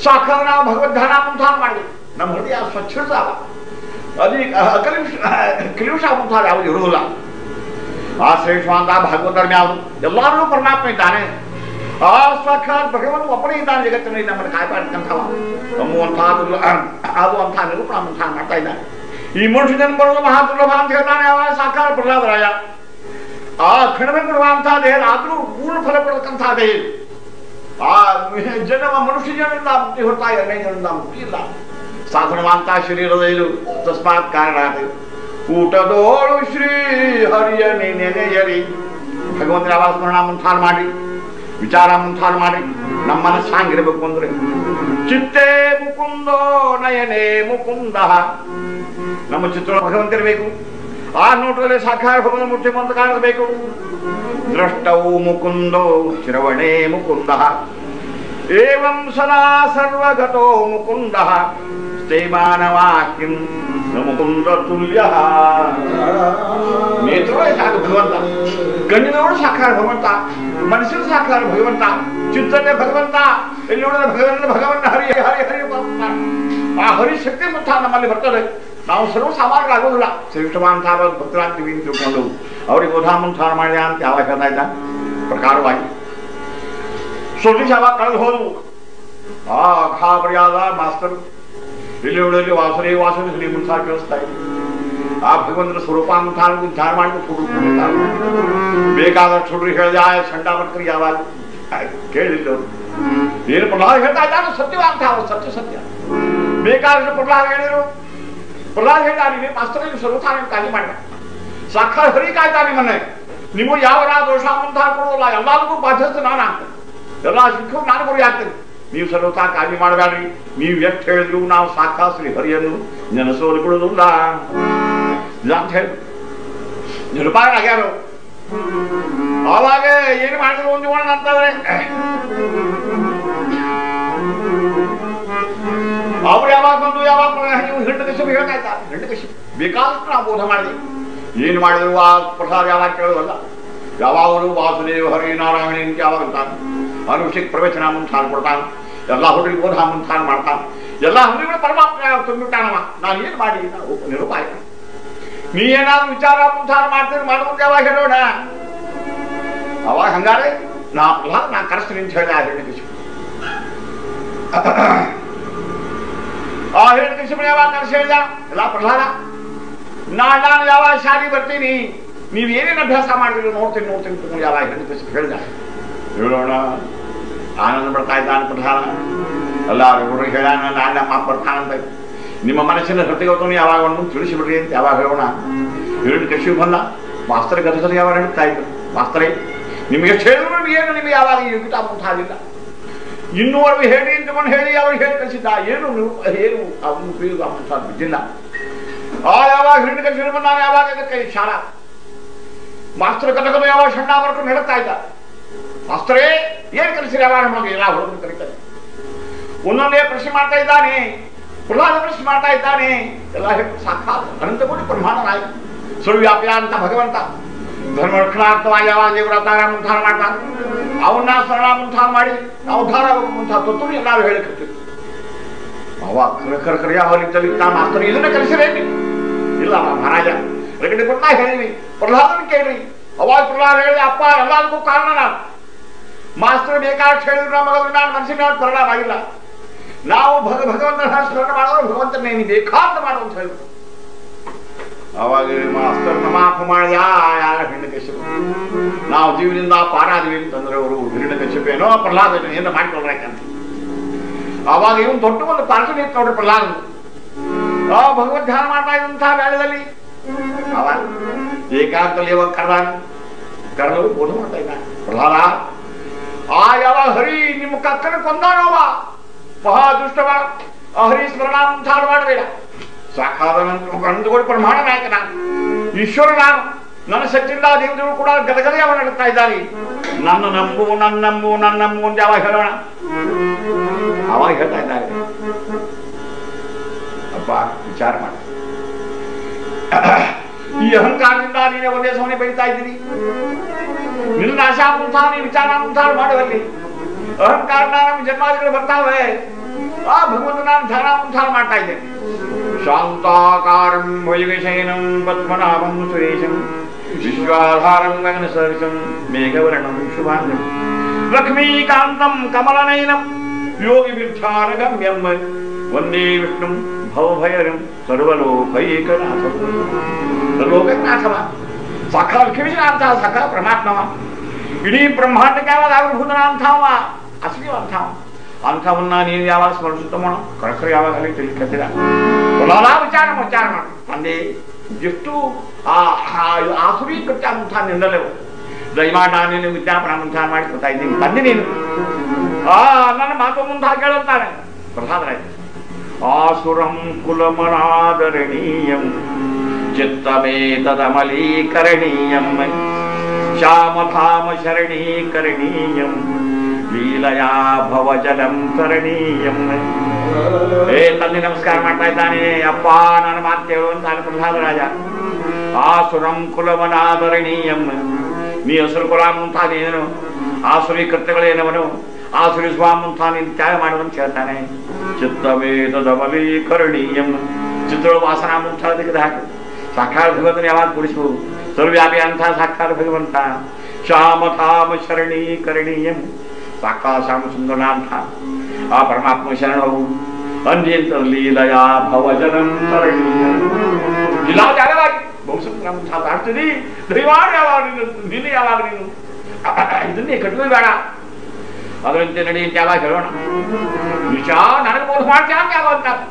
ಸಾಕ್ಷಾತ್ ನಾವು ಭಗವದ್ಧಾನ ಮುಂತಾನ ಮಾಡಿದ್ವಿ ನಮ್ಮ ಹೃದಯ ಸ್ವಚ್ಛತಾವ ಅದೀಗ ಅಕಲಿಂಶ ಕಿಲುಷ ಮುಂತಾದ ಯಾವುದು ಇರುವುದಿಲ್ಲ ಆ ಶ್ರೇಷ್ಠವಾದ ಭಾಗವತರ್ಮ ಯಾವುದು ಎಲ್ಲರೂ ಪರಮಾತ್ಮ ಇದ್ದಾನೆ ಆ ಸಾಕ್ಷಾತ್ ಭಗವಂತ ಒಬ್ಬನೇ ಇದ್ದಾನೆ ಜಗತ್ತಿನಲ್ಲಿ ನಮ್ಮನ್ನು ಕಾಯ್ಪಾಡ್ತಂಥವ ನಮ್ಮುವಂತಹ ದುರ್ಲ ಅದು ಅಂತ ನಿರೂಪಣ ಮುಂತಾನ ಮಾಡ್ತಾ ಇದ್ದಾನೆ ಈ ಮನುಷ್ಯ ಜನ್ಮ ಬರೋದು ಮಹಾ ದುರ್ಲಭ ಅಂತ ಹೇಳ್ತಾನೆ ಯಾವ ಸಾಕಾರ ಪ್ರಹ್ಲಾದರಾಯ ಆ ಕಡಿಮೆ ಕೊಡುವಂತಹ ದೇಹ ಆದ್ರೂ ಪೂರ್ಣ ಫಲ ಕೊಡತಕ್ಕಂತಹ ದೇಹ ಆ ಜನ್ಮ ಮನುಷ್ಯ ಜನ್ಮದಿಂದ ಮುಕ್ತಿ ಹೊರತಾ ಎರಡನೇ ಜನ್ಮದಿಂದ ಮುಕ್ತಿ ಇಲ್ಲ ಸಾಧನವಂತ ಶರೀರದ ಇದು ತಸ್ಮಾತ್ ಕಾರಣ ಅದು ಊಟದೋಳು ಶ್ರೀ ಹರಿಯ ನೆನೆಯರಿ ಭಗವಂತನ ಯಾವಾಗ ಸ್ಮರಣ ಮುಂಥಾನ ಮಾಡಿ ವಿಚಾರ ಮುಂಥಾನ ಮಾಡಿ ನಮ್ಮ ಮನಸ್ಸು ಹಂಗಿರ್ಬೇಕು ಅಂದ್ರೆ ಚಿತ್ತೇ ಮುಕುಂದೋ ನಯನೇ ಮುಕುಂದ. ನಮ್ಮ ಚಿತ್ರ ಭಗವಂತಿರಬೇಕು ಆ ನೋಟದಲ್ಲಿ ಸಾಕಾರ ಭಗವಂತ ಮೂರ್ತಿ ಬಂದು ಕಾಣಬೇಕು ಮುಕುಂದೋ ಶ್ರವಣೇ ಮುಕುಂದ. ಏವಂ ಸದಾ ಸರ್ವಗತೋ ಮುಕುಂದ. ಸ್ಥೇಮಾನವಾಕ್ಯಂ ನ ಮುಕುಂದ ತುಲ್ಯ ನೇತ್ರವೇ ಸಾಕು ಭಗವಂತ ಕಣ್ಣಿನವರು ಸಾಕಾರ ಭಗವಂತ ಮನಸ್ಸಿನ ಸಾಕಾರ ಭಗವಂತ ಚಿತ್ತನೆ ಭಗವಂತ ಇಲ್ಲಿ ನೋಡಿದ್ರೆ ಭಗವಂತ ಭಗವಂತ ಹರಿ ಹರಿ ಹರಿ ಭಗವಂತ. ಆ ಹರಿ ಶಕ್ತಿ ಮುತ್ತ ನಮ್ಮಲ್ಲಿ ಬರ್ತದೆ ನಾವು ಸರ್ವ ಸಾಮಾನ್ಯರಾಗೋದಿಲ್ಲ ಶ್ರೇಷ್ಠವಾಂತ ಭಕ್ತರಾಗ್ತೀವಿ ಅಂತ ತಿಳ್ಕೊಂಡು ಅವ್ರಿಗೆ ಬೋಧಾಮುಂಥಾನ ಮಾಡಿದ ಅಂತ ಯಾವಾಗ ಹೇಳ್ತಾ ಇದ್ದ ಪ್ರಕಾರವಾಗಿ ಸೊಲ್ಯೂಷ್ ಯಾವಾಗ ಕಳೆದು ಹೋದವು ಆ ಖಾಬರಿಯಾದ ಮಾಸ್ತರು ಇಲ್ಲಿ ಉಳಿದಲ್ಲಿ ವಾಸನೆ ವಾಸನೆ ಹರಿ ಮುಂತಾರ ಕೇಳಿಸ್ತಾ ಇದೆ ಆ ಭಗವಂತನ ಸ್ವರೂಪಾನುಸಾರ ಧ್ಯಾನ ಮಾಡಿ ಕೊಡು ಬೇಕಾದಷ್ಟು ಹುಡುಗರು ಹೇಳಿದ ಆ ಸಣ್ಣ ಮಕ್ಕಳಿಗೆ ಯಾವಾಗ ಕೇಳಿಲ್ಲ ಅವ್ರು. ಏನು ಪ್ರಹ್ಲಾದ ಹೇಳ್ತಾ ಇದ್ದಾನೆ ಸತ್ಯವಾಂತ ಅವ್ರು ಸತ್ಯ ಸತ್ಯ ಬೇಕಾದಷ್ಟು ಪ್ರಹ್ಲಾದ ಹೇಳಿದ್ರು ಪ್ರಹ್ಲಾದ ಹೇಳಿದಾನೆ ಮಾಸ್ತರಿಗೆ ಸ್ವರೂಪಾನ ಕಾಳಜಿ ಮಾಡ ಸಾಕ್ಷಾತ್ ಹರಿ ಕಾಯ್ತಾ ನಿಮ್ಮನ್ನೇ ನಿಮಗೂ ಯಾವ ದೋಷ ಮುಂತಾರ ಕೊಡೋಲ್ಲ ಎಲ್ಲರಿಗೂ ಬಾಧ್ಯಸ್ಥ ನಾನು ಆಗ್ತೇನೆ ಎಲ್ಲ ಶಿಕ್ಷಕ ನಾನು ಗುರಿ ಆಗ್ತೇನೆ ನೀವು ಸರ್ವತಾ ಕಾಳಜಿ ಮಾಡಬೇಡ್ರಿ. ನೀವು ಎಷ್ಟು ಹೇಳಿದ್ರು ನಾವು ಶ್ರೀ ಹರಿಯನ್ನು ನೆನೆಸೋದು ಬಿಡುವುದಿಲ್ಲ ಇಲ್ಲ ಅಂತ ಹೇಳಿ. ನಿರುಪಾಯ ಆಗ್ಯಾರು? ಅವಾಗ ಏನು ಮಾಡಿದ್ರು ಒಂದು ಗುಣ ಅಂತಂದ್ರೆ? ಅವ್ರು ಯಾವಾಗ ಬಂದು ಯಾವಾಗ ನೀವು ಹಿಂಡು ಕಸಿ ಹೇಳ್ತಾ ಇದ್ದಾರೆ ಕಸಿ ಬೇಕಾದಷ್ಟು ನಾವು ಬೋಧ ಮಾಡಿದ್ವಿ. ಏನು ಮಾಡಿದ್ರು, ಆ ಪ್ರಸಾದ ಯಾವಾಗ ಕೇಳುವಲ್ಲ? ಯಾವಾಗಲೂ ವಾಸುದೇವ ಹರಿ ನಾರಾಯಣ ಅಂತ ಯಾವಾಗ ಅಂತಾನೆ ಅನುಷಿಕ್ ಪ್ರವಚನ ಮುಂತಾನ ಕೊಡ್ತಾನೆ ಎಲ್ಲ ಹುಡುಗಿ ಹಾಮನ್ ಮುಂತಾನ ಮಾಡ್ತಾನೆ. ಎಲ್ಲ ಹುಡುಗಿಗಳು ಪರಮಾತ್ಮ ತುಂಬಿಟ್ಟಾನವ ನಾನು ಏನು ಮಾಡಿ ನಿರುಪಾಯ. ನೀ ಏನಾದ್ರು ವಿಚಾರ ಮುಂತಾರ ಮಾಡ್ತೀನಿ ಮಾಡ್ಕೊಂಡು ಯಾವಾಗ ಹೇಳೋಣ? ಅವಾಗ ಹಂಗಾರೆ ನಾ ಪ್ರಹ್ಲಾದ್ ನಾ ಕರೆಸ್ತೀನಿ ಅಂತ ಹೇಳಿ ಆ ಹಿರಣ್ಯಕಶಿಪು ಆ ಹಿರಣ್ಯಕಶಿಪುನ ಯಾವಾಗ ಕರೆಸ್ ಹೇಳಿದ? ಎಲ್ಲ ಪ್ರಹ್ಲಾದ, ನಾ ನಾನು ಯಾವಾಗ ಶಾಲೆ ಬರ್ತೀನಿ? ನೀವ್ ಏನೇನು ಅಭ್ಯಾಸ ಮಾಡಿದ್ರು ನೋಡ್ತೀನಿ ನೋಡ್ತೀನಿ ಯಾವಾಗ ಹಿರಣ್ಯಕಶಿಪು ಹೇಳಿದ? ಹೇಳೋಣ. ಆನಂದ ಪಡ್ತಾ ಇದ್ದಾನೆ ಪ್ರಧಾನ. ಎಲ್ಲ ಹುಡುಗರು ಹೇಳಾನ ನಾನು ನಮ್ಮ ಅಪ್ಪ ಬರ್ತಾನಂತ ನಿಮ್ಮ ಮನಸ್ಸಿನ ಹೃದಯವನ್ನು ಯಾವಾಗ ಒಂದು ತಿಳಿಸಿಬಿಡ್ರಿ ಅಂತ ಯಾವಾಗ ಹೇಳೋಣ. ಹಿರಣ್ಯ ಕಶಿವು ಬಂದ. ಮಾಸ್ತರ್ ಗದಗದ ಯಾವಾಗ ಹೇಳ್ತಾ ಇದ್ರು? ಮಾಸ್ತರೇ, ನಿಮ್ಗೆ ಎಷ್ಟು ಹೇಳಿದ್ರು ಏನು? ನಿಮಗೆ ಯಾವಾಗ ಯೋಗ್ಯತಾ ಮುಂತಾಗಿಲ್ಲ ಇನ್ನೂವರೆಗೂ ಹೇಳಿ ಅಂತ ಹೇಳಿ ಅವ್ರಿಗೆ ಹೇಳಿ ಕಳಿಸಿದ್ದ? ಏನು ನೀವು, ಏನು? ಅವನು ಉಪಯೋಗ ಮುಂತಾದ ಬಿದ್ದಿಲ್ಲ ಆ, ಯಾವಾಗ ಹಿರಣ್ಯ ಬಂದ, ನಾನು ಯಾವಾಗ ಅದಕ್ಕೆ ಶಾಲಾ? ಮಾಸ್ತರ್ ಗದಗದ ಯಾವಾಗ ಸಣ್ಣ ಬರ್ಕೊಂಡು ಹೇಳ್ತಾ ಇದ್ದ? ಮಾಸ್ತರೇ ಏನ್ ಕಲಿಸಿರಿ ಯಾವಾಗ ನಮಗೆ ಎಲ್ಲ ಹುಡುಗರು ಕರೀತಾರೆ ಒಂದೊಂದೇ ಪ್ರಶ್ನೆ ಮಾಡ್ತಾ ಇದ್ದಾನೆ ಪ್ರಹ್ಲಾದ ಪ್ರಶ್ನೆ ಮಾಡ್ತಾ ಇದ್ದಾನೆ ಎಲ್ಲ ಹೇಳಿ ಸಾಕ್ಷಾತ್ ಅನಂತಕೋಟಿ ಬ್ರಹ್ಮಾಂಡ ನಾಯ ಸುಳ್ವ್ಯಾಪ್ಯ ಅಂತ ಭಗವಂತ ಧರ್ಮ ರಕ್ಷಣಾರ್ಥವಾಗಿ ಯಾವಾಗ ದೇವರ ಅವತಾರ ಮುಂತಾನ ಮಾಡ್ತಾನೆ ಅವನ್ನ ಸರಳ ಮುಂತಾನ ಮಾಡಿ ನಾವು ಉದ್ಧಾರ ಮುಂತ ತತ್ವ ಎಲ್ಲರೂ ಹೇಳಿಕತ್ತೀವಿ ಅವ ಕರ ಕರ ಕರಿಯ ಹೊಲಿತಲ್ಲಿ ನಾ ಮಾಸ್ತರ್ ಇದನ್ನ ಕಲಿಸಿರೇನಿ ಇಲ್ಲ ಮಾ- ಮಹಾರಾಜ ರಗಡೆ ಕೊಟ್ಟ ಹೇಳಿವಿ ಪ್ರಹ್ಲಾದನ ಕೇಳ್ರಿ ಅವಾಗ ಪ್ರಹ್ಲಾದ ಹೇಳಿದೆ, ಅಪ್ಪ, ಎಲ್ಲದಕ್ಕೂ ಕಾರಣ ನಾನು. ಮಾಸ್ತರ್ ಬೇಕಾದಷ್ಟು ಹೇಳಿದ್ರು ನಮಗ ನಾನು ಮನಸ್ಸಿನ ಪರಿಣಾಮ ಆಗಿಲ್ಲ. ನಾವು ಭಗ, ಭಗವಂತನ ಸ್ಮರಣೆ ಮಾಡೋರು ಭಗವಂತನೇ ನೀ ಬೇಕಾದ ಮಾಡು ಅಂತ ಹೇಳಿದ್ರು. ಅವಾಗ ಮಾಸ್ತರ್ ಮಾಫ ಮಾಡಿದ ಯಾರ ಹೆಣ್ಣು ಕಶ್ಯಪ. ನಾವು ಜೀವನದಿಂದ ಪಾರಾದ್ವಿ ಅಂತಂದ್ರೆ ಅವರು, ಹಿರಣ್ಯ ಕಶ್ಯಪ ಏನೋ ಪ್ರಹ್ಲಾದ ಏನೋ ಮಾಡ್ಕೊಳ್ರಾಕಂತ ಅವಾಗ ಇವನು ದೊಡ್ಡ ಒಂದು ಇತ್ತು ನೋಡ್ರಿ ಪ್ರಹ್ಲಾದ. ಭಗವದ್ ಧ್ಯಾನ ಮಾಡ್ತಾ ಇದ್ದಂತಹ ವೇಳೆಯಲ್ಲಿ ಅವ ಏಕಾಂತಲ್ಲಿ ಅವ ಕರ್ದಾನ ಕರೆದು ಬೋಧ ಮಾಡ್ತಾ ಇದ್ದ ಹರಿ ನಿಮ್ಮ ಕಕ್ಕನ ಕೊಂದಾನವ ಮಹಾ ದುಷ್ಟವ ಹರಿ ಸ್ಮರಣ ಹಾಡು ಮಾಡಬೇಡ ಸಾಕಾದ ನಾನು ನನ್ನ ಶಕ್ತಿಯಿಂದ ದೇವತೆಗಳು ಕೂಡ ಗದಗದೇ ಅವ ನಡುತ್ತಾ ಇದ್ದಾರೆ ನನ್ನ ನಂಬು ನನ್ನ ನನ್ನ ನಂಬು ಅಂತ ಯಾವಾಗ ಅವಾಗ ಹೇಳ್ತಾ ಇದ್ದಾರೆ ಅಪ್ಪ ವಿಚಾರ ಮಾಡಿ ಈ ಅಹಂಕಾರದಿಂದ ನೀನೇ ಒಂದೇ ಸಮನೆ ಬೈತಾ ಇದ್ದೀನಿ ನಿನ್ನ ಆಶಾ ಮುಂಥ ನೀ ವಿಚಾರ ಮುಂಥ ಮಾಡುವಲ್ಲಿ ಅಹಂಕಾರನ ನಮ್ಮ ಜನ್ಮಾದಿಗಳು ಬರ್ತಾವೆ ಆ ಭಗವಂತ ನಾನು ಧ್ಯಾನ ಮುಂಥ ಮಾಡ್ತಾ ಇದ್ದೇನೆ ಶಾಂತಾಕಾರಂ ಭುಜಗಶಯನಂ ಪದ್ಮನಾಭಂ ಸುರೇಶಂ ವಿಶ್ವಾಧಾರಂ ಗಗನ ಸದೃಶಂ ಮೇಘವರ್ಣಂ ಶುಭಾಂಗಂ ಲಕ್ಷ್ಮೀಕಾಂತಂ ಕಮಲನಯನಂ ಯೋಗಿ ವಿರ್ಧಾನ ಗಮ್ಯಂ ವಂದೇ ವಿಷ್ಣುಂ ಭವಭಯರಂ ಸರ್ವಲೋಕೈಕನಾಥಂ ಸರ್ವಲೋಕನಾಥವ ಸಾಕ್ಷಾ ಲಕ್ಷ್ಮೀನಾಥ ಸಖ ಪರಮಾತ್ಮವ ಇಡೀ ಬ್ರಹ್ಮಾಂಡಕ್ಕೆ ಯಾವಾಗ ಆವಿರ್ಭೂತನ ಅಂಥವ ಅಸಲಿ ಅಂಥವ ಅಂಥವನ್ನ ನೀನು ಯಾವಾಗ ಸ್ಮರಿಸುತ್ತ ಮಾಡೋ ಕಳಕರು ಯಾವಾಗ ಅಲ್ಲಿ ತಿಳ್ಕತ್ತೀರ ಕುಲಾಲ ವಿಚಾರ ವಿಚಾರ ಮಾಡು ತಂದೆ ಎಷ್ಟು ಆ ಆ- ಆಸುರಿ ಕಟ್ಟ ಅಂಥ ನಿಂದಲೇವು ದಯಮಾಡಿ ನಾನು ನಿನ್ನ ವಿಜ್ಞಾಪನ ಮುಂಥ ಮಾಡಿ ಕೊಡ್ತಾ ಇದ್ದೀನಿ ತಂದೆ ನೀನು ಆ ನನ್ನ ಮಾತು ಮುಂದೆ ಕೇಳುತ್ತಾರೆ ಪ್ರಸಾದರಾಯ್ತು ಆಸುರಂ ಕುಲಮನಾದರಣೀಯಂ, ಚಿತ್ತಮೇತದಮಲೀಕರಣೀಯಂ ಶ್ಯಾಮಧಾಮ ಶರಣೀಕರಣೀಯಂ ಲೀಲಯಾ ಭವಜಲಂ ಕರಣೀಯಂ ಏ, ತಂದೆ ನಮಸ್ಕಾರ ಮಾಡ್ತಾ ಇದ್ದಾನೆ. ಅಪ್ಪ, ನನ್ನ ಮಾತು ಕೇಳು ಅಂತಾನೆ ಪ್ರಸಾದ ರಾಜ. ಆಸುರಂ ಕುಲವನಾದರಣೀಯಂ ನೀ ಹಸುರು ಕುಲ ಮುಂತಾದೇನು ಆಸುರಿ ಕೃತ್ಯಗಳೇನವನು? आसुरी त्याग मांडवम चेताने चित्तमेतदमलीकरणीयम चित्र वासना मुंथाल दिख धाक साक्षात भगवत ने आवाज़ पुरुष हो सर्व्यापी अंथा साक्षात भगवंता श्याम थाम शरणी करणीयम साक्षा श्याम सुंदर नाम था आ परमात्मा शरण हो अंजित సాధారణ దైవాడు ఎలా నిన్ను ఎలా నిన్ను ఇదన్నీ కట్టుకుని వేడా ನಡೆಯುತ್ತೆ ಯಾವಾಗ ಹೇಳೋಣ ನಿಶಾ ನನಗೆ ಬೋಧ ಮಾಡ್ತೀಯ ಅಂತ ಯಾವಾಗ ಅಂತ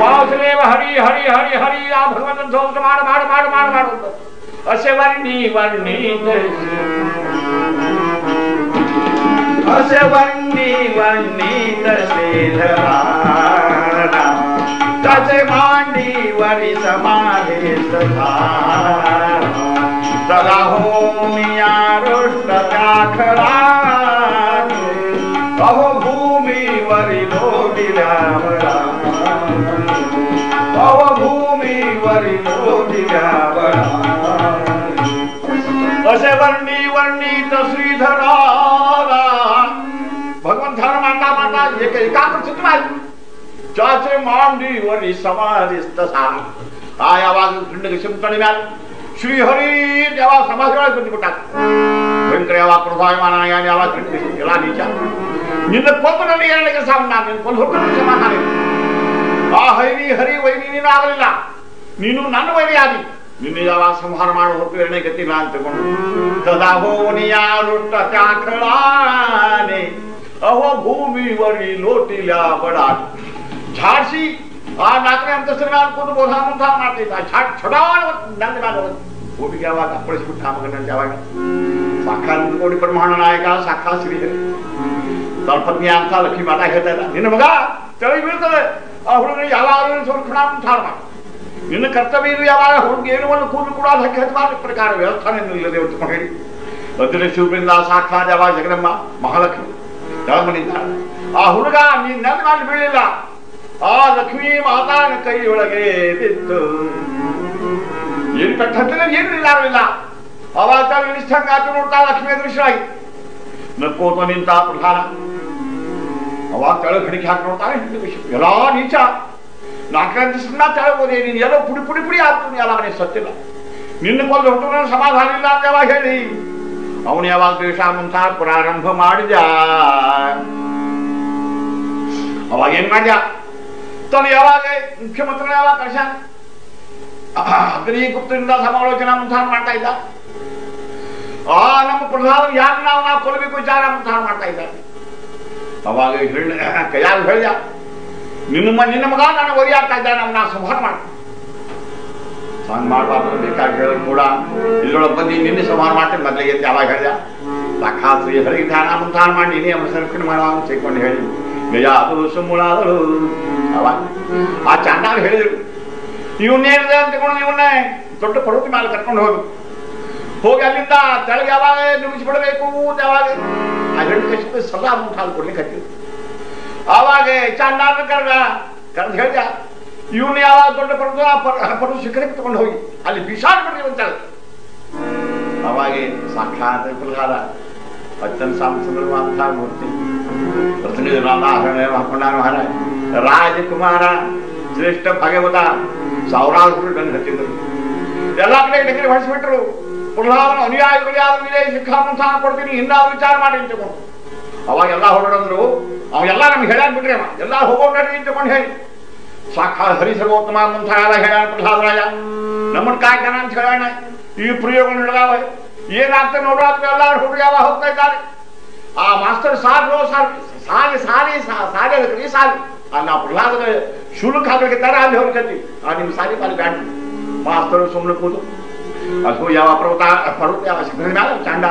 ವಾಸುದೇವ ಹರಿ ಹರಿ ಹರಿ ಹರಿ ಆ ಭಗವಂತನ ಸೋಸ ಮಾಡು ಮಾಡು ಮಾಡು ಮಾಡು ಮಾಡು ಅಂತ ಅಸೆ ವರ್ಣಿ ವರ್ಣಿ ಅಸೆ ವರ್ಣಿ ವರ್ಣಿತ ಶ್ರೀಧರ ತಸೆ ಮಾಂಡಿ ವರಿ ಸಮಾಧಿ ಸದಾ ಹೋಮಿಯಾ ರುಷ್ಟ ದಾಖಲಾ राम राम पवभूमीवरील गोविया असे वर्णी वर्णित श्रीधरा मांडा माता माता हे काही एकाग्र चित्र आहे ज्याचे मांडीवरी समाधी तसा काय आवाज खंड शिमकणी मिळाला श्रीहरी देवा समाज वेळेस बंदी कुटात भयंकर आवाज प्रभायमाना याने आवाज खंड केला ನಿನ್ನ ಕೊಂದು ನನಗೆ ಎರಡು ಕೆಲಸ ನಾನು ನಿನ್ನ ಕೊಂದು ಹೊಟ್ಟು ಸಮಾಧಾನ ಇಲ್ಲ. ಆ ಹೈರಿ ಹರಿ ವೈರಿ ನೀನು ಆಗಲಿಲ್ಲ ನೀನು ನನ್ನ ವೈರಿ ಆದಿ ನಿನ್ನ ಯಾವಾಗ ಸಂಹಾರ ಮಾಡೋ ಹೊತ್ತು ಎರಡನೇ ಗತಿಲ್ಲ ಅಂತ ತಗೊಂಡು ಸದಾ ಹೋನಿಯ ಲುಟ್ಟ ಚಾಕಳಾನೆ ಅವ ಭೂಮಿ ವರಿ ಲೋಟಿಲ ಬಡ ಝಾಡ್ಸಿ ಆ ನಾಲ್ಕನೇ ಅಂತಸ್ತಿನ ಮೇಲೆ ಕೂತು ಬೋಧ ಮುಂಧ ಮಾಡ್ತಿದ್ದ ಛಾಟ್ ಛಡಾನ್ ನನ್ನ ಮೇಲೆ ಭೂಮಿಗೆ ಯಾವಾಗ ಅಪ್ಪಳಿಸ್ಬಿಟ್ಟ ಆ ಮಗನ ಯಾವಾಗ ಸಾಕ್ಷಾತ್ ಕೋಟಿ ಬ್ರಹ್ಮಾಂಡ ನಾಯಕ ಸಾಕ್ಷಾತ್ ಶ್ರೀಹರಿ ತನ್ನ ಪತ್ನಿ ಅಂತ ಲಕ್ಷ್ಮಿ ಮಾತಾ ಹೇಳ್ತಾ ಇದ್ದ. ನಿನ್ನ ಮಗ ತಳಿ ಬೀಳ್ತದೆ. ಆ ಹುಡುಗನಿಗೆ ಯಾವಾಗಲೂ ಸ್ವಲ್ಪ ಮುಂತಾರ ಮಾಡಿ ನಿನ್ನ ಕರ್ತವ್ಯ ಇದು ಯಾವಾಗ ಹುಡುಗ ಏನು ಒಂದು ಕೂದಲು ಕೂಡ ಅದಕ್ಕೆ ಹಚ್ಚಬಾರ್ದು ಪ್ರಕಾರ ವ್ಯವಸ್ಥಾನೆ ಇಲ್ಲದೆ ಅಂತ ಹೇಳಿ ಅದ್ರ ಶಿವರಿಂದ ಸಾಕ್ಷಾತ್ ಯಾವಾಗ ಜಗದಮ್ಮ ಮಹಾಲಕ್ಷ್ಮಿ ಜಗಮನಿಂದ ಆ ಹುಡುಗ ನೀನ್ ನನ್ನ ಮಾಡಿ ಬೀಳಿಲ್ಲ. ಆ ಲಕ್ಷ್ಮೀ ಮಾತಾನ ಕೈಯೊಳಗೆ ಬಿತ್ತು. ಏನು ಕಟ್ಟತ್ತಿಲ್ಲ ಏನು ಇಲ್ಲಾರಲಿಲ್ಲ ಅವಾಗ ನಿಷ್ಠಂಗಾತು ನೋಡ್ತಾ ಲಕ್ಷ್ಮೀ ದೃಶ್ಯವಾಗಿ ನಕ್ಕೋತ ನಿಂತ ಪ್ರಧಾನ. ಅವಾಗ ತೆಳಗ್ ಹಿಡಿಕೆ ಹಾಕಿ ನೋಡ್ತಾನೆ ಹಿಂದೆ ವಿಷಯ ಎಲ್ಲ ನೀಚ. ನಾಲ್ಕನೇ ಸುಮ್ಮನೆ ತೆಳಗೋದೆ ನೀನು ಎಲ್ಲೋ ಪುಡಿ ಪುಡಿ ಪುಡಿ ಆಗ್ತೀನಿ ಎಲ್ಲ ಅವನಿಗೆ ಸತ್ತಿಲ್ಲ. ನಿನ್ನ ಕೊಂದು ಹೊಟ್ಟು ಸಮಾಧಾನ ಇಲ್ಲ ಅಂತ ಯಾವಾಗ ಹೇಳಿ? ಅವನು ಯಾವಾಗ ದ್ವೇಷ ಪ್ರಾರಂಭ ಮಾಡಿದ? ಅವಾಗ ಏನ್ ಮಾಡ್ಯ ತಾನು ಯಾವಾಗ ಮುಖ್ಯಮಂತ್ರಿ ಯಾವಾಗ ಕಳ್ಸ? ಅಗ್ನಿ ಗುಪ್ತರಿಂದ ಸಮಾಲೋಚನಾ ಮುಂತಾನ ಮಾಡ್ತಾ ಇದ್ದ. ಆ ನಮ್ಮ ಪ್ರಧಾನ ಯಾಕೆ ನಾವು ನಾವು ಕೊಲ್ಲಬೇಕು ವಿಚಾರ ಮುಂತಾನ ಮಾಡ್ತಾ ಇದ್ದ ಅವಾಗ ಹೇಳ ಕೈಯಾಗ ಹೇಳಿದ ನಿನ್ನ ನಿನ್ನ ಮಗ ನಾನು ಒರಿಯಾಗ್ತಾ ಇದ್ದಾನೆ ಅವನ್ನ ಸಂಹಾರ ಮಾಡ. ಸಂಹಾರ ಮಾಡಬಾರ್ದು, ಬೇಕಾಗಿ ಹೇಳ ಕೂಡ. ಇದ್ರೊಳಗೆ ಬಂದು ನಿನ್ನೆ ಸಂಹಾರ ಮಾಡ್ತೀನಿ, ಮೊದಲಿಗೆ ಅಂತ ಯಾವಾಗ ಹೇಳಿದ ಸಾಕ್ಷಾತ್ರಿ ಹರಿಗೆ ಧ್ಯಾನ, ಮುಂತಾನ ಮಾಡಿ, ನೀನೇ ಅವನ ಸಂರಕ್ಷಣೆ ಮಾಡುವ ಅಂತ ಸೇರ್ಕೊಂಡು ಹೇಳಿ. ಗಯಾದು ಸುಮ್ಮುಳಾದಳು ಅವಾಗ ಆ ಚಾಂಡಾಲ ಹೇಳಿದ್ರು. ಇವನ್ನೇನಿದೆ ಅಂತ ತಿಳ್ಕೊಂಡು ಇವನ್ನೇ ದೊಡ್ಡ ಪರ್ವತ ಮೇಲೆ ಕರ್ಕೊಂಡು ಹೋಗು. ಹೋಗಿ ಅಲ್ಲಿಂದ ತೆಳಗೆ ಯಾವಾಗ ನುಗ್ಗಿಸ್ಬಿಡಬೇಕು ಅಂತ ಯಾವಾಗ? ಆ ಹೆಣ್ಣು ಕಷ್ಟ ಸದಾ ಮುಟ್ಟಾಲ್ ಕೊಡ್ಲಿಕ್ಕೆ ಹತ್ತಿದ್ರು ಆವಾಗ ಚಾಂಡಾಲ ಕರೆದ ಕರೆದು ಹೇಳಿದ, ಇವನು ಯಾವಾಗ ದೊಡ್ಡ ಪರ್ವತ, ಆ ಪರ ಆ ಪರ್ವತ ಶಿಖರಕ್ಕೆ ತಗೊಂಡು ಹೋಗಿ. ಅಲ್ಲಿ ಬಿಸಾಡ್ ಬಿಡ್ರಿ ಅಂತ ಹೇಳ್ದ. ಅವಾಗ ಸಾಕ್ಷಾತ್ ಪ್ರಹ್ಲಾದ ಅತ್ಯಂತ ಸಾಂಸಂದ್ರವಾದಂತಹ ಮೂರ್ತಿ. ಪ್ರತಿನಿಧಿ ಆಹರಣೆ ಹಾಕೊಂಡಾನ ಮಹಾರಾಜ ರಾಜಕುಮಾರ ಶ್ರೇಷ್ಠ ಭಾಗವತ, ಸಾವಿರಾರು ಗಂಡು ಹತ್ತಿದ್ರು ಎಲ್ಲ ಕಡೆ ಡಿಗ್ರಿ ಹೊಡಿಸ್ಬಿಟ್ರು. ಪ್ರಹ್ಲಾದನ ಅನುಯಾಯಿಗಳು ಯಾರು ಇದೆ ಶಿಕ್ಷಾನುಷ್ಠಾನ ಕೊಡ್ತೀನಿ ಇನ್ನಾದ್ರು ವಿಚಾರ ಮಾಡಿ ಅಂತ ಅವಾಗ ಎಲ್ಲ ಹೊರಡಂದ್ರು ಅವೆಲ್ಲ ನಮ್ಗೆ ಹೇಳಾಕ್ ಬಿಟ್ರಿ ಎಲ್ಲ ಹೋಗೋಣ ಅಂತ ತಗೊಂಡು ಹೇಳಿ. ಸಾಕ್ಷಾತ್ ಹರಿಸರ್ವೋತ್ತಮ ಅಂತ ಎಲ್ಲ ಹೇಳ್ಯಾನ ಪ್ರಹ್ಲಾದರಾಯ. ನಮ್ಮನ್ ಕಾಯ್ತಾನ ಅಂತ ಹೇಳೋಣ ಈ ಪ್ರಯೋಗ ನಡೆದಾವ ಏನಾಗ್ತದೆ ನೋಡೋದು ಎಲ್ಲ ಹುಡುಗ ಎಲ್ಲಾ ಹೋಗ್ತಾ ಇದ್ದಾರೆ. ಆ ಮಾಸ್ತರ್ ಸಾರ್ ಸಾರಿ ಸಾರಿ ಸಾರಿ ಸಾ- ಸಾರಿ ಅದಕ್ಕೆ ಸಾಲಿ ಆ ನಾವು ಪ್ರಹ್ಲಾದನ ಶುಲ್ಕ ಹಾಕಲಿಕ್ಕಿದ್ದಾರೆ ಅಲ್ಲಿ ಹೋಗ್ಕತ್ತಿ ಆ ನಿಮ್ಮ ಸಾರಿ ಪಾಲಿ ಬ್ಯಾಡ ಮಾಸ್ತರು ಸುಮ್ಮನೆ ಕೂತು. ಅದು ಯಾವ ಪರ್ವತ ಪರ್ವತ ಯಾವ ಶಿಖರದ ಮೇಲೆ ಚಾಂಡ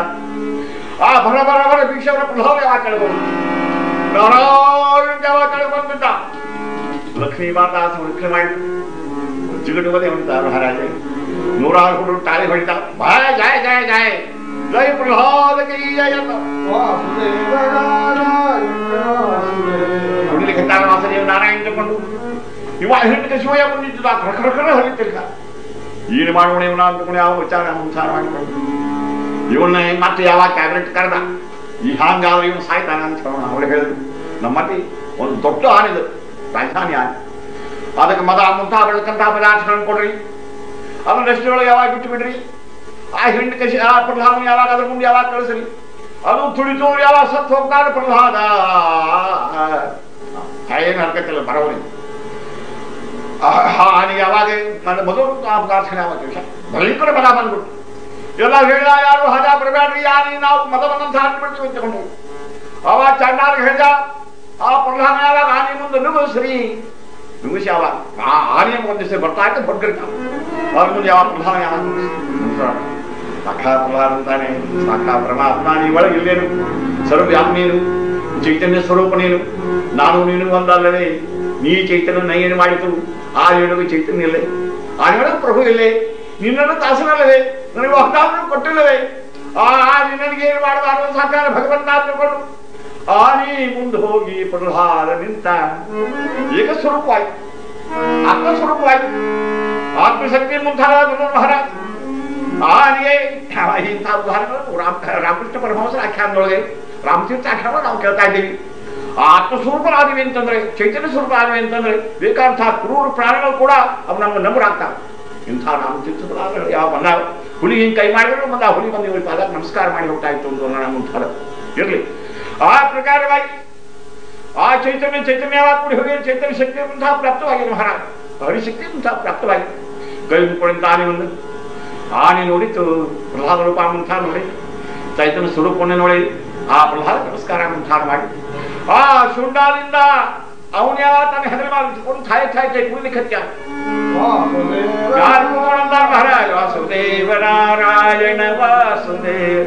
ಆ ಬರ ಬರ ಬರ ಭಿಕ್ಷವರ ಪ್ರಹ್ಲಾದ ಯಾವ ಕೆಳಗೆ ನಾರಾಯಣ ಯಾವ ಕೆಳಗೆ ಬಂದ್ಬಿಟ್ಟ ಲಕ್ಷ್ಮೀ ಮಾತಾ ಸಂರಕ್ಷಣೆ ಮಾಡಿ ಜಿಗಟು ಬದೇ ಉಂಟ ಮಹಾರಾಜ ನೂರಾರು ಹುಡುಗರು ತಾಳಿ ಹೊಡಿತಾ ಬಾಯ ಜಾಯ ಜಾಯ ಜಾಯ ಜೈ ಪ್ರಹ್ಲಾದಕ್ಕೆ ಈ ಜಯ ಅಂತ ಹುಡುಗರಿಗೆ ಹೆತ್ತಾರ ವಾಸನೆ ನಾರಾಯಣ ತಗೊಂಡು ಇವ ಹೆಣ್ಣಿಗೆ ಶಿವಯ ಬಂದಿದ್ದ ರಕರಕರ ಹರಿತಿರ್ಕ ಏನು ಮಾಡೋಣ ಇವನ ಅಂದ್ಕೊಂಡು ಯಾವ ವಿಚಾರ ಸಂಸಾರ ಮಾಡಿಕೊಂಡು ಇವನ್ನ ಮತ್ತೆ ಯಾವಾಗ ಕ್ಯಾಬಿನೆಟ್ ಕರೆದ ಈ ಹಾಂಗಾದ್ರೆ ಇವನು ಸಾಯ್ತಾನ ಅಂತ ಹೇಳೋಣ ಅವ್ರು ಹೇಳಿದ್ರು ನಮ್ಮಲ್ಲಿ ಒಂದು ದೊಡ್ಡ ಆನಿದು ರಾಜಧಾನಿ ಆನೆ ಅದಕ್ಕೆ ಮದ ಮುಂತಾದ ಬೆಳಕಂತಹ ಪದಾರ್ಥಗಳನ್ನು ಕೊಡ್ರಿ ಅದನ್ನ ರೆಸ್ಟೊಳಗೆ ಯಾವಾಗ ಬಿಟ್ಟು ಬಿಡ್ರಿ ಆ ಹಿಂಡ್ ಕಸಿ ಆ ಪ್ರಹ್ಲಾದನ ಯಾವಾಗ ಅದ್ರ ಮುಂದೆ ಯಾವಾಗ ಕಳಿಸ್ರಿ ಅದು ತುಳಿತು ಯಾವಾಗ ಸತ್ತು ಹೋಗ್ತಾರೆ ಪ್ರಹ್ಲಾದ ಏನು ಹರ್ಕತ್ತಿಲ್ಲ ಬರೋರಿ ಹಾನಿ ಯಾವಾಗ ನನ್ನ ಮೊದಲು ಆ ಪ್ರಾರ್ಥನೆ ಯಾವಾಗ ದಿವಸ ಭಯಂಕರ ಬಲ ಬಂದ್ಬಿಟ್ಟು ಎಲ್ಲ ಹೇಳಿದ ಯಾರು ಹಜ ಬರಬೇಡ್ರಿ ಯಾರು ನಾವು ಮದವನ್ನಂತ ಹಾಕ್ಬಿಡ್ತೀವಿ ಅಂತ ಕೊಂಡು ಅವಾಗ ಚಂಡಾರ್ಗೆ ಹೇಳ್ದ ಆ ಪ್ರಹ್ಲಾದ ಯಾವಾಗ ಆನೆ ಮುಂದೆ ನುಗ್ಗಿಸ್ರಿ ನುಗ್ಗಿಸಿ ಯಾವಾಗ ಆ ಆನೆ ಒಂದು ದಿವಸ ಬರ್ತಾ ಇತ್ತು ಬಡ್ಗಿರ್ತಾವ ಅವ್ರ ಮುಂದೆ ಯಾವ ಪ್ರಹ್ಲಾದ ಯಾವಾಗ ಪ್ರಹ್ಲಾದ ಅಂತಾನೆ ಸಾಕ್ಷಾ ಪರಮಾತ್ಮ ನೀ ಒಳಗೆ ಇಲ್ಲೇನು? ಸರ್ವ್ಯಾಮ್ ನೀನು? ಚೈತನ್ಯ ಸ್ವರೂಪ ನೀನು. ನಾನು ನೀನು ಒಂದಲ್ಲದೆ ನೀ ಚೈತನ್ಯ ನಯನ ಮಾಡಿತು. ಆ ಹೇಳುವ ಚೈತನ್ಯ ಇಲ್ಲೇ. ಆ ಪ್ರಭು ಇಲ್ಲೇ. ನಿನ್ನನ್ನು ದಾಸನಲ್ಲವೇ ನನಗೆ ವಾಗ್ದಾನ ಕೊಟ್ಟಿಲ್ಲವೇ. ಆ ನಿನ್ನನಿಗೆ ಏನು ಮಾಡಬಾರದು ಸಾಕಾರ ಭಗವಂತ ಅಂದುಕೊಂಡು ಆ, ನೀ ಮುಂದೆ ಹೋಗಿ ಪ್ರಹ್ಲಾದ ನಿಂತ ಏಕ ಸ್ವರೂಪವಾಯ್ತು. ಆತ್ಮ ಸ್ವರೂಪವಾಯ್ತು. ಆತ್ಮಶಕ್ತಿ ಮುಂತಾದ ಮಹಾರಾಜ್. ಆನೆಗೆ ಇಂಥ ಉದಾಹರಣೆಗಳು ರಾಮ ರಾಮಕೃಷ್ಣ ಪರಮಹಂಸರ ಆಖ್ಯಾನದೊಳಗೆ ರಾಮತೀರ್ಥ ಆಖ್ಯಾನ ನಾವು ಕೇಳ್ತಾ ಇದ್ದೀವಿ ಆ ಆತ್ಮಸ್ವರೂಪರಾದಿವಿ ಅಂತಂದ್ರೆ ಚೈತನ್ಯ ಸ್ವರೂಪ ಆಗಿವೆ ಅಂತಂದ್ರೆ ಬೇಕಾದಂತಹ ಕ್ರೂರ ಪ್ರಾಣಿಗಳು ಕೂಡ ಅವು ನಮ್ಗೆ ನಂಬರಾಗ್ತಾವೆ ಇಂಥ ರಾಮತೀರ್ಥಗಳು ಯಾವ ಬಂದ ಹುಲಿ ಹಿಂಗೆ ಕೈ ಮಾಡಿದ್ರು ಬಂದ ಹುಲಿ ಬಂದು ಇವ್ರ ಪಾದ ನಮಸ್ಕಾರ ಮಾಡಿ ಹೋಗ್ತಾ ಇತ್ತು ಅಂತ ನಮ್ಮ ಮುಂತಾದ ಇರಲಿ ಆ ಪ್ರಕಾರವಾಗಿ ಆ ಚೈತನ್ಯ ಚೈತನ್ಯ ಯಾವಾಗ ಕೂಡಿ ಹೋಗಿ ಚೈತನ್ಯ ಶಕ್ತಿ ಮುಂತಹ ಪ್ರಾಪ್ತವಾಗಿದೆ ಮಹಾರಾಜ ಹರಿಶಕ್ತಿ ಮುಂತಹ ಪ್ರಾಪ್ತವಾಗಿದೆ ಕೈ ಮುಕ್ಕೊಂಡಿದ್ದ ಆನೆ ಒಂದು ಆನೆ ನೋಡಿತು ಪ್ರಹ್ಲಾದ ರೂಪ ಮುಂಥ ನೋಡಿ, ಚೈತನ್ಯ ಸ್ವರೂಪವನ್ನು ನೋಡಿ, ಆ ಪ್ರಹ್ಲಾದ ನಮಸ್ಕಾರ ಮುಂತಾರ ಮಾಡಿ. ಆ ಶುಂಡಾಲಿಂದ ಅವನ ತನ್ನ ಹೆದರಿ ಮಾಡಿಕೊಂಡು ಛಾಯೆ ಛಾಯೆ ಕೂಲಿ ಕುತ್ಕೊಂಡಂತ ಮಹಾರಾಜ? ವಾಸುದೇವ ನಾರಾಯಣ, ವಾಸುದೇವ.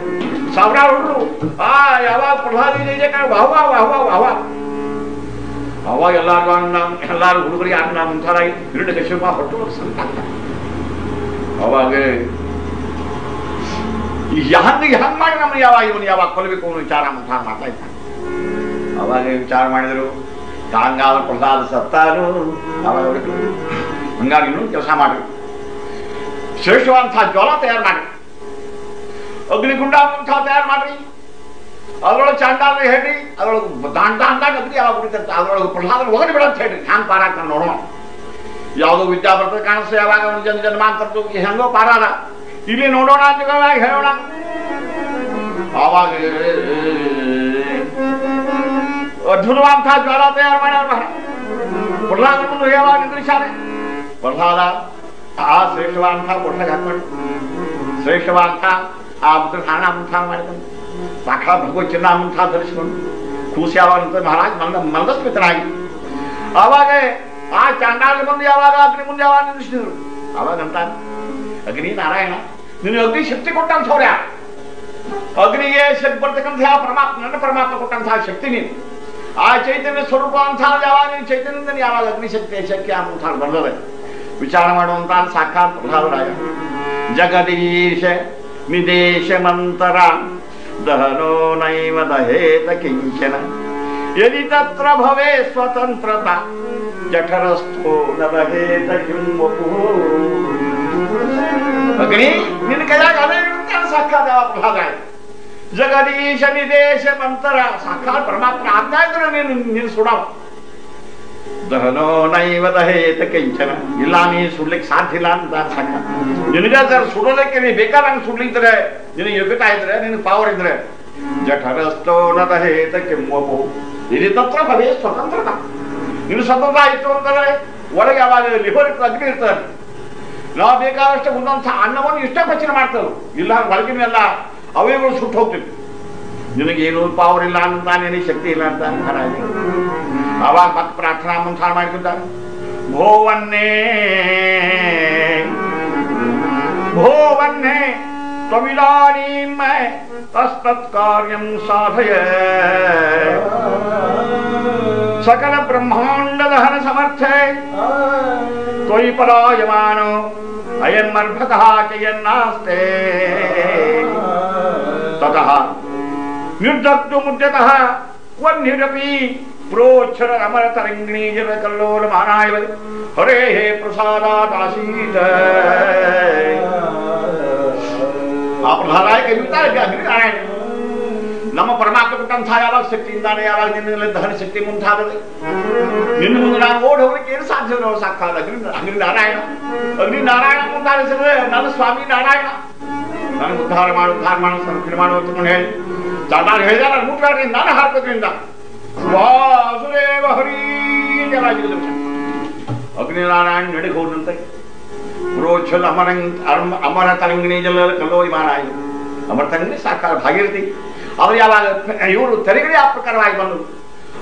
ಸಾವಿರಾರು ಹುಡುಗರು. ಆ ಯಾವಾಗ ಪ್ರಹ್ಲಾದ ಇದೆ ವಾಹ್ ವಾಹ್ ವಾಹ್ ವಾಹ್ ವಾಹ್ ವಾಹ್. ಅವಾಗ ಎಲ್ಲಾರು ಅನ್ನ ಎಲ್ಲಾರು ಹುಡುಗರಿಗೆ ಅನ್ನ ಮುಂತಾರಾಗಿ ಹಿರಣ್ಯ ಕಶ್ಯಪ ಹೊಟ್ಟು ಸಂತಾನ ಅವಾಗ ಹಂಗ ಹಂಗ ಮಾಡಿ ನಮ್ಮನ್ನ ಯಾವಾಗ ಇವನು ಯಾವಾಗ ಕೊಲ್ಲಬೇಕು ಅವನು ವಿಚಾರ ಮುಂತಾನ ಮಾಡ್ತಾ ಅವಾಗ ವಿಚಾರ ಮಾಡಿದ್ರು? ಕಾಂಗಾಲ ಪ್ರಹ್ಲಾದ ಸತ್ತಾರು ಹಂಗಾಗಿ ಇನ್ನೂ ಕೆಲಸ ಮಾಡ್ರಿ ಶ್ರೇಷ್ಠವಾದಂತಹ ಜ್ವಲ ತಯಾರು ಮಾಡ್ರಿ ಅಗ್ನಿಗುಂಡ ಮುಂತ ತಯಾರು ಮಾಡ್ರಿ ಅದರೊಳಗೆ ಚಾಂಡಾಲ ಹೇಳ್ರಿ, ಅದರೊಳಗೆ ದಾಂಡ ಅಗ್ನಿ ಯಾವಾಗ ಅದರೊಳಗೆ ಪ್ರಹ್ಲಾದನ ಒಗಡಿ ಬಿಡ ಅಂತ ಹೇಳ್ರಿ. ಹ್ಯಾಂಗ ಪಾರಾಗ್ತಾನೆ ನೋಡೋಣ. ಯಾವುದೋ ವಿದ್ಯಾ ಬರ್ತದೆ ಕಾಣಿಸ್ತದೆ ಯಾವಾಗ ಅವನು ಜನ ಜನ್ಮಾಂತರದ್ದು ಹೆಂಗೋ ಪಾರಾದ ಇಲ್ಲಿ ನೋಡೋಣ ಅಂತ ಹೇಳುವಾಗ ಹೇಳೋಣ ಆವಾಗ ಅದ್ಭುತವಾದಂತಹ ಜ್ವಾಲ ತಯಾರು ಮಾಡ್ಯಾರ ಪ್ರಹ್ಲಾದ ಮುಂದೆ ಯಾವಾಗ ನಿಂದ್ರಿಸಾರೆ ಪ್ರಹ್ಲಾದ ಆ ಶ್ರೇಷ್ಠವಾದಂತಹ ಕೊಟ್ಟಾಗ ಹಾಕೊಂಡು ಶ್ರೇಷ್ಠವಾದಂಥ ಆ ಮುದ್ರ ಸ್ನಾನ ಮುಂತಾನ ಮಾಡಿಕೊಂಡು ಸಾಕ್ಷಾತ್ ಭಗವತ್ ಚಿನ್ನ ಮುಂತಾನ ಧರಿಸಿಕೊಂಡು ಕೂಸಿ ಯಾವಾಗ ಮಹಾರಾಜ್ ಮಲ್ಲ ಮಲ್ಲಸ್ಮಿತನಾಗಿ ಆವಾಗ ಆ ಚಾಂಡಾಲ ಮುಂದೆ ಯಾವಾಗ ಅಗ್ನಿ ಮುಂದೆ ಯಾವಾಗ ನಿಲ್ಲಿಸಿದ್ರು ಅವಾಗ ಅಂತ ಅಗ್ನಿ ನಾರಾಯಣ ನಿನಗೆ ಅಗ್ನಿ ಶಕ್ತಿ ಕೊಟ್ಟಂತ ಸೌರ್ಯ ಅಗ್ನಿಗೆ ಶಕ್ತಿ ಬರ್ತಕ್ಕಂಥ ಯಾವ ಪರಮಾತ್ಮ ನನ್ನ ಪರಮಾತ್ಮ ಕೊಟ್ಟಂತಹ ಶಕ್ತಿ ನೀನು ಆ ಚೈತನ್ಯ ಸ್ವರೂಪ ಅಂತ ಯಾವಾಗ ನೀನು ಚೈತನ್ಯದಿಂದ ಯಾವಾಗ ಅಗ್ನಿ ಶಕ್ತಿ ಶಕ್ತಿ ಅಂತ ಬಂದದೆ ವಿಚಾರ ಮಾಡುವಂತ ಸಾಕ್ಷಾತ್ ಪ್ರಭಾವರಾಯ ಜಗದೀಶ ನಿದೇಶ ಮಂತರ ದಹನೋ ನೈವ ದಹೇತ ಕಿಂಚನ ಭವೇ ಸ್ವತಂತ್ರತ ಜಠರಸ್ಥೋ ನ ದಹೇತ ಕಿಂ ವಪುಃ. ಅಗ್ನಿ ನಿನ್ನ ಕೈಯಾಗ ಅದೇ ಇರುತ್ತೆ ಸಾಕ್ಷಾತ್ ಯಾವ ಪ್ರಭಾವರಾಯ ಜಗದೀಶ ನಿದೇಶ ಮಂತರ ಸಾಕ್ಷಾತ್ ಪರಮಾತ್ಮ ಆಗ್ತಾ ಇದ್ರು ನೀನು ನೀನು ಸುಡವ ದಹನೋ ನೈವ ದಹೇತ ಕೆಂಚನ ಇಲ್ಲ ನೀ ಸುಡ್ಲಿಕ್ಕೆ ಸಾಧ್ಯ ಇಲ್ಲ ಅಂತ ಸಾಕ ನಿನಗೆ ಸರ್ ಸುಡೋದಕ್ಕೆ ನೀ ಬೇಕಾದಂಗೆ ಸುಡ್ಲಿದ್ರೆ ನಿನಗೆ ಯೋಗ್ಯತಾ ಇದ್ರೆ ನಿನಗೆ ಪವರ್ ಇದ್ರೆ ಜಠರಸ್ಥೋ ನ ಕೆಮ್ಮಪು ಕೆಮ್ಮು ಇಲ್ಲಿ ತತ್ರ ಭವೇ ಸ್ವತಂತ್ರತ. ನೀನು ಸ್ವತಂತ್ರ ಆಯ್ತು ಅಂತಂದ್ರೆ ಒಳಗೆ ಯಾವಾಗ ಲಿವರ್ ಅಗ್ನಿ ಇರ್ತಾರೆ ನಾವು ಬೇಕಾದಷ್ಟು ಒಂದೊಂದು ಅನ್ನವನ್ನು ಇಷ್ಟೇ ಪಚನೆ ಮಾಡ್ತಾರೆ ಇಲ್ಲ ಒಳಗಿನೆಲ್ಲ ಅವಯಗಳು ಸುಟ್ಟು ಹೋಗ್ತೀವಿ. ನಿನಗೇನು ಪವರ್ ಇಲ್ಲ ಅಂತ ಶಕ್ತಿ ಇಲ್ಲ ಅಂತ ಅವಾಗ ಮತ್ತೆ ಪ್ರಾರ್ಥನಾ ಮುಂತಾರ ಮಾಡ್ಕೊಂತಾರೆ ಭೋವನ್ನೇ ಭೋವನ್ನೇ. त्वमिदानीं मे तस्तत्कार्यं साधय। सकलब्रह्माण्डदहनसमर्थे त्वयि परायमानो अयन्मर्भकः च यन्नास्ते ततः निर्दग्धुमुद्यतः हरे प्रोच्छरमरतरङ्गीजनकल्लोलमानाय हरेः प्रसादादासीत्। ಕೈಬಿಡ್ತಾರೆ ಅಗ್ನಿ ನಾರಾಯಣ ನಮ್ಮ ಪರಮಾತ್ಮ ಕೊಟ್ಟಂತಹ ಯಾವಾಗ ಶಕ್ತಿಯಿಂದಾನೆ ಯಾವಾಗ ನಿನ್ನಲ್ಲಿ ದಹನ ಶಕ್ತಿ ಮುಂತಾದದೆ ನಿನ್ನ ಮುಂದೆ ನಾನು ಓಡಿ ಹೋಗ್ಲಿಕ್ಕೆ ಏನು ಸಾಕಾದ ಅಗ್ನಿ ಅಗ್ನಿ ನಾರಾಯಣ. ಅಗ್ನಿ ನಾರಾಯಣ ಮುಂತಾದ ಹೆಸರು ನನ್ನ ಸ್ವಾಮಿ ನಾರಾಯಣ. ನನಗೆ ಉದ್ಧಾರ ಮಾಡು ಉದ್ಧಾರ ಮಾಡು ಸಂರಕ್ಷಣೆ ಮಾಡು ಅಂತ ಹೇಳಿ. ಚಾಟಾರ ಹೇಳಿದ, ನಾನು ಮುಟ್ಬೇಡ್ರಿ ನಾನು ಹಾಕೋದ್ರಿಂದ ವಾಸುದೇವ ಹರಿ ಅಗ್ನಿ ನಾರಾಯಣ ನಡೆಗೆ ಹೋದಂತೆ ಪ್ರೋಚ್ಛಲ್ ಅಮರ ಅಮರ ತರಂಗಿಣಿ ಜಲ ಕಲ್ಲೋ ವಿಮಾನಾಯ ಅಮರ ತರಂಗಿಣಿ ಸಾಕಾರ ಭಾಗಿರತಿ ಅವ್ರು ಯಾವಾಗ ಇವರು ತೆರೆಗಳೇ ಆ ಪ್ರಕಾರವಾಗಿ ಬಂದರು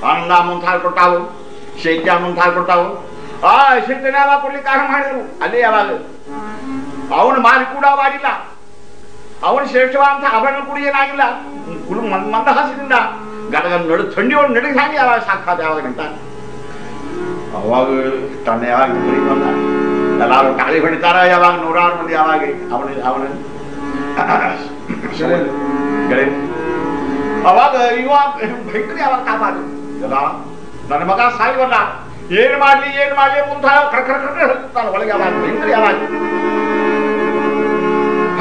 ಆನಂದ ಮುಂತ ಕೊಟ್ಟಾವು, ಶೈತ್ಯ ಮುಂತ ಕೊಟ್ಟಾವು. ಆ ಶೈತ್ಯನ ಯಾವಾಗ ಕೊಡ್ಲಿಕ್ಕೆ ಆರಂಭ ಮಾಡಿದ್ರು ಅಲ್ಲೇ ಯಾವಾಗ? ಅವನ ಮಾರಿ ಕೂಡ ಮಾಡಿಲ್ಲ. ಅವನ ಶ್ರೇಷ್ಠವಾದಂಥ ಆಭರಣ ಕೂಡ ಏನಾಗಿಲ್ಲ. ಕುಲು ಮಂದ ಮಂದಹಾಸದಿಂದ ಗದಗ ನಡು ಥಂಡಿ ಒಳಗೆ ನಡುಗೆ ಹಾಗೆ ಯಾವಾಗ ಸಾಕಾದ ಯಾವಾಗ ಅಂತ. ಅವಾಗ ತನ್ನ ಯಾವಾಗ ಬಂದ ಎಲ್ಲಾರು ಗಾಳಿ ಹೊಡಿತಾರ ಯಾವಾಗ ನೂರಾರು ಮಂದಿ ಯಾವಾಗ? ಅವನ ಅವನ. ಅವಾಗ ಇವ ಭಯಂಕರ ಯಾವಾಗ ಕಾಪಾಡು ಎಲ್ಲ ನನ್ನ ಮಗ ಸಾಯ್ವಲ್ಲ. ಏನ್ ಮಾಡ್ಲಿ ಏನ್ ಮಾಡ್ಲಿ ಮುಂತ ಕರ್ ಕರ್ ಕರ್ ಹೇಳ್ತಾನೆ. ಒಳಗೆ ಯಾವಾಗ? ಭಯಂಕರ ಯಾವಾಗ?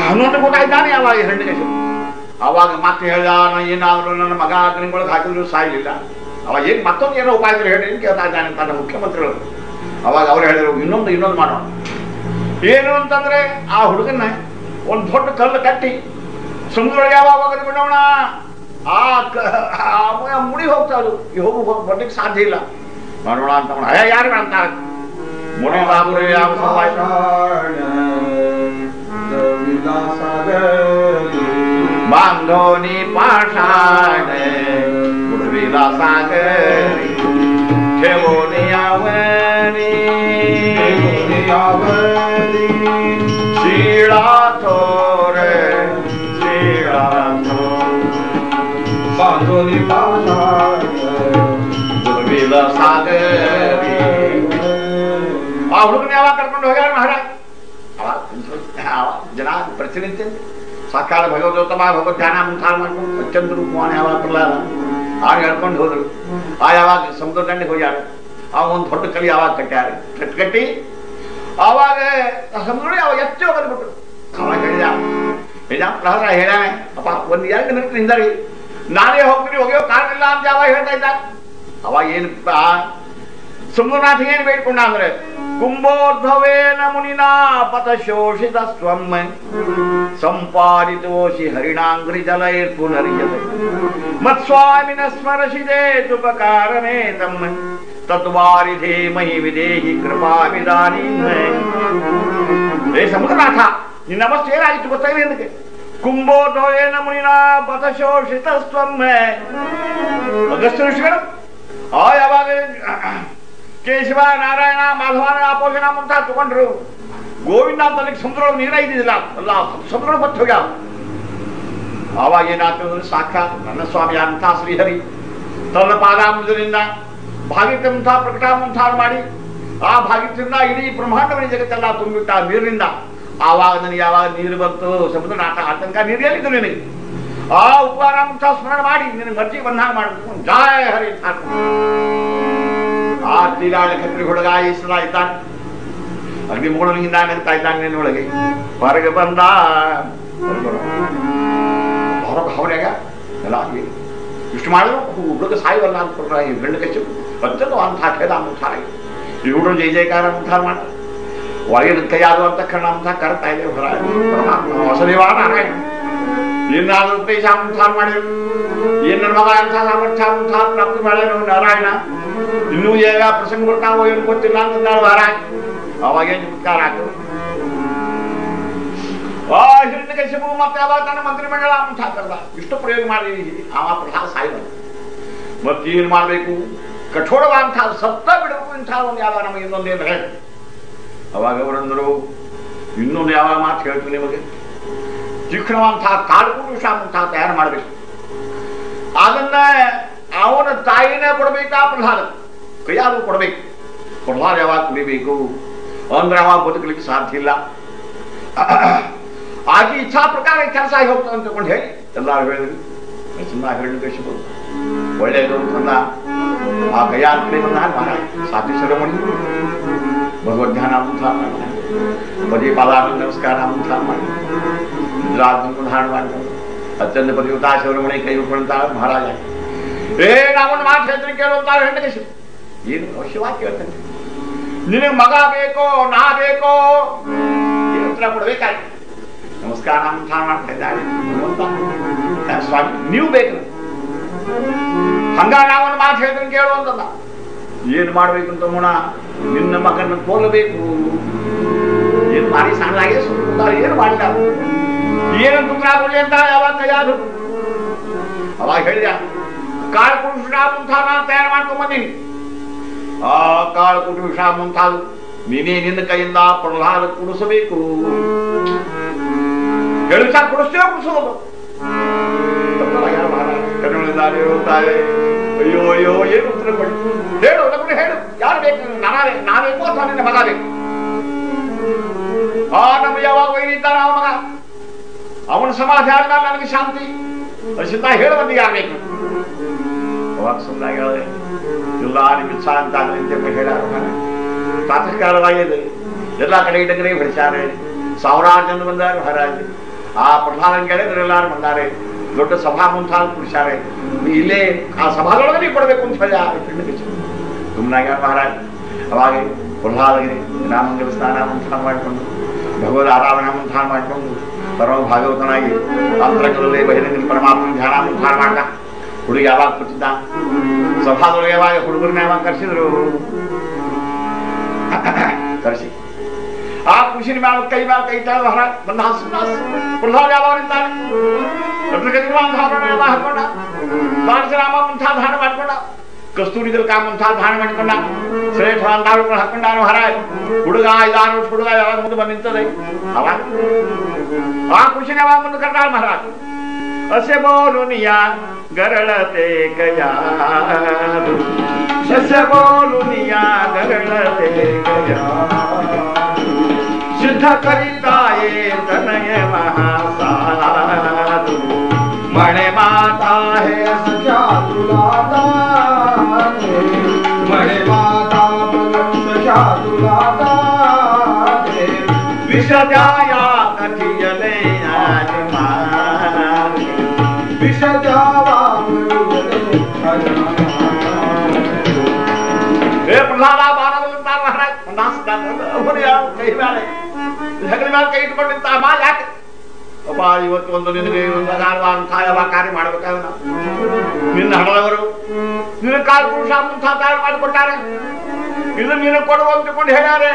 ಹನ್ನೊಂದು ಗೊತ್ತಾಯ್ತಾನೆ ಯಾವಾಗ ಹೆಣ್ಣಿಗೆ? ಅವಾಗ ಮತ್ತೆ ಹೇಳ್ದ ಏನಾದ್ರು ನನ್ನ ಮಗ ಅಗ್ನಿಗೊಳಗೆ ಹಾಕಿದ್ರು ಸಾಯ್ಲಿಲ್ಲ. ಅವಾಗ ಏನ್ ಮತ್ತೊಂದು ಏನೋ ಉಪಾಯ ಇದ್ರೆ ಹೇಳಿ ಏನ್ ಕೇಳ್ತಾ ಇದ್ದಾನೆ ಅಂತ ಮುಖ್ಯಮಂತ್ರಿಗಳು. ಅವಾಗ ಅವ್ರು ಹೇಳಿದ್ರು, ಇನ್ನೊಂದು ಇನ್ನೊಂದು ಮಾಡೋಣ. ಏನು ಅಂತಂದ್ರೆ ಆ ಹುಡುಗನ್ನ ಒಂದು ದೊಡ್ಡ ಕಲ್ಲು ಕಟ್ಟಿ ಸಮುದ್ರೊಳಗೆ ಯಾವಾಗ ಹೋಗೋದು ಬಿಡೋಣ? ಆ ಮುಡಿ ಹೋಗ್ತಾರು ಈ ಹೋಗು, ಹೋಗ್- ಬರ್ಲಿಕ್ಕೆ ಸಾಧ್ಯ ಇಲ್ಲ. ಮಾಡೋಣ ಅಂತ ಅಯ್ಯ, ಯಾರು ಅಂತಾರೆ ಮುನಿ Èwo ni awẹ́rí? Èwo ni awẹ́rí? Ṣìràtọ̀ rẹ̀ ṣìràtọ̀. Bàtò ni bàtà rẹ̀. Òbí lọ ságẹ́rì. ಹುಡುಗನ ಯಾವಾಗ ಕರ್ಕೊಂಡು ಹೋಗ್ಯಾರ ಮಹಾರಾಜ್ ಅವ ಜನ ಪ್ರತಿನಿತ್ಯ ಸಾಕಾರ ಭಗವದ್ಗೋತಮ ಭಗವದ್ ಧ್ಯಾನ ಮುಂತಾದ ಮಾಡ್ಕೊಂಡು ಅತ್ಯಂತ ಯಾವಾಗ ಬರಲ್ಲ ಆಗ ಹೇಳ್ಕೊಂಡು ಹೋದ್ರು. ಆ ಯಾವಾಗ ಸಮುದ್ರ ದಂಡಿಗೆ ಹೋಗ್ಯಾರ ಆ ಒಂದು ದೊಡ್ಡ ಕಲಿ ಯಾವಾಗ ಕಟ್ಟ್ಯಾರ ಕಟ್ ಕಟ್ಟಿ ಆವಾಗ ಆ ಸಮುದ್ರ ಅವಾಗ ಎತ್ತಿ ಬಂದ್ಬಿಟ್ರು. ಅವಾಗ ಹೇಳಿದ ಹೇಳಿದ ಪ್ರಹರ ಹೇಳ್ಯಾನೆ ಅಪ್ಪ ಒಂದು ಎರಡು ಮಿನಿಟ್ ನಿಂದರಿ. ನಾನೇ ಹೋಗ್ತೀನಿ ಹೋಗ್ಯೋ ಕಾರಣ ಇಲ್ಲ ಅಂತ ಯಾವಾಗ ಹೇಳ್ತಾ ಇದ್ದ? ಅವಾಗ ಏನು ಸಮುದ್ರನಾಥ ಏನು ಬೇಡ್ಕೊಂಡ ಅಂದ್ರೆ ಕುಂಭೋದ್ಭವೇನ ಮುನಿನಾ ಪಥ ಶೋಷಿತ ಸ್ವಂ ಸಂಪಾದಿತೋಷಿ ಹರಿಣಾಂಗ್ರಿ ಜಲೈರ್ ಪುನರಿಯತೆ ಮತ್ಸ್ವಾಮಿನ ಸ್ಮರಸಿದೇತುಪಕಾರಮೇ ತಮ್ಮ ತತ್ವಾರಿಧೇ ಮಹಿ ವಿದೇಹಿ ಕೃಪಾವಿದಾನಿ ಏ ಸಮುದ್ರನಾಥ ನಿನ್ನ ಅವಸ್ಥೆ ಏನಾಗಿತ್ತು ಗೊತ್ತಾಗಿದೆ ಅದಕ್ಕೆ ಕುಂಭೋದ್ಭವೇನ ಮುನಿನಾ ಪಥ ಶೋಷಿತ ಸ್ವಂ ಅಗಸ್ತ್ಯ ಋಷಿಗಳು ಆ ಯಾವಾಗ ಕೇಶವ, ನಾರಾಯಣ ಮಾಧವನ ಆಪೋಷಣ ಅಂತ ತಗೊಂಡ್ರು. ಗೋವಿಂದ ಅಂತಲ್ಲಿ ಸಮುದ್ರ ನೀರ ಇದ್ದಿದ್ದಿಲ್ಲ. ಅಲ್ಲ ಸಮುದ್ರ ಬತ್ತು ಹೋಗ್ಯಾವ. ಆವಾಗ ಏನಾಗ್ತದೆ ಅಂದ್ರೆ ಸಾಕ್ಷಾತ್ ನನ್ನ ಸ್ವಾಮಿ ಅಂತ ಶ್ರೀಹರಿ, ತನ್ನ ಪಾದಾಂಬುಜದಿಂದ ಭಾಗಿತಂಥ ಪ್ರಕಟಾಮಂಥ ಮಾಡಿ, ಆ ಭಾಗಿತದಿಂದ ಇಡೀ ಬ್ರಹ್ಮಾಂಡವನ್ನ ಜಗತ್ತೆಲ್ಲ ತುಂಬಿಟ್ಟ ನೀರಿನಿಂದ. ಆವಾಗ ನನಗೆ ಯಾವಾಗ ನೀರು ಬಂತು, ಸಮುದ್ರ ಆಟ ಆತಂಕ ನೀರು ಎಲ್ಲಿದ್ದು ನಿನಗೆ? ಆ ಉಪಹಾರಾಮಂಥ ಸ್ಮರಣ ಮಾಡಿ ನಿನಗೆ ಮರ್ಜಿ ಬಂದಾಗ ಮಾಡಬೇಕು ಜಾಯ ಹರಿ ಅಂತ ಹಾಕ್ಕೊಂಡು. ಆ ತೀರಾಳ ಕತ್ರಿ ಹುಡುಗ ಈಸಲ ಇದ್ದಾನೆ ಅಗ್ನಿ ಮುಗಳಿಂದ ನಿಂತ ಇದ್ದಾನೆ ನಿನ್ನೊಳಗೆ ಹೊರಗೆ ಬಂದ ಹೊರಗೆ ಬರೋ. ಹೊರಗೆ ಅವರ್ಯಾಗ ಎಲ್ಲ ಆಗಿ ಇಷ್ಟು ಮಾಡಿದ್ರು ಹುಡುಗ ಸಾಯಿವಲ್ಲ ಅನ್ಕೊಂಡ್ರ ಈ ಬೆಳ್ಳ ಕಚ್ಚು ಅತ್ಯಂತ ಅಂತ ಹಾಕಿದ ಅಂತಾರ ಈ ಹುಡುಗರು ಜೈ ಜಯಕಾರ ಅಂತಾರ ಮಾಡ ಒಳಗಿನ ಕೈಯಾದು ಅಂತ ಕಣ್ಣ ಅಂತ ಕರ್ತಾ ಇದೆ ಹೊರ ಪರಮಾತ್ಮ ಹೊಸದೇವ ನಾರಾಯಣ ಏನಾದ್ರು ಉಪದೇಶ ಅಂತಾರ ಮಾಡಿದ್ರು ಏನ್ ನನ್ನ ಮಗ ಅಂತ ಸಾಮರ್ಥ್ಯ ಅಂತ ಪ್ರಾಪ್ತಿ ಮಾಡ್ಯಾನ ನಾರಾಯಣ? ಇನ್ನೂ ಯಾವ ಪ್ರಸಂಗ ಬರ್ತಾವೋ ಏನು ಗೊತ್ತಿಲ್ಲ ಅಂತ ವಾರ ಅವಾಗೇ ಚಮತ್ಕಾರ ಆಗ್ತದೆ? ಆ ಹಿರಣ್ಯಕಶಿಪು ಮತ್ತೆ ಅವಾಗ ತನ್ನ ಮಂತ್ರಿಮಂಡಲ ಅಂತ ಕರೆದ ಇಷ್ಟು ಪ್ರಯೋಗ ಮಾಡಿ. ಅವ ಪ್ರಸಾದ ಸಾಯಿದ ಮತ್ತೇನ್ ಮಾಡಬೇಕು? ಕಠೋರವಾದಂತಹ ಸತ್ತ ಬಿಡಬೇಕು ಇಂಥ ಒಂದು ನಮಗೆ ಇನ್ನೊಂದೇನು ಹೇಳಿ ಅವಾಗ ಅವರಂದರು ಇನ್ನೊಂದು ಯಾವ ಮಾತು ಹೇಳ್ತೀನಿ ನಿಮಗೆ? ತೀಕ್ಷ್ಣವಂತಹ ಕಾಲ್ಕುರುಷ ಅಂತ ತಯಾರು ಮಾಡಬೇಕು ಅದನ್ನ ಅವನ ತಾಯಿನೇ ಕೊಡಬೇಕಾ ಪ್ರಹ್ಲಾದ ಕೈಯಾದ್ರು ಕೊಡಬೇಕು ಪ್ರಹ್ಲಾದ ಯಾವಾಗ ಕುಡಿಬೇಕು ಅಂದ್ರೆ ಅವಾಗ ಬದುಕಲಿಕ್ಕೆ ಸಾಧ್ಯ ಇಲ್ಲ ಆಗಿ ಇಚ್ಛಾ ಪ್ರಕಾರ ಕೆಲಸ ಆಗಿ ಹೋಗ್ತದೆ ಅಂತ ತಿಳ್ಕೊಂಡು ಹೇಳಿ ಎಲ್ಲಾರು ಹೇಳಿದ್ರು ಸುಮ್ಮನೆ ಹೇಳಲಿಕ್ಕೆ ಶಿವ ಒಳ್ಳೆಯದು ಅಂತಂದ ಆ ಕೈಯಾದ ಕಡೆ ಬಂದ ಮಹಾರಾಜ ಸಾತೀಶ್ವರ ಮಾಡಿ ಭಗವದ್ ಧ್ಯಾನ ಅಂತ ಮಾಡಿ ಪದೇ ಪಾದಾನ ನಮಸ್ಕಾರ ಅಂತ ಮಾಡಿ ನಿದ್ರಾತ್ಮಕ ಧಾರಣ ಮಾಡ್ಕೊಂಡು ಅತ್ಯಂತ ಪತಿವತಾ ಶಿವರಮಣಿ ಕೈ ಮುಟ್ಕೊಂಡಂತ ಮಹಾರಾಜ. ಏ ನಾವೊಂದು ಮಾತು ಹೇಳ್ತೀನಿ ಕೇಳುವಂತ ಹೆಣ್ಣಿಗೆ ಏನು ಅವಶ್ಯವಾಗಿ ಕೇಳ್ತೇನೆ ನಿನಗೆ ಮಗ ಬೇಕೋ, ನಾ ಬೇಕೋ? ಉತ್ತರ ಕೊಡ್ಬೇಕಾಗಿ ನಮಸ್ಕಾರ ಅಂತ ಮಾಡ್ತಾ ಇದ್ದಾರೆ ಸ್ವಾಮಿ, ನೀವು ಬೇಕು. ಹಂಗ ನಾವನ್ ಮಾತು ಹೇಳ್ತೀನಿ ಕೇಳುವಂತಲ್ಲ ಏನ್ ಮಾಡ್ಬೇಕು ಅಂತ ಮುಣ? ನಿನ್ನ ಮಗನ ಕೊಲ್ಲಬೇಕು ಏನ್ ಮಾಡಿ ಸಣ್ಣ ಸುಮ್ಮನೆ ಏನು ಮಾಡಿಲ್ಲ. ಏನು ತುಮರಾ ಕೊಡ್ಲಿ ಅಂತ ಯಾವಾಗ ಕೈಯಾದ್ರು ಅವಾಗ ಹೇಳಿದ ಕಾಳು ಕುಡಿಸ ಮುಂತಾನ ತಯಾರು ಮಾಡ್ಕೊಂಡ್ ಬಂದೀನಿ? ಆ ಕಾಳು ಕುಡಿಸ ಮುಂತಾದ, ನೀನೇ ನಿನ್ನ ಕೈಯಿಂದ ಪ್ರಹ್ಲಾದ ಕುಡಿಸಬೇಕು. ಹೇಳುತ್ತ ಕುಡಿಸ್ತೇವೆ, ಕುಡಿಸೋದು. ಕಣ್ಣುಗಳಿದ್ದಾರೆ ಹೇಳುತ್ತಾರೆ, ಅಯ್ಯೋ ಅಯ್ಯೋ, ಏನು ಉತ್ತರ ಕೊಡಿ? ಹೇಳು ನಮಗೆ ಹೇಳು. ಯಾರು ಬೇಕು? ನಾನೇ ನಾವೇಕೋ ಅಥವಾ ನಿನ್ನ ಮಗ ಬೇಕು? ಆ ನಮ್ಗೆ ಯಾವಾಗ ಒಯ್ದಿದ್ದಾನ ಅವ ಮಗ? ಅವನ ಸಮಾಧಾನ, ನನಗೆ ಶಾಂತಿ. ಅರ್ಷಿತ ಹೇಳುವಂತ ಯಾರು ಬೇಕು ಅವಾಗ ಸುಮ್ಮನೆ ಹೇಳಿದೆ ಇಲ್ಲ ಇಚ್ಛಾ ಅಂತ ಅಂತ ಹೇಳಾರ? ಪ್ರಾತಃ ಎಲ್ಲ ಕಡೆ ಇಡಗಡೆ ಹೊಡಿಸಾರೆ ಸಾವಿರಾರು ಜನ ಬಂದಾರೆ ಮಹಾರಾಜ್ ಆ ಪ್ರಧಾನ ಕೇಳಿದ್ರೆ ಎಲ್ಲಾರು ಬಂದಾರೆ. ದೊಡ್ಡ ಸಭಾ ಮುಂತಾದ ಕುಡಿಸಾರೆ ಇಲ್ಲೇ ಆ ಸಭಾದೊಳಗೆ ನೀವು ಕೊಡಬೇಕು ಅಂತ ಹೇಳಿ ಸುಮ್ಮನಾಗ ಮಹಾರಾಜ್ ಅವಾಗ ಪ್ರಹ್ಲಾದಗೆ ರಾಮಂಗಲ ಸ್ನಾನ ಮುಂತಾನ ಮಾಡಿಕೊಂಡು, ಭಗವದ್ ಆರಾಧನಾ ಮುಂತಾನ ಮಾಡಿಕೊಂಡು ಪರಮ ಭಾಗವತನಾಗಿ ಅಂತರಗಳಲ್ಲಿ ಬಹಿರಂಗ ಪರಮಾತ್ಮ ಧ್ಯಾನ ಮುಂತಾನ ಮಾಡ್ದ ಹುಡುಗ ಯಾವಾಗ ಕೂತಿದ್ದ ಸಭಾದೊಳಗೆ ಯಾವಾಗ ಹುಡುಗರನ್ನ ಯಾವಾಗ ಕರೆಸಿದ್ರು ಕರೆಸಿ ಆ ಖುಷಿನ ಮೇಲೆ ಕೈ ಮೇಲೆ ಕೈ ಇಟ್ಟ ಹೊರ ಬಂದ ಹಸು ಪ್ರಹ್ಲಾದ ಯಾವಾಗ ನಿಂತಾನೆ ಧಾರಣ ಎಲ್ಲ ಹಾಕೊಂಡ ಬಾಣಸರಾಮ ಮುಂಥ ಧಾರಣ ಮಾಡ್ಕೊಂಡ ಕಸ್ತೂರಿಗಳ ಕಾ ಮುಂಥ ಧಾರಣ ಮಾಡ್ಕೊಂಡ ಶ್ರೇಷ್ಠ ಅಂದಾಳು ಹಾಕೊಂಡಾನು ಹೊರ ಹುಡುಗ ಐದಾರು ಹುಡುಗ ಯಾವಾಗ ಮುಂದೆ ಬಂದು ನಿಂತದೆ ಅವಾಗ ಆ ಖುಷಿನ ಯಾವಾಗ ಮುಂದೆ ಕರ್ನಾಳ ಮಹಾರಾಜ್ ಅಸೆ ಬೋಲುನಿಯ ಗರಳತೆ ಕಯಾದು ಸಸ್ಯ ಬೋಲುನಿಯ ಗರಳತೆ ಕಯಾ ಸಿದ್ಧ ಕರಿತಾಯೇ ತನಯ ಮಹಾಸಾಧು ಮೇಲೆ ಹೆಗಲ ಮೇಲೆ ಕೈ ಇಟ್ಕೊಂಡು ನಿಂತ ಮಾ ಯಾಕೆ ಅಪ್ಪ ಇವತ್ತು ಒಂದು ನಿನಗೆ ಒಂದು ಅಂತ ಯಾವ ಕಾರ್ಯ ಮಾಡಬೇಕಾದ ನಿನ್ನ ಹಣದವರು ನಿನ್ನ ಕಾಲ್ ಪುರುಷ ಮುಂತ ತಯಾರು ಮಾಡಿಕೊಟ್ಟಾರೆ ಇದು ನೀನು ಕೊಡುವಂತಕೊಂಡು ಹೇಳ್ಯಾರೆ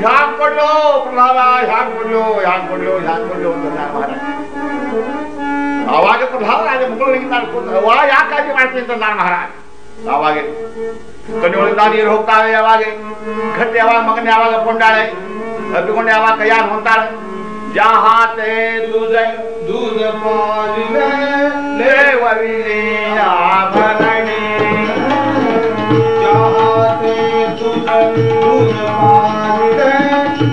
ಹ್ಯಾಂಗ್ ಕೊಡ್ಲೋ ಪ್ರಹ್ಲಾದ ಹ್ಯಾಂಗ್ ಕೊಡ್ಲೋ ಹ್ಯಾಂಗ್ ಕೊಡ್ಲೋ ಹ್ಯಾಂಗ್ ಕೊಡ್ಲೋ ಅಂತ ನಾನು ಮಹಾರಾಜ ಅವಾಗ ಪ್ರಹ್ಲಾದ ರಾಜ ಮುಗುಳಿಗೆ ನಾನು ವಾ ಯಾಕೆ ಕಾಳಜಿ ಮಾಡ್ತೀನಿ ಅಂತ ನಾನು ಮಹಾರಾಜ ಆವಾಗ ಕಣ್ಣೊಳಗಿಂದ ನೀರು ಹೋಗ್ತಾವೆ ಯಾವಾಗ ಗಟ್ಟಿ ಯಾವಾಗ ಮಗನ ಯಾವಾಗ ಕೊಂಡಾಳೆ ಹಬ್ಬಿಕೊಂಡು ಯಾವಾಗ ಕೈಯಾಗ ಹೊಂತಾಳೆ ಜಾಹಾತೆ ದುಜ दूध पालिले ದೇವವಿಲೆ ಆಭರಣೆ चाहते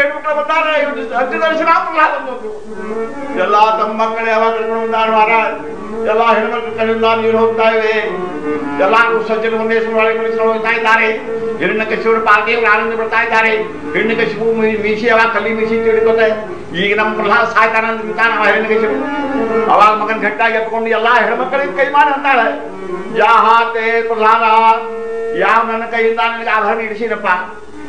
ಹಬ್ಬಿಕೊಂಡಾಳೆ ಮಹಾರಾಜ್ ಸಾವಿರಾರು ಮಂದಿ ಹೆಣ್ಮಕ್ಳು ಬಂದಾರೆ ಇವ್ರು ಅರ್ಜುನ ದರ್ಶನ ಪ್ರಹ್ಲಾದ ಬಂದದ್ದು ಎಲ್ಲ ತಮ್ಮ ಮಕ್ಕಳು ಯಾವಾಗ ಕರ್ಕೊಂಡು ಬಂದಾರೆ ಮಹಾರಾಜ್ ಎಲ್ಲ ಹೆಣ್ಮಕ್ಳು ಕಣ್ಣಿಂದ ನೀರು ಹೋಗ್ತಾ ಇವೆ ಎಲ್ಲಾರು ಸಜ್ಜನ ಮುಂದೇಶ್ವರ ಒಳಗೆ ಮನುಷ್ಯರು ಹೋಗ್ತಾ ಇದ್ದಾರೆ ಹಿರಣ್ಯ ಕಶಿವರು ಪಾರ್ಟಿಯವರು ಆನಂದ ಬರ್ತಾ ಇದ್ದಾರೆ ಹಿರಣ್ಯ ಕಶಿಪು ಮೀಸಿ ಯಾವಾಗ ಕಲ್ಲಿ ಮೀಸಿ ತಿಳ್ಕೊತೆ ಈಗ ನಮ್ಮ ಪ್ರಹ್ಲಾದ ಸಾಯ್ತಾನ ಅಂತ ಬಿಡ್ತಾನ ಅವ ಹಿರಣ್ಯ ಕಶಿಪು ಅವಾಗ ಮಗನ್ ಗಟ್ಟಾಗಿ ಎತ್ಕೊಂಡು ಎಲ್ಲಾ ಹೆಣ್ಮಕ್ಕಳಿಗೆ ಕೈ ಮಾಡಿ ಅಂತಾಳೆ ಯಾಹಾತೆ ಪ್ರಹ್ಲಾದ ಯಾವ ನನ್ನ ಕೈಯಿಂದ ನಿನಗೆ ಆಭರಣ ಇಡಿಸಿನಪ್ಪ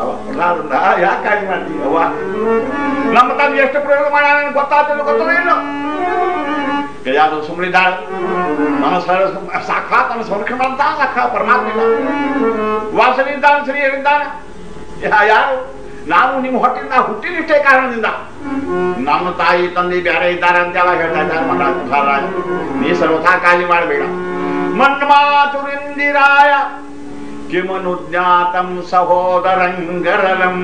ಅವ ಪ್ರಹ್ಲಾದನ್ನ ಯಾಕೆ ಕಾಳಿ ಮಾಡ್ತೀವಿ ಅವ್ವ? ನಮ್ಮ ತಂದೆ ಎಷ್ಟು ಪ್ರಯೋಗ ಮಾಡ ಗೊತ್ತಾಗ್ತದೆ ಗೊತ್ತಿಲ್ಲ ಗೊತ್ತೋ ಇಲ್ಲ. ಯಾರು ಸುಮ್ಮನಿದ್ದಾಳೆ ಮನಸ್ಸ ಸರ ಸಾಕ್ಷಾತ್ ನನ್ನ ಸಂರಕ್ಷಣೆ ಅಂತ ಸಾಕ್ಷಾತ್ ಪರಮಾತ್ಮ ಇಲ್ಲ ವಾಸನೆ ಸರಿ ಹೇಳಿದ್ದಾನೆ ಯಾ- ಯಾರು? ನಾನು ನಿಮ್ಮ ಹುಟ್ಟಿನ ಹುಟ್ಟಿನಿಷ್ಟೇ ಕಾರಣದಿಂದ. ನಮ್ಮ ತಾಯಿ, ತಂದೆ ಬೇರೆ ಇದ್ದಾರೆ ಅಂತ ಎಲ್ಲ ಹೇಳ್ತಾ ಇದ್ದಾರೆ ಮಹಾರಾಜ ನೀ ಸರ್ವಥಾ ಕಾಳಜಿ ಮಾಡಬೇಡ. ಮನ್ಮಾತುರಿಂದಿರಾಯ. ಕಿಮನುಜ್ಞಾತಂ ಸಹೋದರಂಗರಲಂ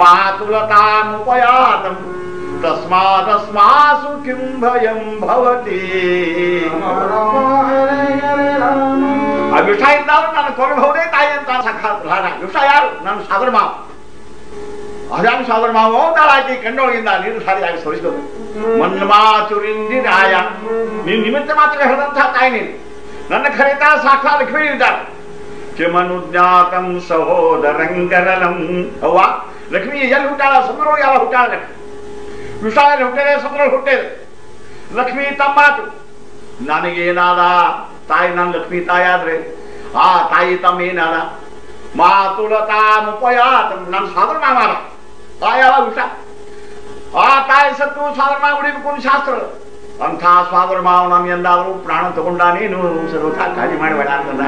ಮಾತುಲತಾಮುಪಯಾತಂ ತಸ್ಮಾದಸ್ಮಾಸು ಕಿಂ ಭಯಂ ಭವತಿ ಆ ವಿಷ ಇದ್ದಾರು ನಾನು ಕೊರಬಹುದೇ ತಾಯಿ ಅಂತ ಸಖಾ ಪ್ರಧಾನ ವಿಷ ಯಾರು ನನ್ನ ಸಾದರ ಮಾವ ಅದಾನು ಸಾದರ ಮಾವ ತಾಳಾಕಿ ಕಣ್ಣೊಳಗಿಂದ ನೀರು ಸಾರಿಯಾಗಿ ಸರಿಸಿದವು ಮನ್ಮಾಚುರಿಂದಿರಾಯ ನೀನು ನಿಮಿತ್ತ ಮಾತ್ರ ಹೇಳಿದಂತಹ ತಾಯಿ ನೀನು ನನ್ನ ಖರೀತ ಸಾಕ್ಷಾತ್ ಲಕ್ಷ್ಮೀ ಇದ್ದಾರೆ ಕಿಮನುಜ್ಞಾತಂ ಸಹೋದರಂಗರಲಂ. ಅವ್ವ? ಲಕ್ಷ್ಮಿ, ಎಲ್ಲಿ ಹುಟ್ಟಾಳ ಸಮುದ್ರ ಯಾವ ಹುಟ್ಟಾಳ ವಿಶಾಲ ಹುಟ್ಟಿದೆ ಸಮುದ್ರ ಹುಟ್ಟಿದೆ. ಲಕ್ಷ್ಮಿ, ತಮ್ಮಾತು. ನನಗೇನಾದ? ತಾಯಿ ನನ್ನ ಲಕ್ಷ್ಮಿ ತಾಯಿ ಆ ತಾಯಿ ತಮ್ಮ ಏನಾದ? ಮಾತುಲತಾ ಮುಪಯಾತ ನನ್ನ ಸಾಧನ ಮಾಡ ತಾಯಾವ ಯಾವ ವಿಷ ಆ ತಾಯಿ ಸತ್ತು ಉಳಿಬೇಕು ಅಂತ ಶಾಸ್ತ್ರ. ಅಂಥ ಸ್ವಾದರ ಮಾವ ನಮ್ಮ ಎಂದಾದರೂ ಪ್ರಾಣ ತಗೊಂಡ ನೀನು ಸರ್ವಥಾ ಕಾಳಜಿ ಮಾಡಬೇಡ ಅಂತಂದ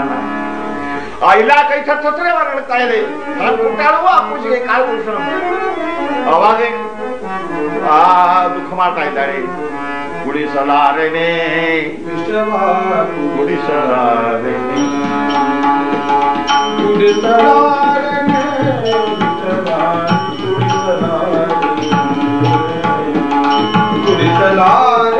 ಆ ಇಲ್ಲ ಕೈ ಸತ್ತರೆ ಹೇಳ್ತಾ ಇದೆ ನಾನು ಕೊಟ್ಟಾಳುವ ಆ ಪೂಜೆಗೆ ಕಾಲು ಪುರುಷನ ಅವಾಗ ಆ ದುಃಖ ಮಾಡ್ತಾ ಇದ್ದಾರೆ ಗುಡಿಸಲಾರೆನೆ ಗುಡಿಸಲಾರೆನೆ ಆಡಲಾರೆ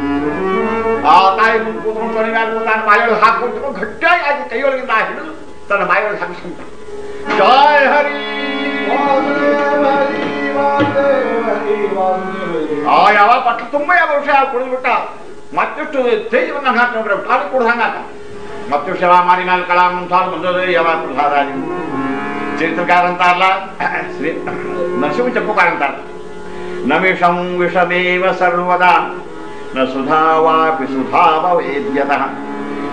তাই প্রথম শনিবার তার মায়ের হাত করতে ঘটাই আজ কেউ বাহিল তার মায়ের হাত শুনতাম জয় হরি। আয়, আবার পাঠ তুমি আবার উঠে আর করে ওটা মাতৃষ্ট সেই জীবন ঘাট নম্বরে আর প্রধান আটা মাতৃসেবা মারিমাল কালাম সার বন্ধুদের আমার প্রধান রাজু చరిత్రకారం తార్లా నరసింహ చెప్పుకారం తార్లా నమిషం విషమేవ సర్వదా ವಿಷಂ ವಿಷಮೇವ ಸರ್ವದಾ ನ ಸುಧಾ ವಾಪಿ ಸುಧಾ ಭವೇದ್ಯತಃ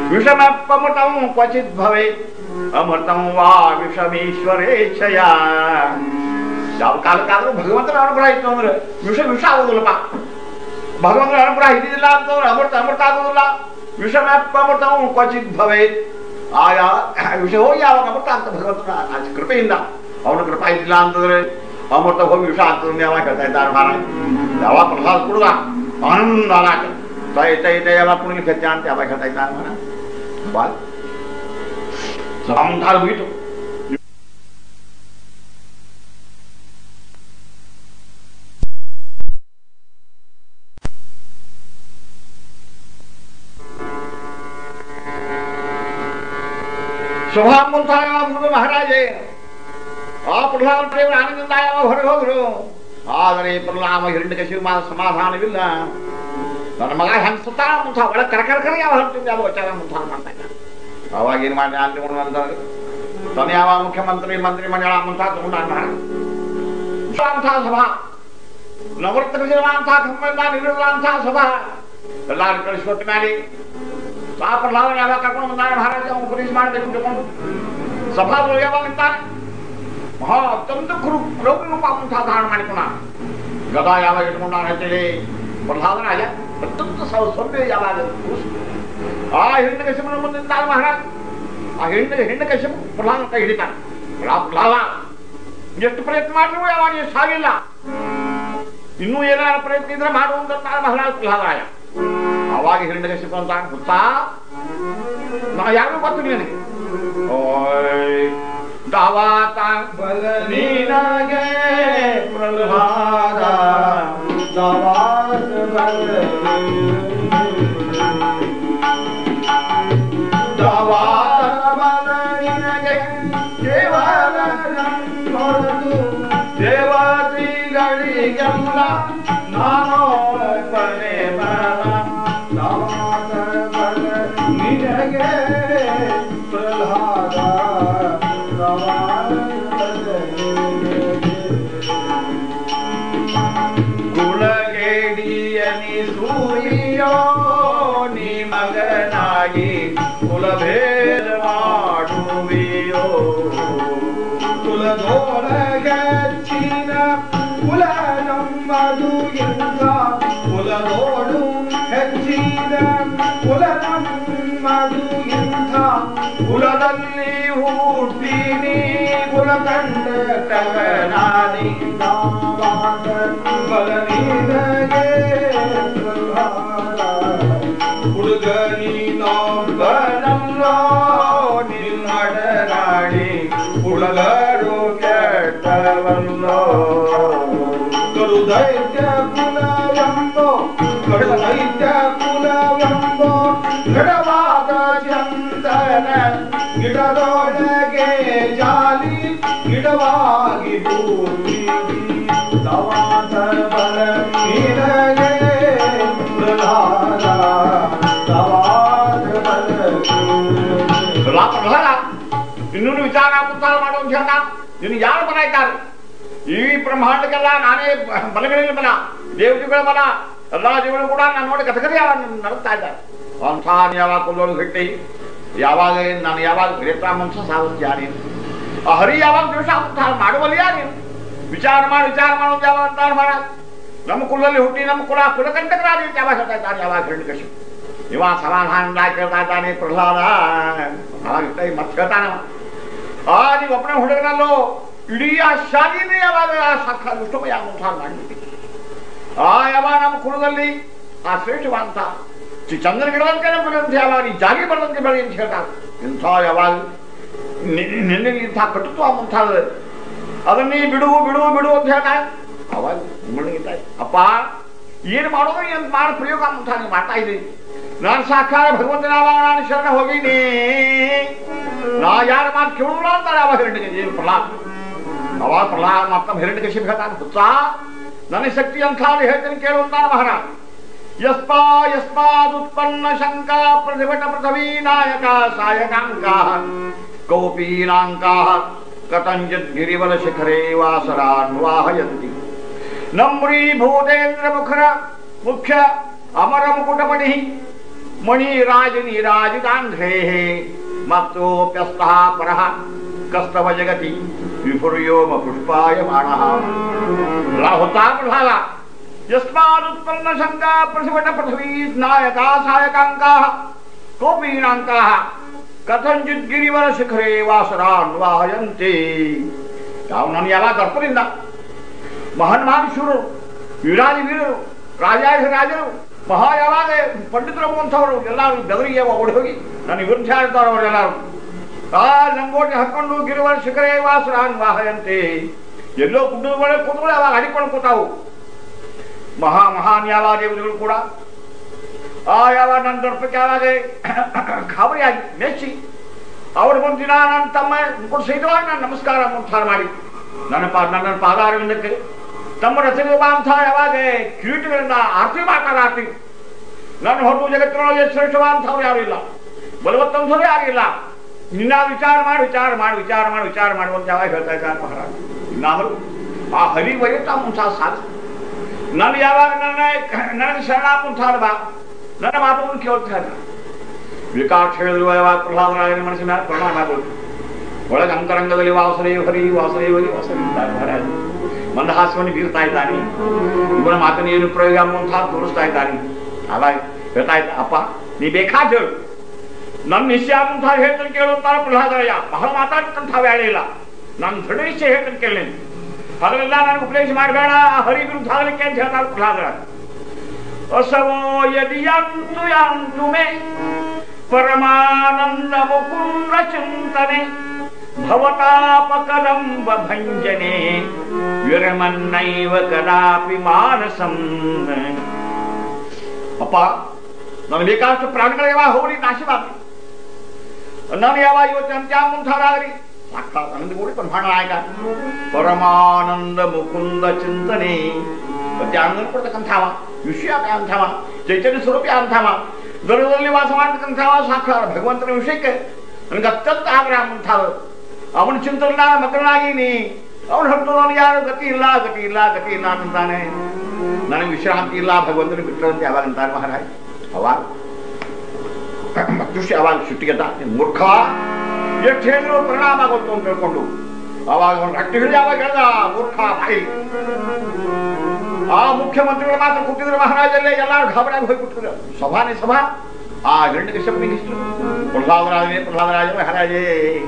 ವಿಷಮಪ್ಪಮೃತಂ ಕ್ವಚಿತ್ ಭವೇತ್ ಅಮೃತಂ ವಾ ವಿಷಮೀಶ್ವರೇಚ್ಛಯ ಯಾವ ಕಾಲಕ್ಕಾದ್ರೂ ಭಗವಂತನ ಅನುಗ್ರಹ ಇತ್ತು ಅಂದ್ರೆ ವಿಷ ವಿಷ ಆಗೋದಿಲ್ಲಪ್ಪ ಭಗವಂತನ ಅನುಗ್ರಹ ಇದ್ದಿಲ್ಲ ಅಂತಂದ್ರೆ ಅಮೃತ ಅಮೃತ ಆಗೋದಿಲ್ಲ ವಿಷಮಪ್ಪಮೃತಂ ಕ್ವಚಿತ್ ಭವೇತ್ ಆಯಾ ವಿಷ ಹೋಗಿ ಯಾವಾಗ ಅಮೃತ ಅಂತ ಭಗವಂತನ ಆ ಕೃಪೆಯಿಂದ ಅವನ ಕೃಪಾ ಇದ್ದಿಲ್ಲ ಅಂತಂದ್ರೆ ಅಮೃತ ಹೋಗಿ ವಿಷ ಆಗ್ತದೆ ಯಾವಾಗ ಹೇಳ್ತಾ ಇದ್ದಾರೆ ಮಹಾರಾಜ್ ಯಾವಾಗ ಪ್ರಸಾದ ಕುಡುದ आनंद आला এটা এটা আবার পুরো খেতে আনতে আবার খেতাই তার মানে বল সংসার হইতো स्वभाव मंथाया गुरु महाराजे आप प्रधान प्रेम आनंद आया भर भर ಆದರೆ ಪರಿಣಾಮ ಹಿರಣ್ಯ ಶಿವ ಸಮಾಧಾನವಿಲ್ಲ. ನನ್ನ ಮಗ ಹೆಂಗ್ ಸುತ್ತ ಮುಂತ ಒಳ ಕರಕರಕರ ಯಾವ ಹೊರಟಿದ್ದೆ ಯಾವ ವಿಚಾರ ಮುಂತ ಮಾಡ್ತಾನೆ ಅವಾಗ ಏನ್ ಮಾಡಿ ಅಲ್ಲಿ ಅಂತ ತನ್ನ ಯಾವ ಮುಖ್ಯಮಂತ್ರಿ, ಮಂತ್ರಿ, ಮಂಡಳ ಮುಂತ ತಗೊಂಡ ಅಂತ ಸಭಾ. ನವರ್ತಕರಿರುವಂತಹ ಕಂಬದಿಂದ ನಿಲ್ಲಿರುವಂತಹ ಸಭಾ. ಎಲ್ಲಾರು ಕಳಿಸ್ಕೊಟ್ಟ ಮೇಲೆ ಆ ಪ್ರಹ್ಲಾದ ಯಾವಾಗ ಕರ್ಕೊಂಡು ಬಂದಾನೆ? ಮಹಾರಾಜ, ಅವನು ಪೊಲೀಸ್ ಮಾಡಬೇಕು ಸಭಾ ಯಾವಾಗ ನಿಂತಾನೆ? ಮಹಾ ಅತ್ಯಂತ ಕುರು ಪಾಪಂತಹ ಧಾರಣ ಮಾಡಿಕೊಂಡ. ಗದಾ ಯಾವಾಗ ಇಟ್ಕೊಂಡ ಅಂತೇಳಿ ಪ್ರಹ್ಲಾದರಾಜ ಅತ್ಯಂತ ಸೌ- ಸೌಮ್ಯ ಯಾವಾಗ ಆ ಹೆಣ್ಣು ಕಶ್ಯಪನ ಮುಂದೆ ನಿಂತಾನೆ ಮಹಾರಾಜ. ಆ ಹೆಣ್ಣು ಹೆಣ್ಣು ಕಶ್ಯಪ ಪ್ರಹ್ಲಾದನ ಕೈ ಹಿಡಿತಾನೆ. ಪ್ರಹ್ಲಾದ ಎಷ್ಟು ಪ್ರಯತ್ನ ಮಾಡಿದ್ರು ಯಾವಾಗ ನೀವು ಸಾವಿಲ್ಲ ಇನ್ನೂ ಏನಾರ ಪ್ರಯತ್ನ ಇದ್ರೆ ಮಾಡುವಂತ ಮಹಾರಾಜ ಪ್ರಹ್ಲಾದರಾಯ. ಅವಾಗ ಹಿರಣ್ಯಕಶಿಪ ಅಂತ ಗೊತ್ತಾ ನಾ ಯಾರು ಗೊತ್ತು ನಿನಗೆ. ಓಯ್ गावाता बदली ना गे प्रल्हादा गावात गावात बदली ना गे देवाला सोडतो देवाची गाडी गमला नानो पणे मला गावात बदली गे ಮಗನಾಗಿ ಕುಲಭೇದ ಮಾಡುವೆಯೋ. ಕುಲದೊಳಗಚ್ಚಿನ ಕುಲ ನಮ್ಮದು ಎಂದ ಕುಲದೋಡು ಹೆಚ್ಚಿನ ಕುಲ ನಮ್ಮದು ಎಂದ ಕುಲದಲ್ಲಿ ಹುಟ್ಟಿನಿ ಕುಲ ಕಂಡ ತಗನಾದಿ ಬಲ ನಿನಗೆ ಹುಡುಗನಿ ಬನಲ್ಲೋ ನಿನ್ನಡನಾಡಿ ಕುಲಗರು ಕೆಟ್ಟವಲ್ಲೋ ಕಡು ದೈತ್ಯ ಕುಲವೆಂಬೋ ಕಡು ದೈತ್ಯ ಕುಲವೆಂಬೋ ಗಿಡವಾದ ಚಂದನ ಗಿಡದೊಳಗೆ ಜಾಲಿ ಗಿಡವಾಗಿ ಭೂಮಿ ಸವಾಸ ಬಲ ಇನ್ನೊಂದು ಉದ್ಧಾರ ಮಾಡುವಂತ ಹೇಳ್ದ? ಇನ್ನು ಯಾರು ಬಲ ಇದ್ದಾರೆ? ಈ ಬ್ರಹ್ಮಾಂಡಕ್ಕೆಲ್ಲ ನಾನೇ ಬಲಗಳಿನ ಬಲ, ದೇವತೆಗಳ ಬಲ ಎಲ್ಲ ದೇವರು ಕೂಡ ನಾನು ನೋಡಿ ಕಥಕಥೆ ನಡುತ್ತಾ ಇದ್ದಾರೆ. ಅಂಥ ಯಾವಾಗ ಕೊಲ್ಲೋದು ಗಟ್ಟಿ ಯಾವಾಗ ನಾನು ಯಾವಾಗ ಪ್ರೇತಾಮಂಸ ಸಾಧಿಸ್ತೀಯ ಸಾಧು ಆ ಹರಿ ಯಾವಾಗ ದಿವಸ ಉದ್ಧಾರ ಮಾಡುವಲ್ಲಿಯ ನೀನು? ವಿಚಾರ ಮಾಡಿ, ವಿಚಾರ ಮಾಡೋದು ಯಾವಾಗ ಉದ್ಧಾರ ಮಾಡ? ನಮ್ಮ ಕುಲದಲ್ಲಿ ಹುಟ್ಟಿ ನಮ್ಮ ಕುಲ ಕುಲಕಂಟಕರಾದ ಅಂತ ಯಾವಾಗ ಹೇಳ್ತಾ ಇದ್ದಾನೆ ಯಾವಾಗ ಹಿರಣ್ಯಕಶಿ ಇವ ಸಮಾಧಾನ ಕೇಳ್ತಾ ಇದ್ದಾನೆ ಪ್ರಹ್ಲಾದ. ಮತ್ತೆ ಅವ. ಆ ನೀವು ಒಬ್ಬನೇ ಹುಡುಗನಲ್ಲೋ ಇಡೀ ಆ ಶಾಲಿನೇ ಯಾವಾಗ ಆ ಸಾಕ್ಷಾತ್ ವಿಷ್ಣುಮಯ ಉದ್ಧಾರ ಮಾಡಿಬಿಟ್ಟು ಆ ಯಾವಾಗ ನಮ್ಮ ಕುಲದಲ್ಲಿ ಆ ಶ್ರೇಷ್ಠವಂತ ಚಿ- ಚಂದ್ರನ ಗಿಡದಂತೆ ನಮ್ಮ ಕುಲದಂತೆ ಯಾವಾಗ ಈ ಜಾಗಿ ಬರದಂತೆ ಬೆಳಿ ಅಂತ ಹೇಳ್ತಾರೆ ಇಂಥ ಯಾವಾಗ ನಿ- ನಿನ್ನೆ ಇಂಥ ಕಟುತ್ವ ಮುಂತಾದ ಅದನ್ನೇ ಬಿಡು ಬಿಡು ಬಿಡು ಅಂತ ಹೇಳ್ತಾರೆ ಅವಾಗ ये प्रयोग हम उठाने साकार भगवंत नारायण शरण हो ना। यार मार के प्रहलाद? आवाज़ प्रहलाद मतलब हिरण के नन शक्ति अंखाल है यस्पा यस्पाद शंका, प्रतिभट पृथ्वी नायका, सायकांका। कौपीनांका कतंजित गिरिवल शिखरे वासरान्वाहयन्ति ನಮ್ರೀ ಭೂತೇಂದ್ರ ಮುಖರ ಮುಖ್ಯ ಅಮರ ಮುಕುಟಮಣಿ ಮಣಿ ರಾಜನಿ ರಾಜಿತಾಂಧ್ರೇ ಮತ್ತೋಪ್ಯಸ್ತಃ ಪರಃ ಕಸ್ತವ ಜಗತಿ ವಿಪುರ್ಯೋಮ ಪುಷ್ಪಾಯಮಾಣ ರಾಹುತಾ ಪ್ರಹ್ಲಾದ ಯಸ್ಮಾದುತ್ಪನ್ನ ಶಂಕ ಪ್ರತಿಭಟ ಪೃಥ್ವೀ ನಾಯಕ ಸಾಯಕಾಂಕ ಕೋಪೀನಾಂಕ ಕಥಂಚಿತ್ ಗಿರಿವರ ಶಿಖರೇ ವಾಸರಾನ್ವಾಹಯಂತಿ ಯಾವ ನಾನು ಯಾವಾಗ ಗರ್ಭದಿಂದ ಮಹಾನ್ ಮಹಾನ್ ಶೂರರು ವೀರಾದಿ ವೀರರು ರಾಜಾಧಿರಾಜರು ಮಹಾ ಯಾವಾಗ ಪಂಡಿತರು ಅಂಥವರು ಎಲ್ಲರೂ ಬೆದರಿಗೆ ಓಡಿ ಹೋಗಿ ನನ್ನ ವಿರುದ್ಧ ಹೇಳ್ತಾರೆ ಅವರೆಲ್ಲರೂ ಆ ಲಂಗೋಟಿ ಹಾಕೊಂಡು ಗಿರಿವರ ಶಿಖರೇ ವಾಸರಾನ್ ವಾಹಯಂತೆ ಎಲ್ಲೋ ಗುಡ್ಡದ ಒಳಗೆ ಕೂತ್ಗಳು ಅವಾಗ ಅಡಿಕೊಂಡು ಕೂತಾವು ಮಹಾ ಮಹಾನ್ ಯಾವ ದೇವತೆಗಳು ಕೂಡ ಆ ಯಾವ ನನ್ನ ದರ್ಪಕ್ಕೆ ಯಾವಾಗ ಖಾಬರಿಯಾಗಿ ಮೆಚ್ಚಿ ಅವರು ಬಂದಿನ ನನ್ನ ತಮ್ಮ ಮುಖ ಸಹಿತವಾಗಿ ನಾನು ನಮಸ್ಕಾರ ಮುಂತಾರ ಮಾಡಿ ನನ್ನ ಪಾ ನನ್ನ ಪಾದಾರವಿಂದಕ್ಕೆ ತಮ್ಮ ರಚನೆ ಅಂತ ಯಾವಾಗ ಕಿರೀಟಗಳಿಂದ ಆರತಿ ಮಾಡ್ತಾರೆ ಆರತಿ ನನ್ನ ಹೊರತು ಜಗತ್ತಿನೊಳಗೆ ಶ್ರೇಷ್ಠವಾದಂಥವ್ರು ಯಾರು ಇಲ್ಲ ಬಲವತ್ತಂಥವ್ರು ಯಾರು ಇಲ್ಲ ನಿನ್ನ ವಿಚಾರ ಮಾಡಿ ವಿಚಾರ ಮಾಡಿ ವಿಚಾರ ಮಾಡಿ ವಿಚಾರ ಮಾಡುವಂತ ಯಾವಾಗ ಹೇಳ್ತಾ ಇದ್ದಾರೆ ಮಹಾರಾಜ ಇನ್ನಾದರೂ ಆ ಹರಿ ವೈತ ಮುಂತಾದ ಸಾಧು ನಾನು ಯಾವಾಗ ನನ್ನ ನನಗೆ ಶರಣ ಮುಂತಾದ ಬಾ ನನ್ನ ಮಾತನ್ನು ಕೇಳ್ತಾ ಇದ್ದ ವಿಕಾಸ್ ಹೇಳಿದ್ರು ಯಾವಾಗ ಪ್ರಹ್ಲಾದರಾಯನ ಮನಸ್ಸಿನ ಪರಿಣಾಮ ಆಗೋದು ಒಳಗೆ ಅಂತರಂಗದಲ್ಲಿ ವಾಸನೆ ಹರಿ ವಾಸನೆ ಹರಿ ವಾಸನೆ ಇದ್ದಾರೆ ಮಹಾರಾಜ ಮಂದಹಾಸವನ್ನು ಬೀರ್ತಾ ಇದ್ದಾನೆ ಇವನ ಮಾತನ್ನು ಏನು ಪ್ರಯೋಗ ಅನ್ನುವಂತಹ ತೋರಿಸ್ತಾ ಇದ್ದಾನೆ ಅಲ್ಲ ಹೇಳ್ತಾ ಇದ್ದ ಅಪ್ಪ ನೀ ಬೇಕಾದ ಹೇಳು ನನ್ನ ನಿಶ್ಚಯ ಆದಂತಹ ಹೇಳ್ತಂತ ಕೇಳುವಂತಹ ಪ್ರಹ್ಲಾದಯ್ಯ ಬಹಳ ಮಾತಾಡ್ತಂತಹ ವ್ಯಾಳೆ ಇಲ್ಲ ನನ್ನ ದೃಢ ನಿಶ್ಚಯ ಹೇಳ್ತಂತ ಕೇಳಿ ಅದನ್ನೆಲ್ಲ ನನಗೆ ಉಪದೇಶ ಮಾಡಬೇಡ ಹರಿ ವಿರುದ್ಧ ಆಗಲಿಕ್ಕೆ ಅಂತ ಹೇಳ್ತಾರೆ ಪ್ರಹ್ಲಾದರಾಜ್ ಹೊಸವೋ ಯದಿ ಅಂತು ಅಂತು ಮೇ परमानन्द मुकुन्द चिन्तने भवतापकदम्ब भञ्जने विरमन्नैव कदापि मानसम् ಅಪ್ಪ ನಾನು ಬೇಕಾದಷ್ಟು ಪ್ರಾಣಿಗಳ ಯಾವಾಗ ಹೋಗ್ರಿ ನಾಶವಾಗ್ಲಿ ನಾನು ಯಾವಾಗ ಇವತ್ತು ಅಂತ್ಯ ಮುಂತಾರಾಗ್ರಿ ಸಾಕ್ಷಾತ್ ಆನಂದ ಕೂಡಿ ಬ್ರಹ್ಮಾಂಡ ನಾಯಕ ಪರಮಾನಂದ ಮುಕುಂದ ಚಿಂತನೆ ಮತ್ತೆ ಆನಂದ ಕೊಡ್ತಕ್ಕಂಥವ ವಿಷಯ ಅಂಥವ ಚೈತನ್ಯ ಸ್ವರೂಪಿ ಅಂಥವ ದೊರದಲ್ಲಿ ವಾಸ ಮಾಡ್ತಕ್ಕಂಥವ ಸಾಕ್ಷಾತ್ ಭಗವಂತನ ವಿಷಯಕ್ಕೆ ನನಗೆ ಅತ್ಯಂತ ಆಗ್ರಹ ಅಂಥವ ಅವನ ಚಿಂತನ ನೀ, ಅವನು ಹೊರತು ನಾನು ಯಾರು ಗತಿ ಇಲ್ಲ ಗತಿ ಇಲ್ಲ ಗತಿ ಇಲ್ಲ ಅಂತಾನೆ. ನನಗೆ ವಿಶ್ರಾಂತಿ ಇಲ್ಲ ಭಗವಂತನ ಬಿಟ್ಟರಂತೆ ಯಾವಾಗ ಅಂತಾನೆ ಮಹಾರಾಜ್? ಅವಾಗ. ಮತ್ತುಷ್ಯ ಅವಾಗ ಸುಟ್ಟಿಗೆದ್ದ ಮೂರ್ಖ ಎಷ್ಟು ಹೇಳಿದ್ರು ಪರಿಣಾಮ ಆಗುತ್ತೋ ಅಂತ ಹೇಳ್ಕೊಂಡು ಅವಾಗ ಅವನು ರಟ್ಟಿ ಹಿಡಿದು ಯಾವಾಗ ಹೇಳ್ದ? ಮೂರ್ಖ ಬಾಯಿ. ಆ ಮುಖ್ಯಮಂತ್ರಿಗಳು ಮಾತ್ರ ಕೂತಿದ್ರು ಮಹಾರಾಜಲ್ಲೇ ಎಲ್ಲರೂ ಗಾಬರಿಯಾಗಿ ಹೋಗ್ಬಿಟ್ಟಿದ್ರು. ಸಭಾನೇ ಸಭಾ. ಆ ಗಂಡ ಕಶ್ಯಪನಿಗೆ ಇಷ್ಟು. ಪ್ರಹ್ಲಾದರಾಜನೇ, ಪ್ರಹ್ಲಾದರಾಜ ಮಹಾರಾಜೇ.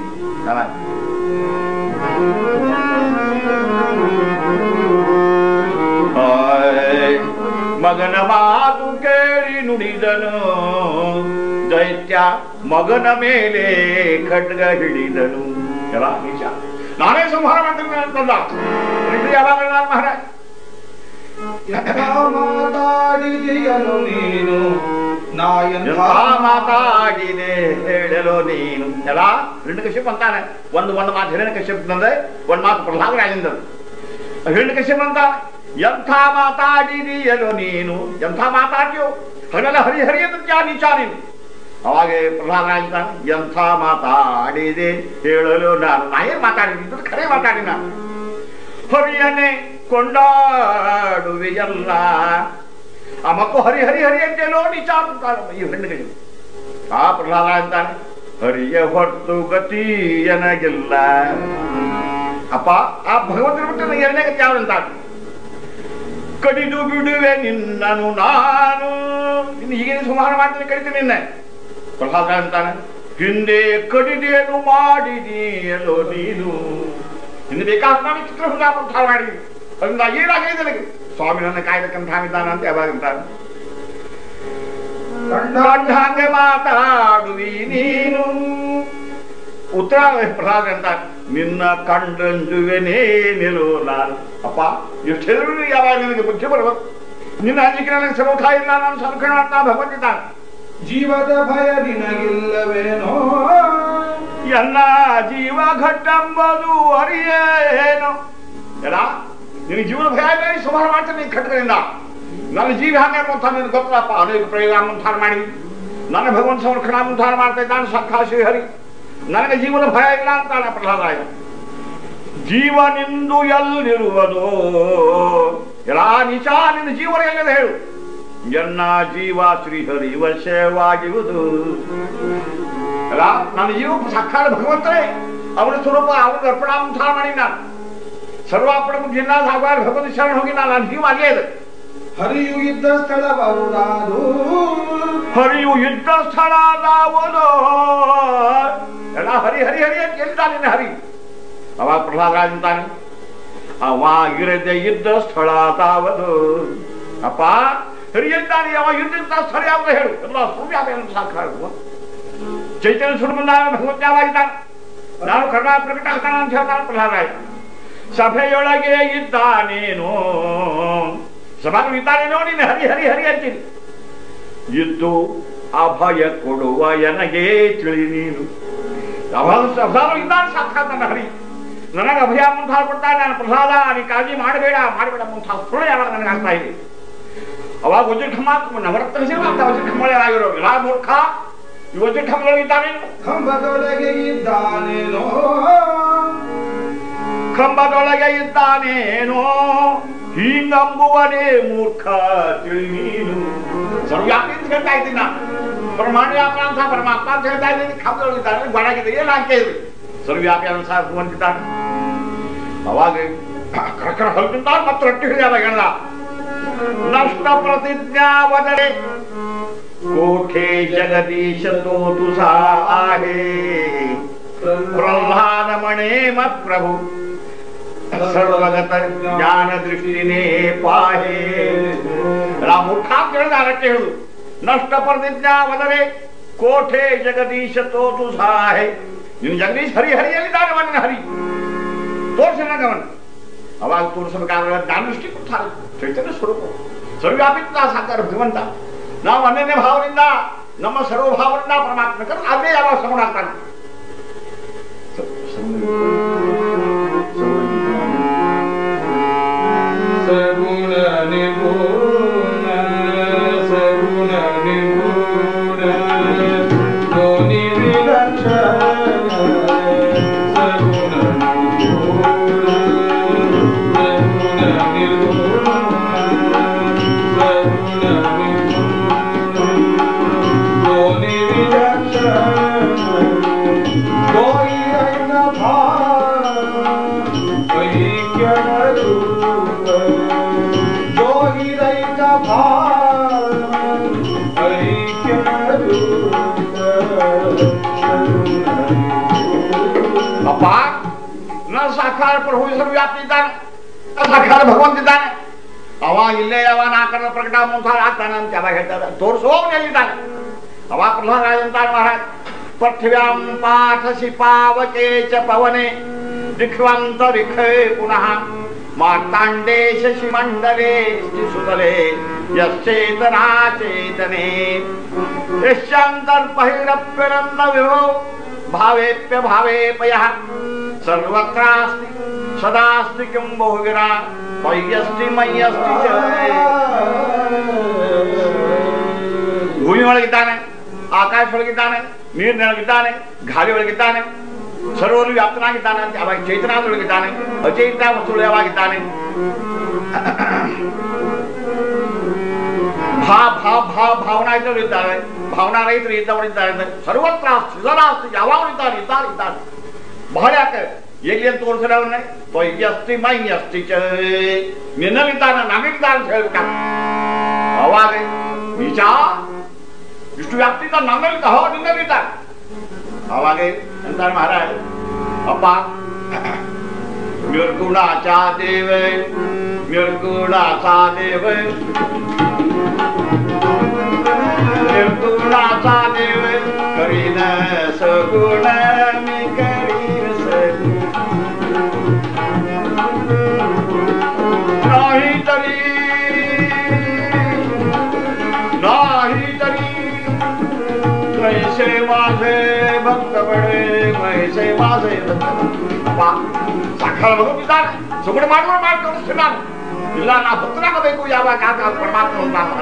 ಮಗನ ಮಾತು ಕೇಳಿ ನುಡಿದನು. ದೈತ್ಯ ಮಗನ ಮೇಲೆ ಖಡ್ಗ ಹಿಡಿದನು. ಎಲ್ಲ ನಿಜ. ನಾನೇ ಸಂಹಾರ ಮಾಡ್ತೀನಿ ಅಂತಂದ ಯಾವಾಗ ಮಹಾರಾಜ್. ಮಾತಾಡಿದೆಯನು ನೀನು? ಮಾತಾಡಿದೆ ಹೇಳಲು ನೀನು. ಎಲ್ಲ ಹಿರಣ್ಯ ಕಶ್ಯಪ್ ಅಂತಾನೆ. ಒಂದು ಒಂದು ಮಾತು ಹಿರಣ್ಯ ಕಶ್ಯಪ್ ಅಂದ್ರೆ ಒಂದು ಮಾತು ಪ್ರಹ್ಲಾದರಾಜಂದ ಹಿರಣ್ಯ ಕಶ್ಯಪ್ ಅಂತ ಎಂಥ ಮಾತಾಡಿದೆಯಲು ನೀನು? ಎಂಥ ಮಾತಾಡ್ತೀಯೋ? ಹಗಲ ಹರಿ ಹರಿ ಅಂತ ನೀಚ ನೀನು. ಅವಾಗ ಪ್ರಹ್ಲಾದ ರಾಜೇಂದ್ರ ಎಂಥ ಮಾತಾಡಿದೆ ಹೇಳಲು ನಾನು. ನಾ ಏನ್ ಮಾತಾಡಿದ್ದೀನಿ ಖರೆ ಮಾತಾಡಿ ನಾನು. ಹರಿಯನೆ ಕೊಂಡಾಡುವೆಯಲ್ಲ ಮಕ್ಕಳು ಹರಿ ಹರಿ ಹರಿ ನೋಡಿ ವಿಚಾರ ಈ ಆ ಪ್ರಹ್ಲಾದ ಅಂತಾನೆ, ಹರಿಯ ಹೊರತು ಗತಿ ಎನಗಿಲ್ಲ. ಅಪ್ಪ, ಆ ಭಗವಂತನ ಬಿಟ್ಟು ನನಗೆ ಎರಡನೇ ಗತಿ ಕಡಿದು ಬಿಡುವೆ ನಿನ್ನನು ನಾನು. ಇನ್ನು ಈಗೇನು ಸಂಹಾರ ಮಾಡ್ತೀನಿ ಕಡಿತೀನಿ ನಿನ್ನೆ. ಪ್ರಹ್ಲಾದ ಅಂತಾನೆ, ಹಿಂದೆ ಕಡಿದೇನು ಮಾಡಿದೀಯಲೋ ನೀನು? ಇನ್ನು ಬೇಕಾದ ಚಿತ್ರಹುಂಜ ಉದ್ಧಾರ ಮಾಡಿದ್ವಿ ಅದರಿಂದ ಏನಾಗಿದೆ ನನಗೆ. ಸ್ವಾಮಿ ನನ್ನ ಕಾಯ್ದಕ್ಕಂತ ಹಾಗಿದ್ದಾನ ಅಂತ ಯಾವಾಗಿದ್ದಾನೆ ಕಂಡಂಗೆ ಮಾತಾಡುವಿ ನೀನು. ಉತ್ತರ ಪ್ರಸಾದ ಅಂತ ನಿನ್ನ ಕಂಡಂಜುವೆನೇ ನಿಲು ನಾನು. ಅಪ್ಪ ಎಷ್ಟು ಹೇಳಿದ್ರು ಯಾವಾಗ ನಿನಗೆ ಬುದ್ಧಿ ಬರಬೇಕು ನಿನ್ನ ಅಂಜಿಕೆ ನನಗೆ ಸರ್ವಥ ಇಲ್ಲ ನಾನು ಸಂಕಣ ಅಂತ ಭಗವಂತಿದ್ದಾನೆ ಜೀವದ ಭಯ ನಿನಗಿಲ್ಲವೇನೋ? ಎಲ್ಲ ಜೀವ ಘಟ್ಟಂಬದು ಅರಿಯೇನೋ? ಎಲ್ಲ ನಿನಗೆ ಜೀವನ ಭಯ ನೀನು ಸುಮಾರು ಮಾಡ್ತೀನಿ ಖಡ್ಗದಿಂದ ನನ್ನ ಜೀವ ಹಾಗೆ ಅನ್ನುವಂಥ ನಿನಗೆ ಗೊತ್ತಲ್ಲಪ್ಪ. ಅನೇಕ ಪ್ರಯೋಗ ಮಾಡಿ ನನ್ನ ಭಗವಂತ ಸಂರಕ್ಷಣ ಮುಂತಾರ ಮಾಡ್ತಾ ಇದ್ದಾನೆ ಸಖಾ ಶ್ರೀಹರಿ. ನನಗೆ ಜೀವನ ಭಯ ಇಲ್ಲ ಅಂತಾನೆ ಪ್ರಹ್ಲಾದ ಜೀವ ನಿಂದು ಎಲ್ಲಿರುವುದು? ಎಲ್ಲ ನಿಜ ನಿನ್ನ ಜೀವನ ಎಲ್ಲಿದೆ ಹೇಳು. ಎನ್ನ ಜೀವ ಶ್ರೀಹರಿ ವಶವಾಗಿರುವುದು? ಅಲ್ಲ ನನ್ನ ಜೀವ ಸಾಕ್ಷಾತ್ ಭಗವಂತನೇ. ಅವನ ಸ್ವರೂಪ, ಅವನ ಅರ್ಪಣಾ ಮುಂತಾರ ಮಾಡಿ ನಾನು. ಸರ್ವಾರ್ಪಣ ಬುದ್ಧಿಯಿಂದ ಸಾಗುವಾಗ ಭಗವಂತ ಶರಣ ಹೋಗಿ ನಾನು ನನ್ನ ಜೀವ ಅಲ್ಲೇ ಇದೆ ಹರಿಯು ಇದ್ದ ಸ್ಥಳ ಬರುದಾದು ಹರಿಯು ಯುದ್ಧ ಸ್ಥಳ ನಾವುದು ಎಲ್ಲ ಹರಿ ಹರಿ ಹರಿ ಅಂತ ಹೇಳ್ತಾನೆ ಹರಿ ಅವಾಗ ಪ್ರಹ್ಲಾದರಾಜ್ ಅಂತಾನೆ ಅವ ಇರದೆ ಇದ್ದ ಸ್ಥಳ ತಾವದು ಅಪ್ಪ ಹರಿ ಅಂತಾನೆ ಅವ ಇದ್ದಂತ ಸ್ಥಳ ಯಾವುದು ಹೇಳು ಎಲ್ಲ ಸುಳ್ಳು ಸಾಕಾರ ಚೈತನ್ಯ ಸುಡುಮಂದ ಭಗವಂತ ಯಾವಾಗಿದ್ದಾನೆ ನಾನು ಕರ್ಣ ಪ್ರಕಟ ಆಗ್ತಾನೆ ಅಂತ ಹೇಳ್ತಾನೆ ಪ್ರಹ್ಲಾದರಾಜ್ ಸಭೆಯೊಳಗೆ ಇದ್ದಾನೇನು? ಸಭಾನು ಇದ್ದಾನೇನೋ ನೋಡಿ ಹರಿ ಹರಿ ಹರಿ ಅಂತೀನಿ. ಇದ್ದು ಅಭಯ ಕೊಡುವ ಎನಗೆ ತಿಳಿ ನೀನು. ಸಭಾನು ಇದ್ದಾನೆ, ಸಾಕ್ಷಾತ್ ಹರಿ. ನನಗೆ ಅಭಯ ಮುಂತಾದ ಕೊಡ್ತಾನೆ, ನಾನು ಪ್ರಸಾದ ನೀ ಕಾಳಜಿ ಮಾಡಬೇಡ ಮಾಡಬೇಡ ಮುಂತಾದ ಸುಳ್ಳು ಯಾವಾಗ ನನಗೆ ಆಗ್ತಾ ಇದೆ. ಅವಾಗ ವಜ್ರ ಖಮ್ಮ ನವರತ್ನ ಸೇವೆ ಅಂತ ವಜ್ರ ಖಮ್ಮಳೆ ಆಗಿರೋ ಇಲ್ಲ ಮೂರ್ಖ ಈ ವಜ್ರ ಖಮ್ಮಗಳು ಇದ್ದಾನೇನು? ಕಂಬದೊಳಗೆ ಇದ್ದಾನೇನೋ? ಹೀಗಂಬುವನೇ ಮೂರ್ಖ ತಿಳಿನೀನು ಯಾಕೆ ಹೇಳ್ತಾ ಇದ್ದೀನಿ ನಾನು ಪರಮಾಣು ಅಂತ ಪರಮಾತ್ಮ ಅಂತ ಹೇಳ್ತಾ ಇದ್ದೀನಿ. ಕಂಬದೊಳಗಿದ್ದಾನೆ ಗೊಡಾಗಿದೆ ಏನು ಹಾಕಿ ಸರ್ವ್ಯಾಪಿ ಅನುಸಾರ ಹೊಂದಿದ್ದಾನೆ. ಅವಾಗ ಕರಕರ ಹೊಲ್ತಿದ್ದಾನೆ ಮತ್ತೆ ರೊಟ್ಟಿ ಹಿಡಿದಾಗ ಹೇಳ್ದ ನಷ್ಟ ಪ್ರತಿಜ್ಞಾ ವದನೆ. ಕೋಠೆ ಜಗದೀಶ ತೋತು ಸಾ ಆಹೇ ಬ್ರಹ್ಮಾನ ಮಣೆ ಮತ್ ಪ್ರಭು. सर्वगत ज्ञान दृष्टीने पाहे मूर्खा झाला खेळू। नष्ट प्रतिज्ञा वदरे कोठे जगदीश तो तुझा आहे? जगदीश हरी हरी आली दानवान हरी। तोच ना गमन तो तोर सब कारण दानदृष्टी कुठं आली? चैतन्य स्वरूप। सर्वव्यापीत ना साकार भगवंता ना अनन्य भावनिंदा। नम सर्व भावना परमात्मा कर। आदे याला समोर आता تقولان ಸಾಕಾರ ಪ್ರಭು ಸರ್ವ್ಯಾಪಿ ಇದ್ದಾನೆ ನನ್ನ ಸಾಕಾರ ಭಗವಂತ ಇದ್ದಾನೆ ಅವ ಇಲ್ಲೇ ಅವ ನಾಕರ ಪ್ರಕಟ ಮುಂತಾರ ಆಗ್ತಾನೆ ಅಂತ ಯಾವಾಗ ಹೇಳ್ತಾರೆ ತೋರಿಸೋವನು ಎಲ್ಲಿದ್ದಾನೆ ಅವ ಪ್ರಹ್ಲಾದ ಅಂತಾನೆ ಮಹಾರಾಜ್ ಪೃಥ್ವ್ಯಾಂ ಪಾಠಸಿ ಪಾವಕೆ ಚ ಪವನೆ ದಿಖ್ವಂತ ದಿಖೇ ಪುನಃ ಮಾರ್ತಾಂಡೇ ಶಶಿ ಮಂಡಲೇ ಸುತಲೆ ಯಶ್ಚೇತನಾಚೇತನೆ ಯಶ್ಚಾಂತರ್ಬಹಿರಪ್ಯನಂದ ವಿಭೋ ಭಾವೇಪ್ಯ ಭಾವೇಪಯ सर्वत्रास्ति, सदास्ति किं बहुगिरा त्वय्यस्ति मय्यस्ति च। भूमि वाले कितान है आकाश वाले कितान है नीर नल कितान है घाले वाले कितान है सर्वोल व्यापना कितान है अब चेतना वाले कितान है अचेतना वस्तु लेवा कितान है भाव भाव भाव भावना भावना रहित रहता ಎಲ್ಲಿ ಅಂತ ತೋರಿಸಿರವನ್ನ ಪೈಕಿ ಅಸ್ತಿ ಮೈ ಅಸ್ತಿ ನಿನ್ನಲ್ಲಿದ್ದಾನ ನನ್ನಿಂದ ಅಂತ ಹೇಳ್ಬಿಟ್ಟ ಅವಾಗ ನಿಜ ಇಷ್ಟು ವ್ಯಾಪ್ತಿಯಿಂದ ನನ್ನಲ್ಲಿ ಹೋ ನಿನ್ನಲ್ಲಿದ್ದ ಅವಾಗ ಅಂತಾನೆ ಮಹಾರಾಜ್ ಅಪ್ಪ ನಿರ್ಗುಣಾಚಾ ದೇವ ನಿರ್ಗುಣಾಚಾ ದೇವ ನಿರ್ಗುಣಾಚಾ ದೇವ ಕರಿನ ಸಗುಣ ನಿಗ ಸುಮ್ಮನೆ ಮಾಡುವ ಮಾಡಿ ತೋರಿಸ್ತೀನಿ ನಾನು ಇಲ್ಲ ನಾ ಭಕ್ತರಾಗಬೇಕು ಯಾವಾಗ ಆಗ ಪರಮಾತ್ಮ ನಾನು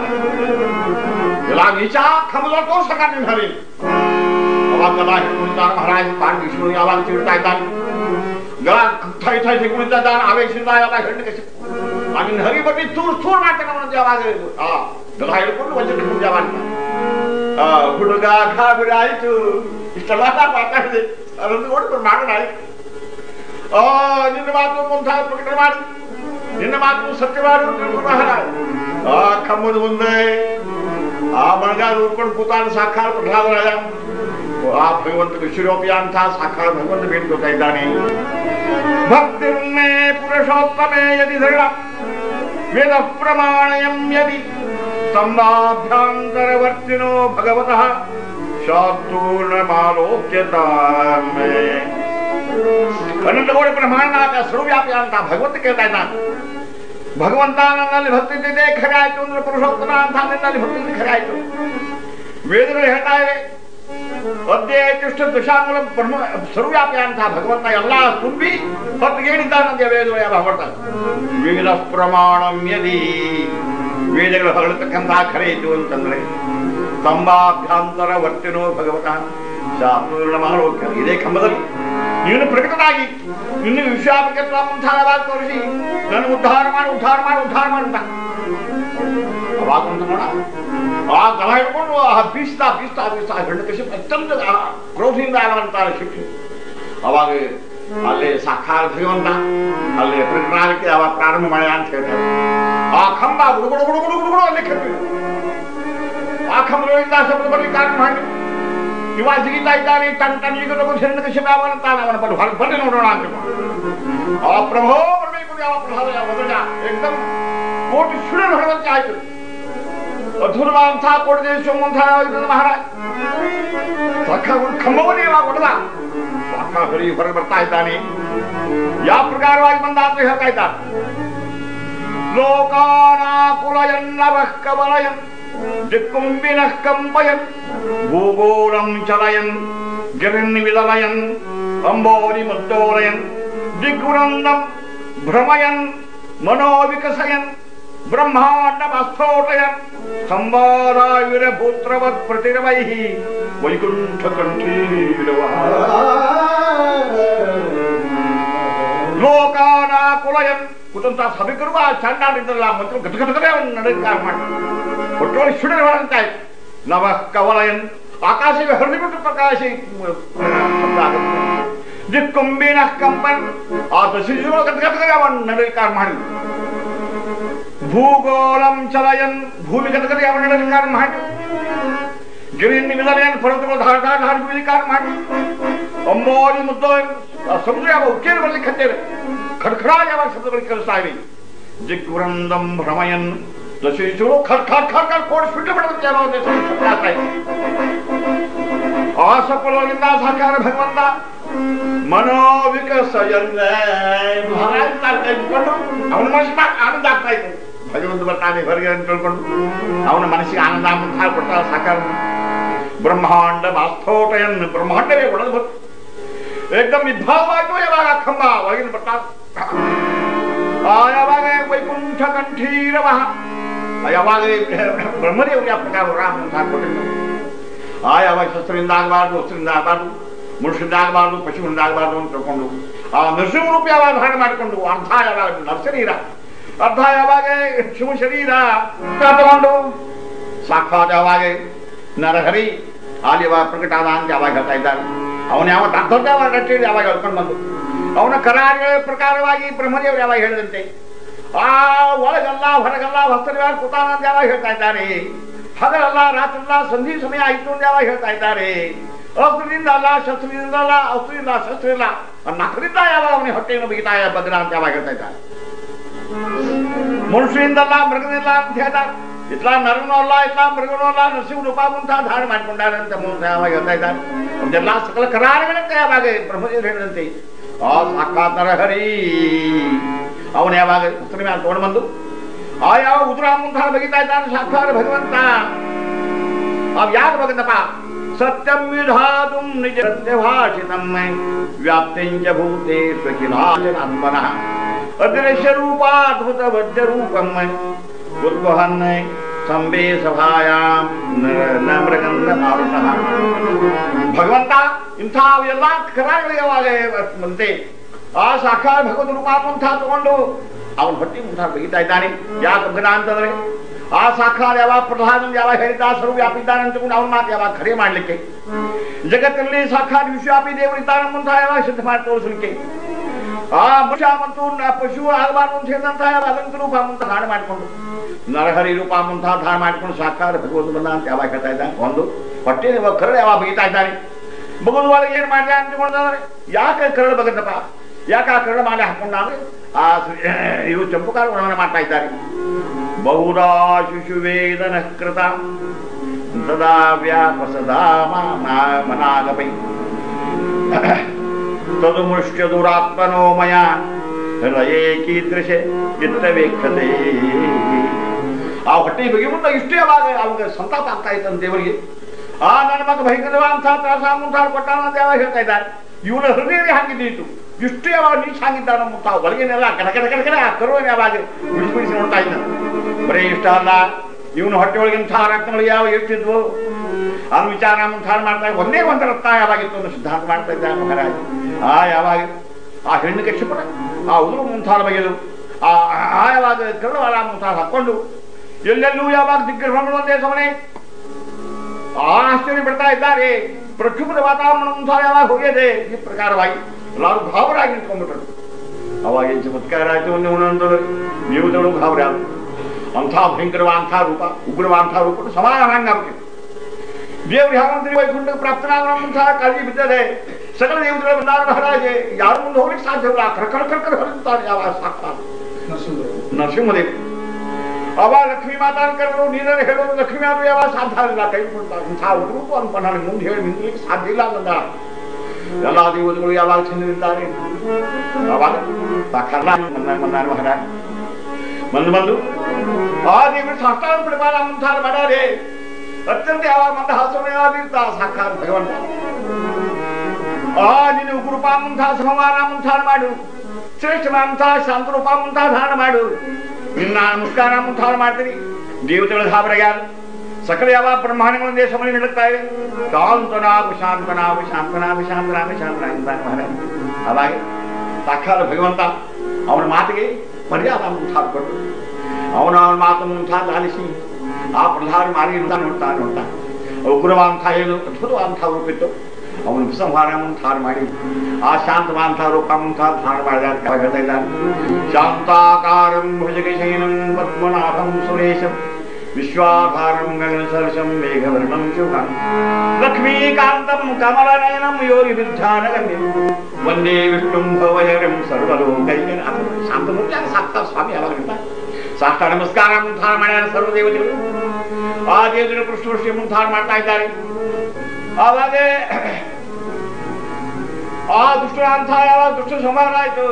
ಇಲ್ಲ ನಿಜ ಕಮಲ ತೋರ್ಸಕ ನಿನ್ನ ಹರಿ ಅವಾಗೆಲ್ಲ ಹಿಡ್ಕೊಂಡ ಮಹಾರಾಜ್ ಪಾಂಡ್ ವಿಷ್ಣು ಯಾವಾಗ ತಿಳ್ತಾ ಇದ್ದಾನೆ ಗಲ ಥೈ ಥೈ ಸಿಕ್ಕಿದ್ದ ನಾನು ಆವೇಶದಿಂದ ಎಲ್ಲ ಹೆಣ್ಣಿಗೆ ಸಿಕ್ಕು ನಾನು ಹರಿ ಬಟ್ಟಿ ಚೂರು ಚೂರು ಮಾಡ್ತಾನೆ ಅವನ ಯಾವಾಗ ಆ ಗಲ ಹಿಡ್ಕೊಂಡು ವಚನ ಯಾವಾಗ ಹುಡುಗ ಗಾಬರಾಯಿತು चलाना पाता है और ब्रह्मांड आई నిన్నమాత్మ ముందా ప్రకటనమాడు నిన్నమాత్మ సత్యవాడు మహారాజ్ ఆ కమ్ముది ఉంది ఆ మనగా రూపం పోతాను సాక్షాత్ ప్రహ్లాదరాజా ఆ భగవంతుడు శిరోపయాన్ తా సాక్షాత్ భగవంతు వేడుకోక ఇద్దాని భక్తిర్మే పురుషోత్తమే యది ధరణ వేద ప్రమాణయం యది తమ్మాభ్యాంతరవర్తినో భగవతః ಯದಿ ದೃಢ ವೇದ ಪ್ರಮಾಣಯಂ ಯದಿ ಸ್ತಂಭಾಭ್ಯಾಂತರವರ್ತಿನೋ ಭಗವತಃ ಶಾತೂರ್ಣಮಾಲೋಕ್ಯತಾಮೇ ಕನ್ನಡಗೋಡೆ ಬ್ರಹ್ಮಾಂಡನಾಥ ಸರ್ವವ್ಯಾಪಿ ಅಂತ ಭಗವಂತ ಕೇಳ್ತಾ ಇದ್ದಾನೆ ಭಗವಂತ ನನ್ನಲ್ಲಿ ಭಕ್ತಿ ಇದ್ದಿದೆ ಖರೆ ಆಯ್ತು ಅಂದ್ರೆ ಪುರುಷೋತ್ತಮ ಅಂತ ನಿನ್ನಲ್ಲಿ ಭಕ್ತಿ ಇದ್ದಿದ್ದು ಖರೆ ಆಯ್ತು ವೇದಗಳು ಹೇಳ್ತಾ ಇವೆ ಅಧ್ಯಾಯಷ್ಟು ದಶಾಮೂಲ ಬ್ರಹ್ಮ ಸರ್ವವ್ಯಾಪಿ ಅಂತ ಭಗವಂತ ಎಲ್ಲ ತುಂಬಿ ಹೊತ್ತಿಗೆ ಹೇಳಿದ್ದಾನಂತೆ ವೇದಗಳು ಯಾವ ಹೊರಡ್ತಾರೆ ವೇದ ಪ್ರಮಾಣಂ ಯದಿ ವೇದಗಳು ಹೊರಳತಕ್ಕಂತಹ ಖರೆ ಇದ್ದು ಅಂತಂದ್ರೆ ಸ್ತಂಭಾಭ್ಯಾಂತರ ವರ್ತಿನೋ ಭಗವತ ಶಾಪೂರ್ಣ ಮಾಲೋಕ್ಯ ಇದೇ ಕಂಬದಲ್ಲಿ. ನೀನು ಪ್ರಕಟನಾಗಿ. ನಿನ್ನ ವಿಶ್ವಾಪಕ್ಕೆ ಮುಂತಾದವಾಗಿ ತೋರಿಸಿ. ನನ್ನ ಉದ್ಧಾರ ಮಾಡಿ ಉದ್ಧಾರ ಮಾಡಿ, ಉದ್ಧಾರ ಮಾಡುತ್ತ ಅವಾಗ ನೋಡ. ಆ ಗಲ ಹಿಡ್ಕೊಂಡು ಆ ಬೀಸ್ತಾ ಬೀಸ್ತಾ ಬೀಸ್ತಾ ಹೆಣ್ಣು ಕಸಿ ಅತ್ಯಂತ ಕ್ರೋಧದಿಂದ ಆಗುವಂತಹ ಶಿಕ್ಷೆ. ಅವಾಗ ಅಲ್ಲಿ ಸಾಕಾರ ಭಗವಂತ. ಅಲ್ಲಿ ಪ್ರಕಟನಾಗಕ್ಕೆ ಅವಾಗ ಪ್ರಾರಂಭ ಮಾಡ್ಯಾ ಅಂತ ಹೇಳ್ತಾರೆ. ಆ ಕಂಬ ಗುಡುಗುಡು ಗುಡುಗುಡು ಗುಡುಗುಡು ಅಲ್ಲಿ वाखमरोहितासपुरपरी कारणभांडी किंवा जिगीता इदानी टंटन जिगत को शरण कशे बावन ताना वन पण भर भर नोडो ना के आ प्रभो प्रभे को या प्रभाव या वदना एकदम कोट शुरण भगवत काय कर अधुरवान था कोट जे सोमन था महाराज सखा गुण खमवने वा कोटला वाखा घरी भर भरता इदानी या प्रकार वाज बंदात हे कायदा लोकाना कुलयन्न वह कवलयन्न ಚಲಯನ್ ಗಿರಿನ್ ವಿಲಲಯನ್ ಅಂಬೋರಿ ಮುದ್ದೋಲಯನ್ ದಿಗ್ಗುರಂದಂ ಭ್ರಮಯನ್ ಮನೋವಿಕಸಯನ್ ಬ್ರಹ್ಮಾಂಡಮಸ್ಫೋಟಯನ್ ಸಂವಾದಾಯುರ ಭೂತ್ರವತ್ ಪ್ರತಿರವೈಃ ವೈಕುಂಠ ಕಂಠೀರವಃ ಲೋಕಾನಾಕುಲಯನ್ ಕುತಂತ ಸಭಿಕರುವ ಚಂಡಾಡಿದ್ರಲ್ಲ ಮತ್ತು ಗತಗತಗದೆ ಅವನು ನಡೆಕಾರ ಮಾಡಿ ಒಟ್ಟೊಳಗೆ ಸುಡನೆ ಹೊರಂತಾಯ್ತು ನವ ಕವಲಯನ್ ಆಕಾಶವೇ ಹರಿದುಬಿಟ್ಟು ಪ್ರಕಾಶ ಶಬ್ದ ಆಗುತ್ತೆ ದಿಕ್ಕುಂಬಿನ ಕಂಪನ್ ಆ ದಶಿಶುಗಳು ಗತಗತಗದೆ ಅವನು ನಡೆಕಾರ ಮಾಡಿ ಭೂಗೋಳಂ ಚಲಯನ್ ಭೂಮಿ ಗತಗದೆ ಅವನು ನಡೆಕಾರ ಮಾಡಿ ಗಿರಿಯನ್ನು ವಿಲಯನ್ ಪರ್ವತಗಳು ಧಾರ ಧಾರ ಧಾರ ಬೀಳಿಕಾರ ಮಾಡಿ ಅಂಬೋರಿ ಮುದ್ದೋ ಸಮುದ್ರ ಯಾವ ಉಕ್ಕೇರು ಬರ್ಲಿಕ್ಕೆ ಹತ್ತೇವೆ ಖಡ್ಖಡ ಯಾವ ಶಬ್ದಗಳು ಕೇಳಿಸ್ತಾ ಇವೆ ದಿಗ್ವೃಂದಂ ಭ್ರಮಯನ್ ದಶಿಶುಗಳು ಖಡ್ ಖಡ್ ಖಡ್ ಖಡ್ ಕೋಡಿಸ್ಬಿಟ್ಟು ಬಿಡುತ್ತೆ ಯಾವ ಶಬ್ದ ಆಗ್ತಾ ಇದೆ ಆ ಸಫಲದಿಂದ ಸಾಕಾರ ಭಗವಂತ ಮನೋವಿಕಸಯನ್ ಮಹಾರಾಜ್ ತಾಳ್ತಾ ಇದ್ಕೊಂಡು ಅವನ ಮನಸ್ಸಿನ ಆನಂದ ಆಗ್ತಾ ಇತ್ತು ಭಗವಂತ ಬರ್ತಾನೆ ಹೊರಗೆ ಅಂತ ತಿಳ್ಕೊಂಡು ಅವನ ಮನಸ್ಸಿಗೆ ಆನಂದ ಅಂತ ಕೊಡ್ತಾರ ಸಾಕಾರ ಬ್ರಹ್ಮಾಂಡ ಮಾಸ್ಫೋಟಯನ್ ಬ್ರಹ್ಮಾಂಡವೇ ಒಳಗೆ ಬಂತು ಏಕದಮ್ ವಿದ್ಭಾವವಾಯ್ತು ಯಾವಾಗ ಕಂಬ ಒಳಗಿನ ಬರ್ತಾ ಆ ಯಾವಾಗ ವೈಕುಂಠ ಕಂಠೀರವ ಯಾವಾಗ ಬ್ರಹ್ಮದೇವರಿಗೆ ಆ ಪ್ರಕಾರ ರಾಮ ಅಂತ ಹಾಕ್ಬಿಟ್ಟಿದ್ದು ಆ ಯಾವಾಗ ಶಸ್ತ್ರದಿಂದ ಆಗಬಾರ್ದು ವಸ್ತ್ರದಿಂದ ಆಗಬಾರ್ದು ಮನುಷ್ಯರಿಂದ ಆಗಬಾರ್ದು ಪಶುವಿನಿಂದ ಆಗಬಾರ್ದು ಅಂತ ತಿಳ್ಕೊಂಡು ಆ ನರಸಿಂಹ ರೂಪ ಯಾವಾಗ ಧಾರಣ ಮಾಡಿಕೊಂಡು ಅರ್ಧ ಯಾವಾಗ ನರಶರೀರ ಅರ್ಧ ಯಾವಾಗ ಶಿವ ಶರೀರ ತಗೊಂಡು ಸಾಕ್ಷಾತ್ ಯಾವಾಗ ನರಹರಿ ಅಲ್ಲಿ ಯಾವಾಗ ಪ್ರಕಟ ಆದ ಅಂತ ಯಾವಾಗ ಹೇಳ್ತಾ ಇದ್ದಾರೆ ಅವನ ಯಾವ ದೊಡ್ಡ ಯಾವಾಗ ರಟ್ಟಿ ಯಾವಾಗ ಹೇಳ್ಕೊಂಡು ಬಂದು ಅವನ ಕರಾರಿಗಳ ಪ್ರಕಾರವಾಗಿ ಬ್ರಹ್ಮದೇವರು ಯಾವಾಗ ಹೇಳಿದಂತೆ ಒಳಗಲ್ಲ ಹೊರಗಲ್ಲ ವಸ್ತ್ರವ್ಯಾರ ಕುತಾನ ಅಂತ ಯಾವಾಗ ಹೇಳ್ತಾ ಇದ್ದಾರೆ ಹಗಲಲ್ಲ ರಾತ್ರಿಲ್ಲ ಸಂಧಿ ಸಮಯ ಆಯ್ತು ಅಂತ ಯಾವಾಗ ಹೇಳ್ತಾ ಇದ್ದಾರೆ ಅಸ್ತ್ರದಿಂದ ಅಲ್ಲ ಶಸ್ತ್ರದಿಂದ ಅಲ್ಲ ಅಸ್ತ್ರ ಇಲ್ಲ ಶಸ್ತ್ರ ಇಲ್ಲ ನಕರಿಂದ ಯಾವಾಗ ಅವನಿಗೆ ಹೊಟ್ಟೆಯನ್ನು ಬಗಿತಾ ಬಗ್ರ ಅಂತ ಯಾವಾಗ ಹೇಳ್ತಾ ಇದ್ದಾರೆ ಮನುಷ್ಯರಿಂದಲ್ಲ ಮೃಗದಿಂದ ಅಂತ ಹೇಳ್ತಾರೆ ಇತ್ಲಾ ನರನೂ ಅಲ್ಲ ಇತ್ಲಾ ಮೃಗನೂ ಅಲ್ಲ ನರಸಿಂಹ ರೂಪ ಮುಂತ ಧಾರ ಮಾಡ್ಕೊಂಡಾರೆ ಅಂತ ಮುಂದೆ ಯಾವಾಗ ಹೇಳ್ತಾ ಇದ್ದಾರೆ ಅದೆಲ್ಲ ಸಕಲ ಕರಾರಗಳಂತೆ ಯಾವಾಗ ಬ್ರಹ್ಮದೇವರು ಹೇಳಿದಂತೆ ಆ ಸಾಕ್ಷಾತ್ ನರಹರಿ ಅವನು ಯಾವಾಗ ಉತ್ತರ ಮೇಲೆ ತಗೊಂಡು ಬಂದು ಆ ಯಾವ ಉದುರ ಮುಂತಾರ ಬಗಿತಾ ಇದ್ದಾನೆ ಸಾಕ್ಷಾತ್ ಭಗವಂತ ಅವ್ ಯಾಕೆ ಭಗವಂತಪ್ಪ ಸತ್ಯಂ ವಿಧಾತು ನಿಜ ಸತ್ಯಭಾಷಿತಂ ವ್ಯಾಪ್ತಿಂಚ ಭೂತೇಷು ಕಿಲಾಚನಾತ್ಮನಃ ಅದೃಶ್ಯ ರೂಪಾದ್ಭುತ ವಜ್ರ ರೂಪಂ ಉದ್ವಹನ್ ಸಂಬೇ ಸಭಾಯಾಂ ನಮ್ರಗಂಧ ಮಾರುತಃ ಭಗವಂತ ಇಂಥ ಎಲ್ಲ ಕರಾಗಳಿಗೆ ಯಾವಾಗ ಬಂತೆ ಆ ಸಾಕ್ಷಾತ್ ಭಗವದ್ ರೂಪ ಮುಂಥ ತಗೊಂಡು ಅವನ ಹೊಟ್ಟಿ ಮುಂಥ ಬಗಿತಾ ಇದ್ದಾನೆ ಯಾಕೆ ಭಗನ ಅಂತಂದ್ರೆ ಆ ಸಾಕ್ಷಾತ್ ಯಾವಾಗ ಪ್ರಹ್ಲಾದನ್ ಯಾವಾಗ ಹೇಳಿದ್ದ ಸರ್ವವ್ಯಾಪಿ ಇದ್ದಾನೆ ಅಂತಕೊಂಡು ಅವನ ಮಾತು ಯಾವಾಗ ಖರೆ ಮಾಡ್ಲಿಕ್ಕೆ ಜಗತ್ತಿನಲ್ಲಿ ಸಾಕ್ಷಾತ್ ವಿಶ್ವಾಪಿ ದೇವರು ಇದ್ದಾನೆ ಮುಂಥ ಯಾವಾಗ ಸಿದ್ಧ ಮಾಡಿ ತೋರಿಸಲಿಕ್ಕೆ ಆ ಮನುಷ್ಯ ಮತ್ತು ಪಶು ಆಗಬಾರ್ದು ಅಂತ ಹೇಳಿದಂತ ಅದಂತ ರೂಪ ಮುಂತ ಧಾರಣ ಮಾಡಿಕೊಂಡು, ನರಹರಿ ರೂಪ ಮುಂತ ಧಾರಣ ಮಾಡಿಕೊಂಡು ಸಾಕಾರ ಭಗವಂತ ಬಂದ ಅಂತ ಯಾವಾಗ ಹೇಳ್ತಾ ಇದ್ದಾನೆ? ಒಂದು, ಹೊಟ್ಟೆ ಕರಡು ಯಾವಾಗ ಬಗಿತಾ ಇದ್ದಾನೆ? ಭಗವಂತ ಒಳಗೆ ಏನ್ ಮಾಡಿದೆ ಅಂದ್ಕೊಂಡ್ರೆ ಯಾಕೆ ಕರಡು ಬಗತ್ತಪ್ಪ ಯಾಕೆ ಆ ಕರಡು ಮಾಲೆ ಹಾಕೊಂಡ ಆ ಇವು ಚಂಪುಕಾರ ವರ್ಣನೆ ಮಾಡ್ತಾ ಇದ್ದಾರೆ. ಬಹುರಾ ಶಿಶುವೇದನ ಕೃತ. ಸದಾ ವ್ಯಾಪಸದಾ ಮನಾಗಪೈ ತದುಮುಷ್ಯ ದುರಾತ್ಮನೋಮಯ ಹೃದಯೇ ಕೀದೃಶೆ ಚಿತ್ತವೇಕ್ಷತೆ ಆ ಹೊಟ್ಟೆ ಬಗ್ಗೆ ಮುಂದೆ ಇಷ್ಟೇ ಅವಾಗ ಅವಾಗ ಸಂತಾಪ ಆಗ್ತಾ ಇತ್ತು ದೇವರಿಗೆ. ಆ ನನ್ನ ಮಗ ಭಯಂಕರವಾದಂಥ ತ್ರಾಸ ಮುಂತಾಳು ಕೊಟ್ಟ ದೇವ ಹೇಳ್ತಾ ಇದ್ದಾರೆ. ಇವನ ಹೃದಯವೇ ಹಾಗಿದ್ದೀತು ಇಷ್ಟೇ ಅವಾಗ ನೀಚ್ ಹಾಗಿದ್ದಾನ ಮುತ್ತ ಒಳಗೇನೆಲ್ಲ ಕಡ ಕಡ ಕಡ ಕಡ ಆ ಕರುವನೇ ಅವಾಗ ಬಿಡಿಸಿ ಬಿಡಿಸಿ ನೋಡ್ತಾ ಇದ್ದ ಬರೀ ಇಷ್ಟ ಅಲ್ಲ. ಇವನು ಹೊಟ್ಟೆ ಒಳಗಿನ ರತ್ನಗಳು ಯಾವ ಇರ್ತಿದ್ವು ಆ ವಿಚಾರ ಮುಂತಾರ ಮಾಡ್ತಾ ಒಂದೇ ಒಂದು ರತ್ನ ಯಾವಾಗಿತ್ತು ಅನ್ನೋ ಸಿದ್ಧಾಂತ ಮಾಡ್ತಾ ಇದ್ದ ಮಹಾರಾಜ. ಆ ಯಾವಾಗ ಆ ಹೆಣ್ಣು ಕಷ್ಟಪಡ ಆ ಉದುರು ಮುಂತಾಳ ಬಗೆದು, ಆ ಯಾವಾಗ ಕರುಳವಾರ ಮುಂತಾಳ ಹಾಕೊಂಡು ಎಲ್ಲೆಲ್ಲೂ ಯಾವಾಗ ದಿಗ್ಗ್ರಹಗಳು ಒಂದೇ ಸಮನೆ? ಆಶ್ಚರ್ಯ ಬಿಡ್ತಾ ಇದ್ದಾರೆ. ಪ್ರಕ್ಷುಬ್ಧ ವಾತಾವರಣ ಮುಂತಾರ ಯಾವಾಗ ಹೋಗಿದೆ? ಈ ಪ್ರಕಾರವಾಗಿ ಎಲ್ಲರೂ ಭಾವರಾಗಿ ನಿಂತ್ಕೊಂಡ್ಬಿಟ್ರು. ಅವಾಗ ಚಮತ್ಕಾರ ಆಯ್ತು ನೀವು ಗಾಬರಿ ಆದ್ರು ಅಂಥ ಭಯಂಕರವಾದಂಥ ರೂಪ ಉಗ್ರವಾದಂಥ ರೂಪ ಸಮಾಧಾನ ಆಗ್ಬಿಟ್ಟಿದೆ ದೇವ್ರು ಯಾವಂದ್ರೆ ವೈಕುಂಠ ಪ್ರಾಪ್ತನಾಗುವಂತಹ ಕಾಳಜಿ ಬಿದ್ದದೆ ಸಕಲ ದೇವತೆಗಳ ಬಂದಾರ ಮಹಾರಾಜೆ ಯಾರು ಮುಂದೆ ಹೋಗ್ಲಿಕ್ಕೆ ಸಾಧ್ಯವಿಲ್ಲ ಕರ್ಕರ್ ಕರ್ಕರ್ ಹೊರತಾರೆ ಯಾವ ಸಾಕ್ಷಾತ್ ನರಸಿಂಹದೇವ್ ಅವ ಲಕ್ಷ್ಮೀ ಮಾತಾನ ಕರೆದ್ರು ನೀರನ್ನು ಹೇಳೋದು ಲಕ್ಷ್ಮೀ ಆದ್ರೂ ಯಾವ ಸಾಧ್ಯ ಇಲ್ಲ ಕೈ ಕೊಡ್ತಾರೆ ಇಂಥ ರೂಪ ಅನ್ಪ ನನಗೆ ಮುಂದೆ ಹೇಳಿ ನಿಂದಲಿಕ್ಕೆ ಸಾಧ್ಯ ಇಲ್ಲ ಅಂದ ಎಲ್ಲ ದೇವತೆಗಳು ಯಾವಾಗ ಚೆಂದಿದ್ದಾರೆ ಅವಾಗ ಸಾಕ್ಷಾತ್ ಬಂದಾರ ಮಹಾರಾಜ ಬಂದು ಬಂದು. ಆ ದೇವರು ಸಾಷ್ಟಾಂಗ ಪ್ರಮಾಣ ಮುಂತಾದ ಮಾಡಾರೆ ಅತ್ಯಂತ ಯಾವಾಗ ಮಂದ ಹಾಸನವಾಗಿರ್ತಾ ಸಾಕಾರ ಭಗವಂತ ಆ ನಿನ್ನ ಉಗ್ರೂಪ ಮುಂಥ, ಸಮವಾರ ಮುಂತಾನ ಮಾಡು. ಶ್ರೇಷ್ಠ ಶ್ರೇಷ್ಠವಾದಂಥ ಶಾಂತರೂಪ ಮುಂತಾದ ಧಾರಣ ಮಾಡು. ನಿನ್ನ ನಮಸ್ಕಾರ ಮುಂತಾದ ಮಾಡ್ತೀನಿ. ದೇವತೆಗಳ ಧಾಬರಗ್ಯಾರ ಸಕಲ ಯಾವ ಬ್ರಹ್ಮಾಂಡಗಳ ದೇಶವನ್ನು ನಡುತ್ತಾ ಇದೆ? ಶಾಂತನಾಗು ಶಾಂತನಾಗು ಶಾಂತನಾಗು ಶಾಂತನಾಗು ಶಾಂತನ ಅಂತಾನೆ ಮಹಾರಾಜ. ಅವಾಗ ಸಾಕ್ಷಾತ್ ಭಗವಂತ ಅವನ ಮಾತಿಗೆ ಮರ್ಯಾದ ಮುಂತಾದ ಕೊಟ್ಟು ಅವನ ಅವನ ಮಾತು ಮುಂತಾದ ಆಲಿಸಿ ಆ ಪ್ರಧಾನ ಮಾರಿ ನೋಡ್ತಾ ನೋಡ್ತಾ ಉಗ್ರವಾದಂಥ ಏನು ಅದ್ಭುತವಾದಂಥ ರೂಪಿತ್ತು. ಅವನು ಉಪಸಂಹಾರ ಮುಂತಾರ ಮಾಡಿ, ಆ ಶಾಂತವಾದಂಥ ರೂಪ ಮುಂತಾದ ಧಾರಣ ಮಾಡಿದ ಶಾಂತಾಕಾರಂ ಭುಜಗಶಯನಂ ಪದ್ಮನಾಭಂ ಸುರೇಶಂ. ವಿಶ್ವಾಧಾರಂ ಗಗನ ಸರಸಂ ಮೇಘವರ್ಣಂ ಶುಭಂ ಲಕ್ಷ್ಮೀಕಾಂತಂ ಕಮಲನಯನಂ ಯೋಗಿ ವಿಧ್ಯಾನಗಮ್ಯಂ ವಂದೇ ವಿಷ್ಣುಂ ಭವಯರಂ ಸರ್ವಲೋಕೈಕನ ಶಾಂತಮೂರ್ತಿ ಆಗ ಸಾಕ್ಷಾತ್ ಸ್ವಾಮಿ ಯಾವಾಗ ಹೇಳ್ತಾರೆ ಸಾಷ್ಟ ನಮಸ್ಕಾರ ಮುಂತಾರ ಮಾಡ್ಯಾರ ಸರ್ವ ದೇವತೆಗಳು ಆ ದೇವತೆಗಳು ಪೃಷ್ಠವೃಷ್ಟಿ ಮುಂತಾರ ಮಾಡ್ತಾ ಇದ್ದಾರೆ ಆವಾಗ ಆ ದುಷ್ಟರಾಂಥ ಯಾವಾಗ ದುಷ್ಟ ಸಂಹಾರ ಆಯ್ತು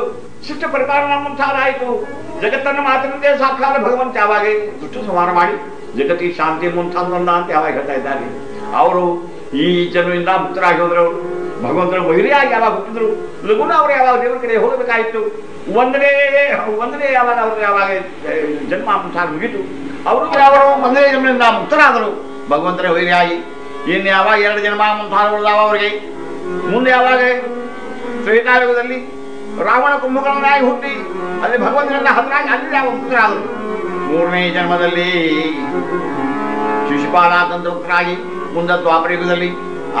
ಶಿಷ್ಟ ಪರಿಪಾಲನ ಮುಂತಾರ ಆಯ್ತು ಜಗತ್ತನ್ನು ಮಾತಿನಂತೆ ಸಾಕಾರ ಭಗವಂತ ಯಾವಾಗ ದುಷ್ಟ ಸಂಹಾರ ಮಾಡಿ, ಜಗತ್ತಿಗೆ ಶಾಂತಿ ಮುಂತಾದ ಅಂತ ಯಾವಾಗ ಹೇಳ್ತಾ ಇದ್ದಾರೆ. ಅವರು ಈ ಜನ್ಮದಿಂದ ಮುಕ್ತರಾಗಿ ಹೋದ್ರು ಅವರು ಭಗವಂತನ ವೈರಿಯಾಗಿ ಯಾವಾಗ ಹುಟ್ಟಿದ್ರು? ಲಗುನ ಅವರು ಯಾವಾಗ ದೇವರ ಕಡೆ ಹೋಗಬೇಕಾಯಿತು? ಒಂದನೇ ಒಂದನೇ ಯಾವಾಗ ಅವರು ಯಾವಾಗ ಜನ್ಮ ಮುಂತಾದ ಮುಗಿತು? ಅವರು ಅವರು ಒಂದನೇ ಜನ್ಮದಿಂದ ಮುಕ್ತರಾದರು. ಭಗವಂತನ ವೈರಿಯಾಗಿ ಇನ್ನು ಯಾವಾಗ ಎರಡು ಜನ್ಮ ಮುಂತಾದ ಉಳಿದಾವ ಅವರಿಗೆ? ಮುಂದೆ ಯಾವಾಗ ತ್ರೇತಾಯುಗದಲ್ಲಿ ರಾವಣ ಕುಂಭಕರ್ಣನಾಗಿ ಹುಟ್ಟಿ ಅಲ್ಲಿ ಭಗವಂತನನ್ನ ಹತರಾಗಿ ಅಲ್ಲಿ ಯಾವ ಆದರು? ಮೂರನೇ ಜನ್ಮದಲ್ಲಿ ಶಿಶು ಶಿಶುಪಾಲ ತಂತ್ರವಕ್ತರಾಗಿ ಮುಂದೆ ದ್ವಾಪರಯುಗದಲ್ಲಿ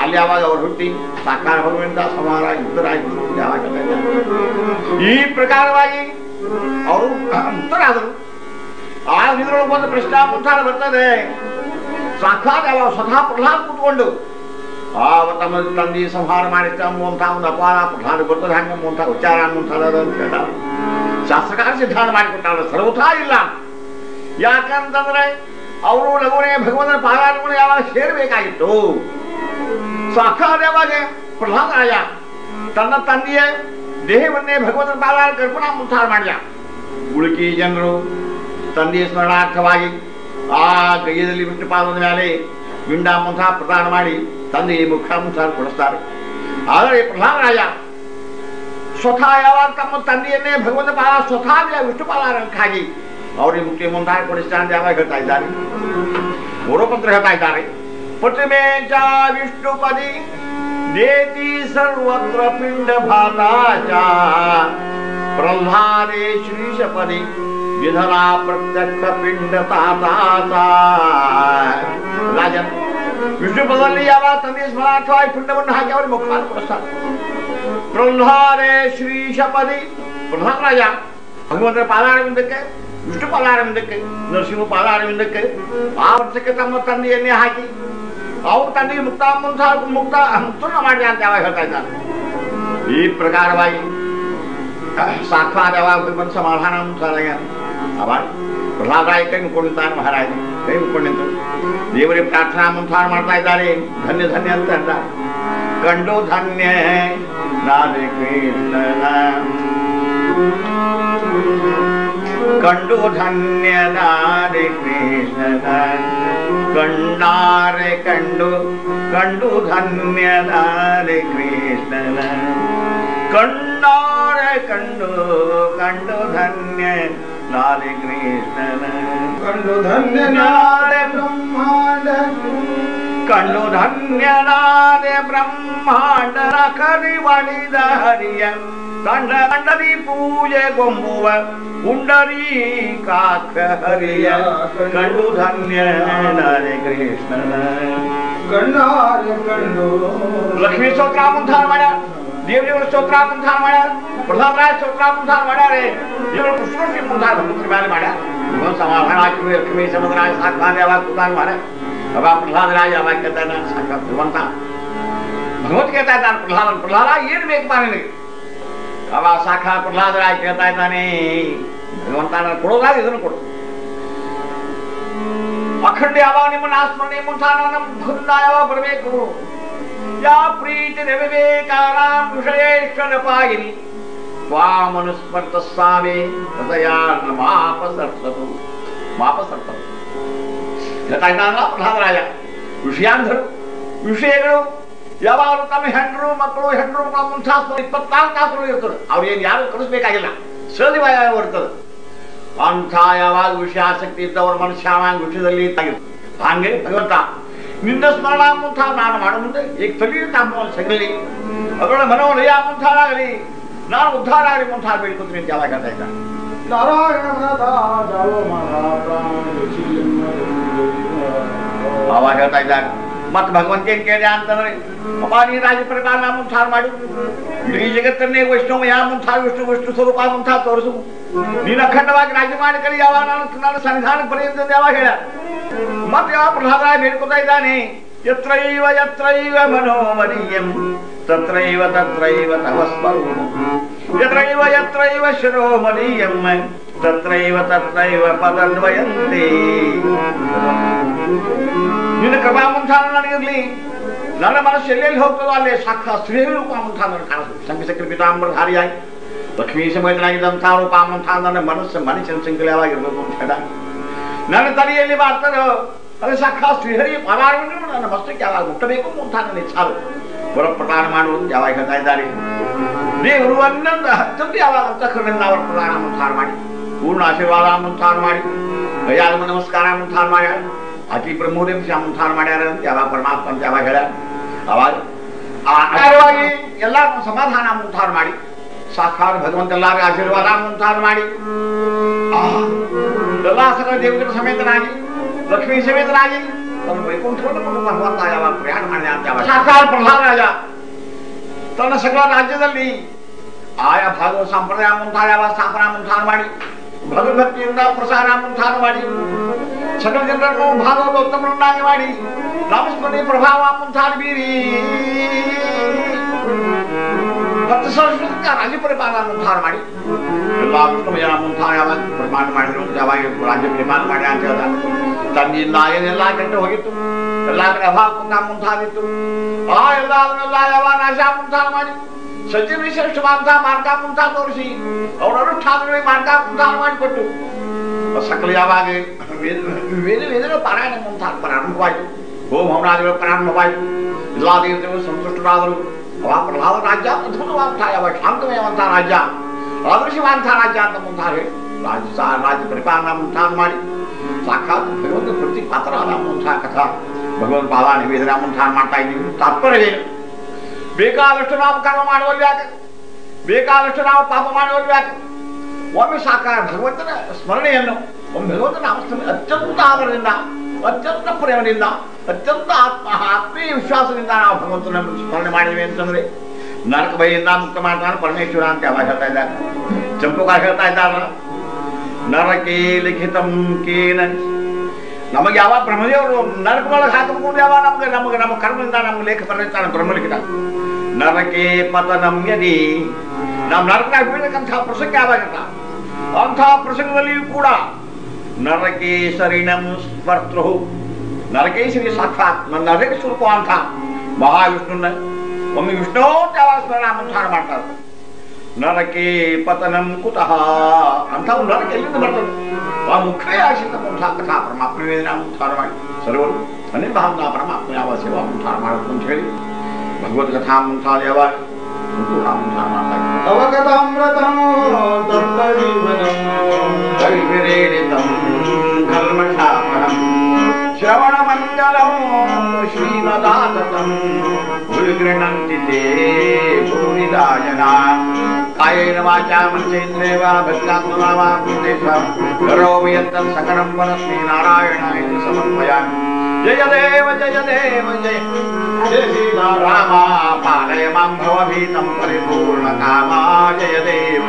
ಅಲ್ಲಿ ಯಾವಾಗ ಅವರು ಹುಟ್ಟಿ ಸಾಕಾರ ಭಗವಂತ ಸಮಾರ ಯಾವಾಗ ಈ ಪ್ರಕಾರವಾಗಿ ಅವರು ಮುಕ್ತರಾದರು. ಆ ಇದ್ರೊಳಗೆ ಒಂದು ಪ್ರಶ್ನೆ ಉತ್ತರ ಬರ್ತದೆ. ಸಾಕ್ಷಾತ್ ಯಾವ ಸ್ವತಃ ಪ್ರಹ್ಲಾದ್ ಕೂತ್ಕೊಂಡು ಆ ತಮ್ಮ ತಂದೆ ಸಂಹಾರ ಮಾಡಿದ ಅನ್ನುವಂಥ ಒಂದು ಅಪಾರ ಪ್ರಧಾನ ಬರ್ತದೆ ಹಂಗೆ ಅನ್ನುವಂಥ ಉಚ್ಚಾರ ಅನ್ನುವಂಥದ್ದು ಅಂತ ಹೇಳ್ತಾರೆ. ಶಾಸ್ತ್ರಕಾರ ಸಿದ್ಧಾಂತ ಮಾಡಿಕೊಟ್ಟಾರ ಸರ್ವಥಾ ಇಲ್ಲ. ಯಾಕಂತಂದ್ರೆ ಅವರು ಲಗುಣೆ ಭಗವಂತನ ಪಾದಾರ್ಪಣೆ ಯಾವಾಗ ಸೇರಬೇಕಾಗಿತ್ತು? ಸಾಕ್ಷಾತ್ ಯಾವಾಗ ಪ್ರಹ್ಲಾದರಾಯ ತನ್ನ ತಂದೆಯ ದೇಹವನ್ನೇ ಭಗವಂತನ ಪಾರಾಯಣ ಕರ್ಪಣಾ ಮುತ್ತಾರ ಮಾಡಿದ ಉಳುಕಿ ಜನರು ತಂದೆಯ ಸ್ಮರಣಾರ್ಥವಾಗಿ ಆ ಗೈಯದಲ್ಲಿ ಬಿಟ್ಟು ಪಾದದ ಮೇಲೆ ಮಿಂಡ ಮುಂಥ ಪ್ರದಾನ ಮಾಡಿ ತಂದೆಯ ಮುಖ ಮುಂತಾರ ಕೊಡಿಸ್ತಾರೆ ಆದರೆ ಪ್ರಹ್ಲಾದರಾಯ ಸ್ವತಃ ಯಾವಾಗ ತಮ್ಮ ತಂದೆಯನ್ನೇ ಭಗವಂತ ಪಾದ ಸ್ವತಃ ವಿಷ್ಣು ಪಾದಾರಕ್ಕಾಗಿ ಅವರಿಗೆ ಮುಕ್ತಿ ಮುಂತಾಗಿ ಕೊಡಿಸ್ತಾನೆ ಅಂತ ಯಾವಾಗ ಹೇಳ್ತಾ ಇದ್ದಾರೆ ಪೂರ್ವಪತ್ರ ಹೇಳ್ತಾ ಇದ್ದಾರೆ ಪ್ರತಿಮೆ ಚ ವಿಷ್ಣುಪದಿ ದೇತಿ ಸರ್ವತ್ರ ಪಿಂಡ ಭಾತಾಚ ಪ್ರಹ್ಲಾದೆ ಶ್ರೀಶಪದಿ ವಿಧನಾ ಪ್ರತ್ಯಕ್ಷ ಪಿಂಡ ತಾತಾತ ರಾಜನ್ ವಿಷ್ಣು ಪದದಲ್ಲಿ ಯಾವಾಗ ತಂದೆ ಸ್ಮರಣಾರ್ಥವಾಗಿ ಪಿಂಡವನ್ನು ಹಾಕಿ ಅವರಿಗೆ ಮುಖ ಕೊಡಿಸ್ತಾರೆ ಪ್ರಹ್ಲಾದೆ ಶ್ರೀಶಪದಿ ಪ್ರಹ್ಲಾದರಾಜ ಭಗವಂತನ ಪಾದಾರವಿಂದಕ್ಕೆ ವಿಷ್ಣು ಪಾದಾರವಿಂದಕ್ಕೆ ನರಸಿಂಹ ಪಾದಾರವಿಂದಕ್ಕೆ ಆ ವರ್ಷಕ್ಕೆ ತಮ್ಮ ತಂದೆಯನ್ನೇ ಹಾಕಿ ಅವ್ರ ತಂದೆಗೆ ಮುಕ್ತ ಮುಂತ ಮುಕ್ತ ಮುಕ್ತನ ಮಾಡಿ ಅಂತ ಯಾವಾಗ ಹೇಳ್ತಾ ಇದ್ದಾನೆ ಈ ಪ್ರಕಾರವಾಗಿ ಸಾಕ್ಷಾತ್ ಯಾವಾಗ ಭಗವಂತ ಸಮಾಧಾನ ಮುಂತಾದಾಗ ಅವಾಗ ಪ್ರಹ್ಲಾದರಾಯ ಕೈ ಮುಕ್ಕೊಂಡಿದ್ದಾನೆ ಮಹಾರಾಜ ಕೈ ಮುಕ್ಕೊಂಡಿದ್ದು ದೇವರಿಗೆ ಪ್ರಾರ್ಥನಾ ಮುಂತಾನ ಮಾಡ್ತಾ ಇದ್ದಾರೆ ಧನ್ಯ ಧನ್ಯ ಅಂತ ಹೇಳ್ತಾರೆ ಕಂಡು ಧನ್ಯ ರಾಧೆ ಕೃಷ್ಣನ ಕಂಡು ಧನ್ಯ ರಾಧೆ ಕೃಷ್ಣನ ಕಣ್ಣಾರೆ ಕಂಡು ಕಂಡು ಧನ್ಯ ರಾಧೆ ಕೃಷ್ಣನ ಕಣ್ಣಾರೆ ಕಂಡು ಕಂಡು ಧನ್ಯ ರಾಧೆ ಕೃಷ್ಣನ ಕಂಡು ಧನ್ಯನಾದೆ ಬ್ರಹ್ಮಾಂಡ ಕಂಡು ಧನ್ಯನಾದೆ ಬ್ರಹ್ಮಾಂಡ ಕರಿವಣಿದ ಹರಿಯ ಕಂಡ ಕಂಡದಿ ಪೂಜೆ ಗೊಂಬುವ ಪುಂಡರೀ ಕಾಕ ಹರಿಯ ಕಂಡು ಧನ್ಯನಾದೆ ಕೃಷ್ಣನ ಕಣ್ಣಾರೆ ಕಂಡು ಲಕ್ಷ್ಮೀ ಸ್ತೋತ್ರ ಮುಂತಾನ ಮಾಡ್ಯಾರ ದೇವದೇವರ ಸ್ತೋತ್ರ ಮುಂತಾನ ಮಾಡ್ಯಾರ ಪ್ರಹ್ಲಾದರಾಯ ಸ್ತೋತ್ರ ಮುಂತಾನ ಮಾಡ್ಯಾರೆ ದೇವರ ಕೃಷ್ಣಿ ಮುಂತಾನ ಭಗವಂತರ ಮೇಲೆ ಮಾಡ್ಯಾರ ಭಗವಂತ ಸಮಾಧಾನ ಹಾಕಿ ಲಕ್ಷ್ಮೀ ಸಮುದ್ರಾಯ ಸಾಕಾದ ಯಾವಾಗ ಕೂತಾನ ಮಾಡ್ಯಾರ ಅವಾಗ ಪ್ರಹ್ಲಾದರಾಯ ಯಾವಾಗ ಕೇಳ್ತಾನ ಸಾಕಾದ ಭಗವಂತ ಭಗವಂತ ಕೇಳ್ತಾ ಇದ್ದಾನೆ ಪ್ರಹ್ಲಾದ ಪ್ರಹ್ಲಾದ ಏನ್ ಬೇಕು ಬಾ ನಿನಗೆ ಅವಾಗ ಸಾಖಾ ಪ್ರಹ್ಲಾದರಾಯ ಕೇಳ್ತಾ ಇದ್ದಾನೆ ಭಗವಂತ ನನಗೆ ಕೊಡೋದಾಗ ಇದನ್ನು ಕೊಡು ಅಖಂಡ ಯಾವಾಗ ನಿಮ್ಮ ನಾಸ್ಮರಣೆ ಮುಂತಾನ ನಮ್ಮ ಭಗವಂತ ಯಾವಾಗ ಬರಬೇಕು ಯಾ ಪ್ರೀತಿ ವಿವೇಕಾರಾಂ ವಿಷಯೇಶ್ವರ ಪಾಯಿನಿ ತ್ವಾಮನುಸ್ಮರ್ತ ಸ್ವಾಮಿ ಹೃದಯ ಮಾಪ ಸರ್ತತು ಮಾಪ ಪ್ರಧಾನರಾಯ ವಿಷಯಾಂಧರು, ವಿಷಯಗಳು, ಯಾವಾಗಲೂ ತಮ್ಮ ಹೆಂಡರು, ಮಕ್ಕಳು, ಹೆಂಡರು ಮುಂತಾಸ್ತು ಇಪ್ಪತ್ನಾಲ್ಕು ತಾಸುಗಳು ಇರ್ತದೆ ಅವ್ರೇನು ಯಾರು ಕಳಿಸ್ಬೇಕಾಗಿಲ್ಲ. ಸಹಜವಾಗಿ ಬರ್ತದೆ ಅಂಥ ಯಾವಾಗ ವಿಷಯಾಸಕ್ತಿ ಇದ್ದವರು ಮನುಷ್ಯ ವಿಷಯದಲ್ಲಿ ಇದ್ದಾಗಿರ್ತದೆ ಹಾಗೆ ಭಗವಂತ ನಿನ್ನ ಸ್ಮರಣ ಮುಂಥ ನಾನು ಮಾಡೋ ಮುಂದೆ ಈಗ ತಲೆ ತಮ್ಮ ಸಗಲಿ ಅದರೊಳಗೆ ಮನೋಲಯ ಮುಂತಾಗಲಿ ನಾನು ಉದ್ಧಾರ ಆಗಲಿ ಮುಂತಾಗ ಬೇಡ್ಕೊತೀನಿ ಅಂತ ಯಾವಾಗ ಹೇಳ್ತಾ ಇದ್ದ ನಾರಾಯಣದ ಜಾವ ಅವಾಗ ಹೇಳ್ತಾ ಇದ್ದಾರೆ મત ભગવંતે કેળ્યા અંતરે અમારી રાજ પ્રકારના મુંથાર માડ્યું દ્રી જગત ને વૈષ્ણવ યા મુંથાર વિષ્ણુ વિષ્ણુ સ્વરૂપ આ મુંથાર તોરસુ નીન અખંડ વાગ રાજમાન કરી આવવાના સંધાન પર્યંત દેવા હેડા મત આ પ્રહલાદરાય મેળકોતાઈ દાને ಪ್ರಹ್ಲಾದ ಬೇಡ್ಕೊತಾ ಇದ್ದಾನೆ ಯತ್ರೈವ ಯತ್ರೈವ ಮನೋಮರಿಯಂ ತತ್ರೈವ ತತ್ರೈವ ತವ ಸ್ಮರು ಯತ್ರೈವ ಯತ್ರೈವ ಶಿರೋಮಣೀಯಂ ತತ್ರೈವ ತತ್ರೈವ ಪದನ್ವಯಂತೆ ನಿನ್ನ ಕೃಪಾ ಮುಂತಾನ ನನಗಿರ್ಲಿ ನನ್ನ ಮನಸ್ಸು ಎಲ್ಲೆಲ್ಲಿ ಹೋಗ್ತದೋ ಅಲ್ಲಿ ಸಾಕ್ಷಾ ಸ್ತ್ರೀ ರೂಪ ಮುಂತಾನ ನನಗೆ ಕಾಣಿಸ್ತು ಸಂಕಸಕ್ರ ಪಿತಾಂಬರಧಾರಿಯಾಗಿ ಲಕ್ಷ್ಮೀ ಸಮೇತನಾಗಿದ್ದಂಥ ರೂಪ ಮುಂತಾನ ನನ್ನ ಮನಸ್ಸು ಮನುಷ್ಯನ ಸಂಕಲವಾಗಿರ್ಬೇಕು ಅಂತ ಹೇಳ ನನ್ನ ತಲೆಯಲ್ಲಿ ಮಾಡ್ತಾರೋ ಅದು ಸಾಕ್ಷಾ ಶ್ರೀಹರಿ ಪದಾರ್ವನ್ನು ನನ್ನ ಮಸ್ತಕ್ಕೆ ಯಾವಾಗ ಮುಟ್ಟಬೇಕು ಅಂತ ನನ್ನ ಇಚ್ಛಾರು ಪುರಪ್ರದಾನ ಮಾಡುವುದು ಯಾವಾಗ ಹೇಳ್ತಾ ಇದ್ದಾರೆ ದೇವರು ಹನ್ನೊಂದು ಹತ್ತೊಂದು ಯಾವಾಗ ಅಂತಃಕರಣದಿಂದ ಅವರ ಪ್ರದಾನ ಮುಂತಾನ ಮಾಡಿ ಪೂರ್ಣ ಆಶೀರ್ವಾದ ಮುಂತಾನ ಮಾಡಿ ಗಯಾಲಮ ನಮಸ್ಕಾರ ಮುಂತಾನ ಮಾಡ್ಯಾರ ಅತಿ ಬ್ರಹ್ಮೋದೇಶ ಮುಂತಾನ ಮಾಡ್ಯಾರ ಅಂತ ಯಾವಾಗ ಪರಮಾತ್ಮ ಅಂತ ಯಾವಾಗ ಹೇಳ್ಯಾರ ಅವಾಗ ಆ ಆಶೀರ್ವಾಗಿ ಎಲ್ಲ ಸಮಾಧಾನ ಮುಂತಾನ ಮಾಡಿ ಸಾಕ್ಷಾತ್ ಭಗವಂತ ಎಲ್ಲಾರು ಆಶೀರ್ವಾದ ಮುಂತಾನ ಮಾಡಿ ಆ ಎಲ್ಲ ಸಕಲ ದೇವತೆಗಳ ಸಮೇತನಾಗಿ लक्ष्मी सेवेत राहिली. तर वैकुंठ भगवान प्रयाण आणि आमच्या साकार प्रल्हाद राजा. त्यांना सगळं राज्य झाली आया भागव संप्रदाय मुंथाळ्याला स्थापना वाढी भगभक्ती प्रसारा मुंथानवाडी सगळं जनरल भागव गौतम वाढी रामस्मरणी प्रभावा मुंथान बिरी ಬೀರಿ ಹತ್ತು ಸಂಸ್ಕೃತಿಕ ರಾಜ್ಯ ಪರಿಪಾಲನ ಮುಂತಾನ ಮಾಡಿ ಎಲ್ಲ ವಿಷ್ಣು ಜನ ಮುಂತಾನ ಯಾವಾಗ ಪರಿಪಾಲನೆ ಮಾಡಿದ್ರು ಯಾವಾಗ ರಾಜ್ಯ ಪರಿಪಾಲನೆ ಮಾಡಿ ಅಂತ ಹೇಳ್ದ ತಂದೆಯಿಂದ ಏನೆಲ್ಲ ಕೆಟ್ಟು ಹೋಗಿತ್ತು ಎಲ್ಲ ಕಡೆ ಅಭಾವ ಕುಂದ ಮುಂತಾದಿತ್ತು ಆ ಎಲ್ಲ ಅದನ್ನೆಲ್ಲ ಯಾವ ನಾಶ ಮುಂತಾನ ಮಾಡಿ ಸಜ್ಜನ ಶ್ರೇಷ್ಠವಾದಂತಹ ಮಾರ್ಗ ಮುಂತಾ ತೋರಿಸಿ ಅವರ ಅನುಷ್ಠಾನಗಳಿಗೆ ಮಾರ್ಗ ಮುಂತಾನ ಮಾಡಿಕೊಟ್ಟು ಸಕಲ ಯಾವಾಗ ವೇದ ವೇದ ವೇದಗಳ ಪಾರಾಯಣ ಮುಂತಾದ ಪ್ರಾರಂಭವಾಯಿತು ಹೋಮ ಹವನಾದಿಗಳು ಪ್ರಾರಂಭವಾಯಿತು ಎಲ್ಲ ದೇವತೆಗಳು ಸಂತುಷ್ಟರಾದರು ಅವ ಪ್ರಹ್ಲಾದ ರಾಜ್ಯ ಅದ್ಭುತವಾದಂತಹ ಯಾವ ಶಾಂತಮಯವಂತಹ ರಾಜ್ಯ ಆದರ್ಶವಾದಂತಹ ರಾಜ್ಯ ಅಂತ ಮುಂತಾರ ಹೇಳಿ ರಾಜ್ಯ ಸಾ- ರಾಜ್ಯ ಪರಿಪಾಲನಾ ಮುಂತಾದ ಮಾಡಿ ಸಾಕ್ಷಾತ್ ಭಗವಂತ ಪ್ರತಿ ಪಾತ್ರರಾದ ಮುಂತಹ ಕಥಾ ಭಗವಂತ ಪಾದ ನಿವೇದನ ಮುಂತಾದ ಮಾಡ್ತಾ ಇದ್ದೀವಿ ತಾತ್ಪರ್ಯವೇನು ಬೇಕಾದಷ್ಟು ನಾವು ಕರ್ಮ ಮಾಡುವಲ್ಲಿ ಯಾಕೆ ಬೇಕಾದಷ್ಟು ನಾವು ಪಾಪ ಮಾಡುವಲ್ಲಿ ಯಾಕೆ ಒಮ್ಮೆ ಸಾಕಾರ ಭಗವಂತನ ಸ್ಮರಣೆಯನ್ನು ಒಮ್ಮೆ ಭಗವಂತನ ನಾಮಸ್ಮರಣೆ ಅತ್ಯಂತ ಆದರದಿಂದ, ಅತ್ಯಂತ ಪ್ರೇಮದಿಂದ, ಅತ್ಯಂತ ಆತ್ಮ, ಆತ್ಮೀಯ ವಿಶ್ವಾಸದಿಂದ ನಾವು ಭಗವಂತನ ಸ್ಮರಣೆ ಮಾಡಿದ್ವಿ ಅಂತಂದ್ರೆ ನರಕ ಭಯದಿಂದ ಮುಕ್ತ ಮಾಡ್ತಾನೆ ಪರಮೇಶ್ವರ ಅಂತ ಯಾವಾಗ ಹೇಳ್ತಾ ಇದ್ದಾರೆ? ಚಂಪುಕಾರ ಹೇಳ್ತಾ ಇದ್ದಾರ? ನರಕೇ ಲಿಖಿತಂ ಕೇನ ನಮಗೆ ಯಾವ ಬ್ರಹ್ಮದೇವರು ನರಕ ಒಳಗೆ ಹಾಕಿಕೊಂಡು ಯಾವ ನಮಗೆ ನಮಗೆ ನಮ್ಮ ಕರ್ಮದಿಂದ ನಮ್ಗೆ ಲೇಖ ಬರೆದಿರ್ತಾನೆ ಬ್ರಹ್ಮಲಿಖಿತ ನರಕೆ ಪತನಂ ಯದಿ. ನಾವು ನರಕನಾಗ ಬೀಳಕ್ಕಂತಹ ಪ್ರಸಂಗ ಯಾವಾಗಿರ್ತ ಅಂತಹ ಪ್ರಸಂಗದಲ್ಲಿಯೂ ಕೂಡ ನರಕೇಶರಿಣಂ ಸ್ಪರ್ತೃ ನರಕೇಶರಿ ಸಾಕ್ಷಾತ್ ನನ್ನ ನರಕ ಸ್ವರೂಪ ಅಂತ ಮಹಾವಿಷ್ಣುನ ಒಮ್ಮೆ ವಿಷ್ಣು ಅಂತ ಯಾವಾಗ ಸ್ಮರಣಾಮಂಸಾರ ಮಾಡ್ತಾರೆ. narake patanam kutaha. Antam narake itu betul wamukaya sih tapi tak kata permapri ini yang utara mai ini bahan tak sih wamu utara pun bagus kata mentar ya wak kamu utara mai tawa kata amratam tapi manam. Dari diri itu karma sama Shravana Mangalam कायेन वाचा मन्येन्द्रेव भक्तात्मना वा कृतेषां करोमि यत्तत् सकलं वरस्मि नारायणाय समर्पयामि जय देव जय देव जय जय सीतारामा पालय माँ भवभीतं परिपूर्णकामा जय देव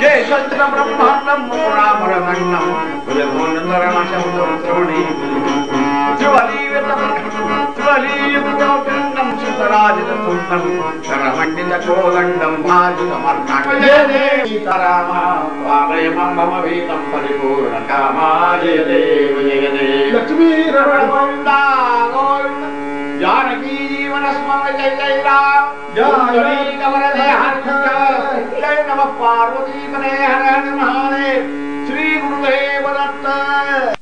जय चन्द्रब्रह्माण्डं मुकुराभरणण्डं भुजभूनन्दरणशं त्रिवणीयुक्तं त्रिवलीयुक्तं परिपूर्ण कामाय देव लक्ष्मी गोविंदा गोविंद जानकी जीवन स्मरण जय जय राम जय कमर जय हर जय नमः पार्वती पने हर हर महादेव श्री गुरुदेव दत्त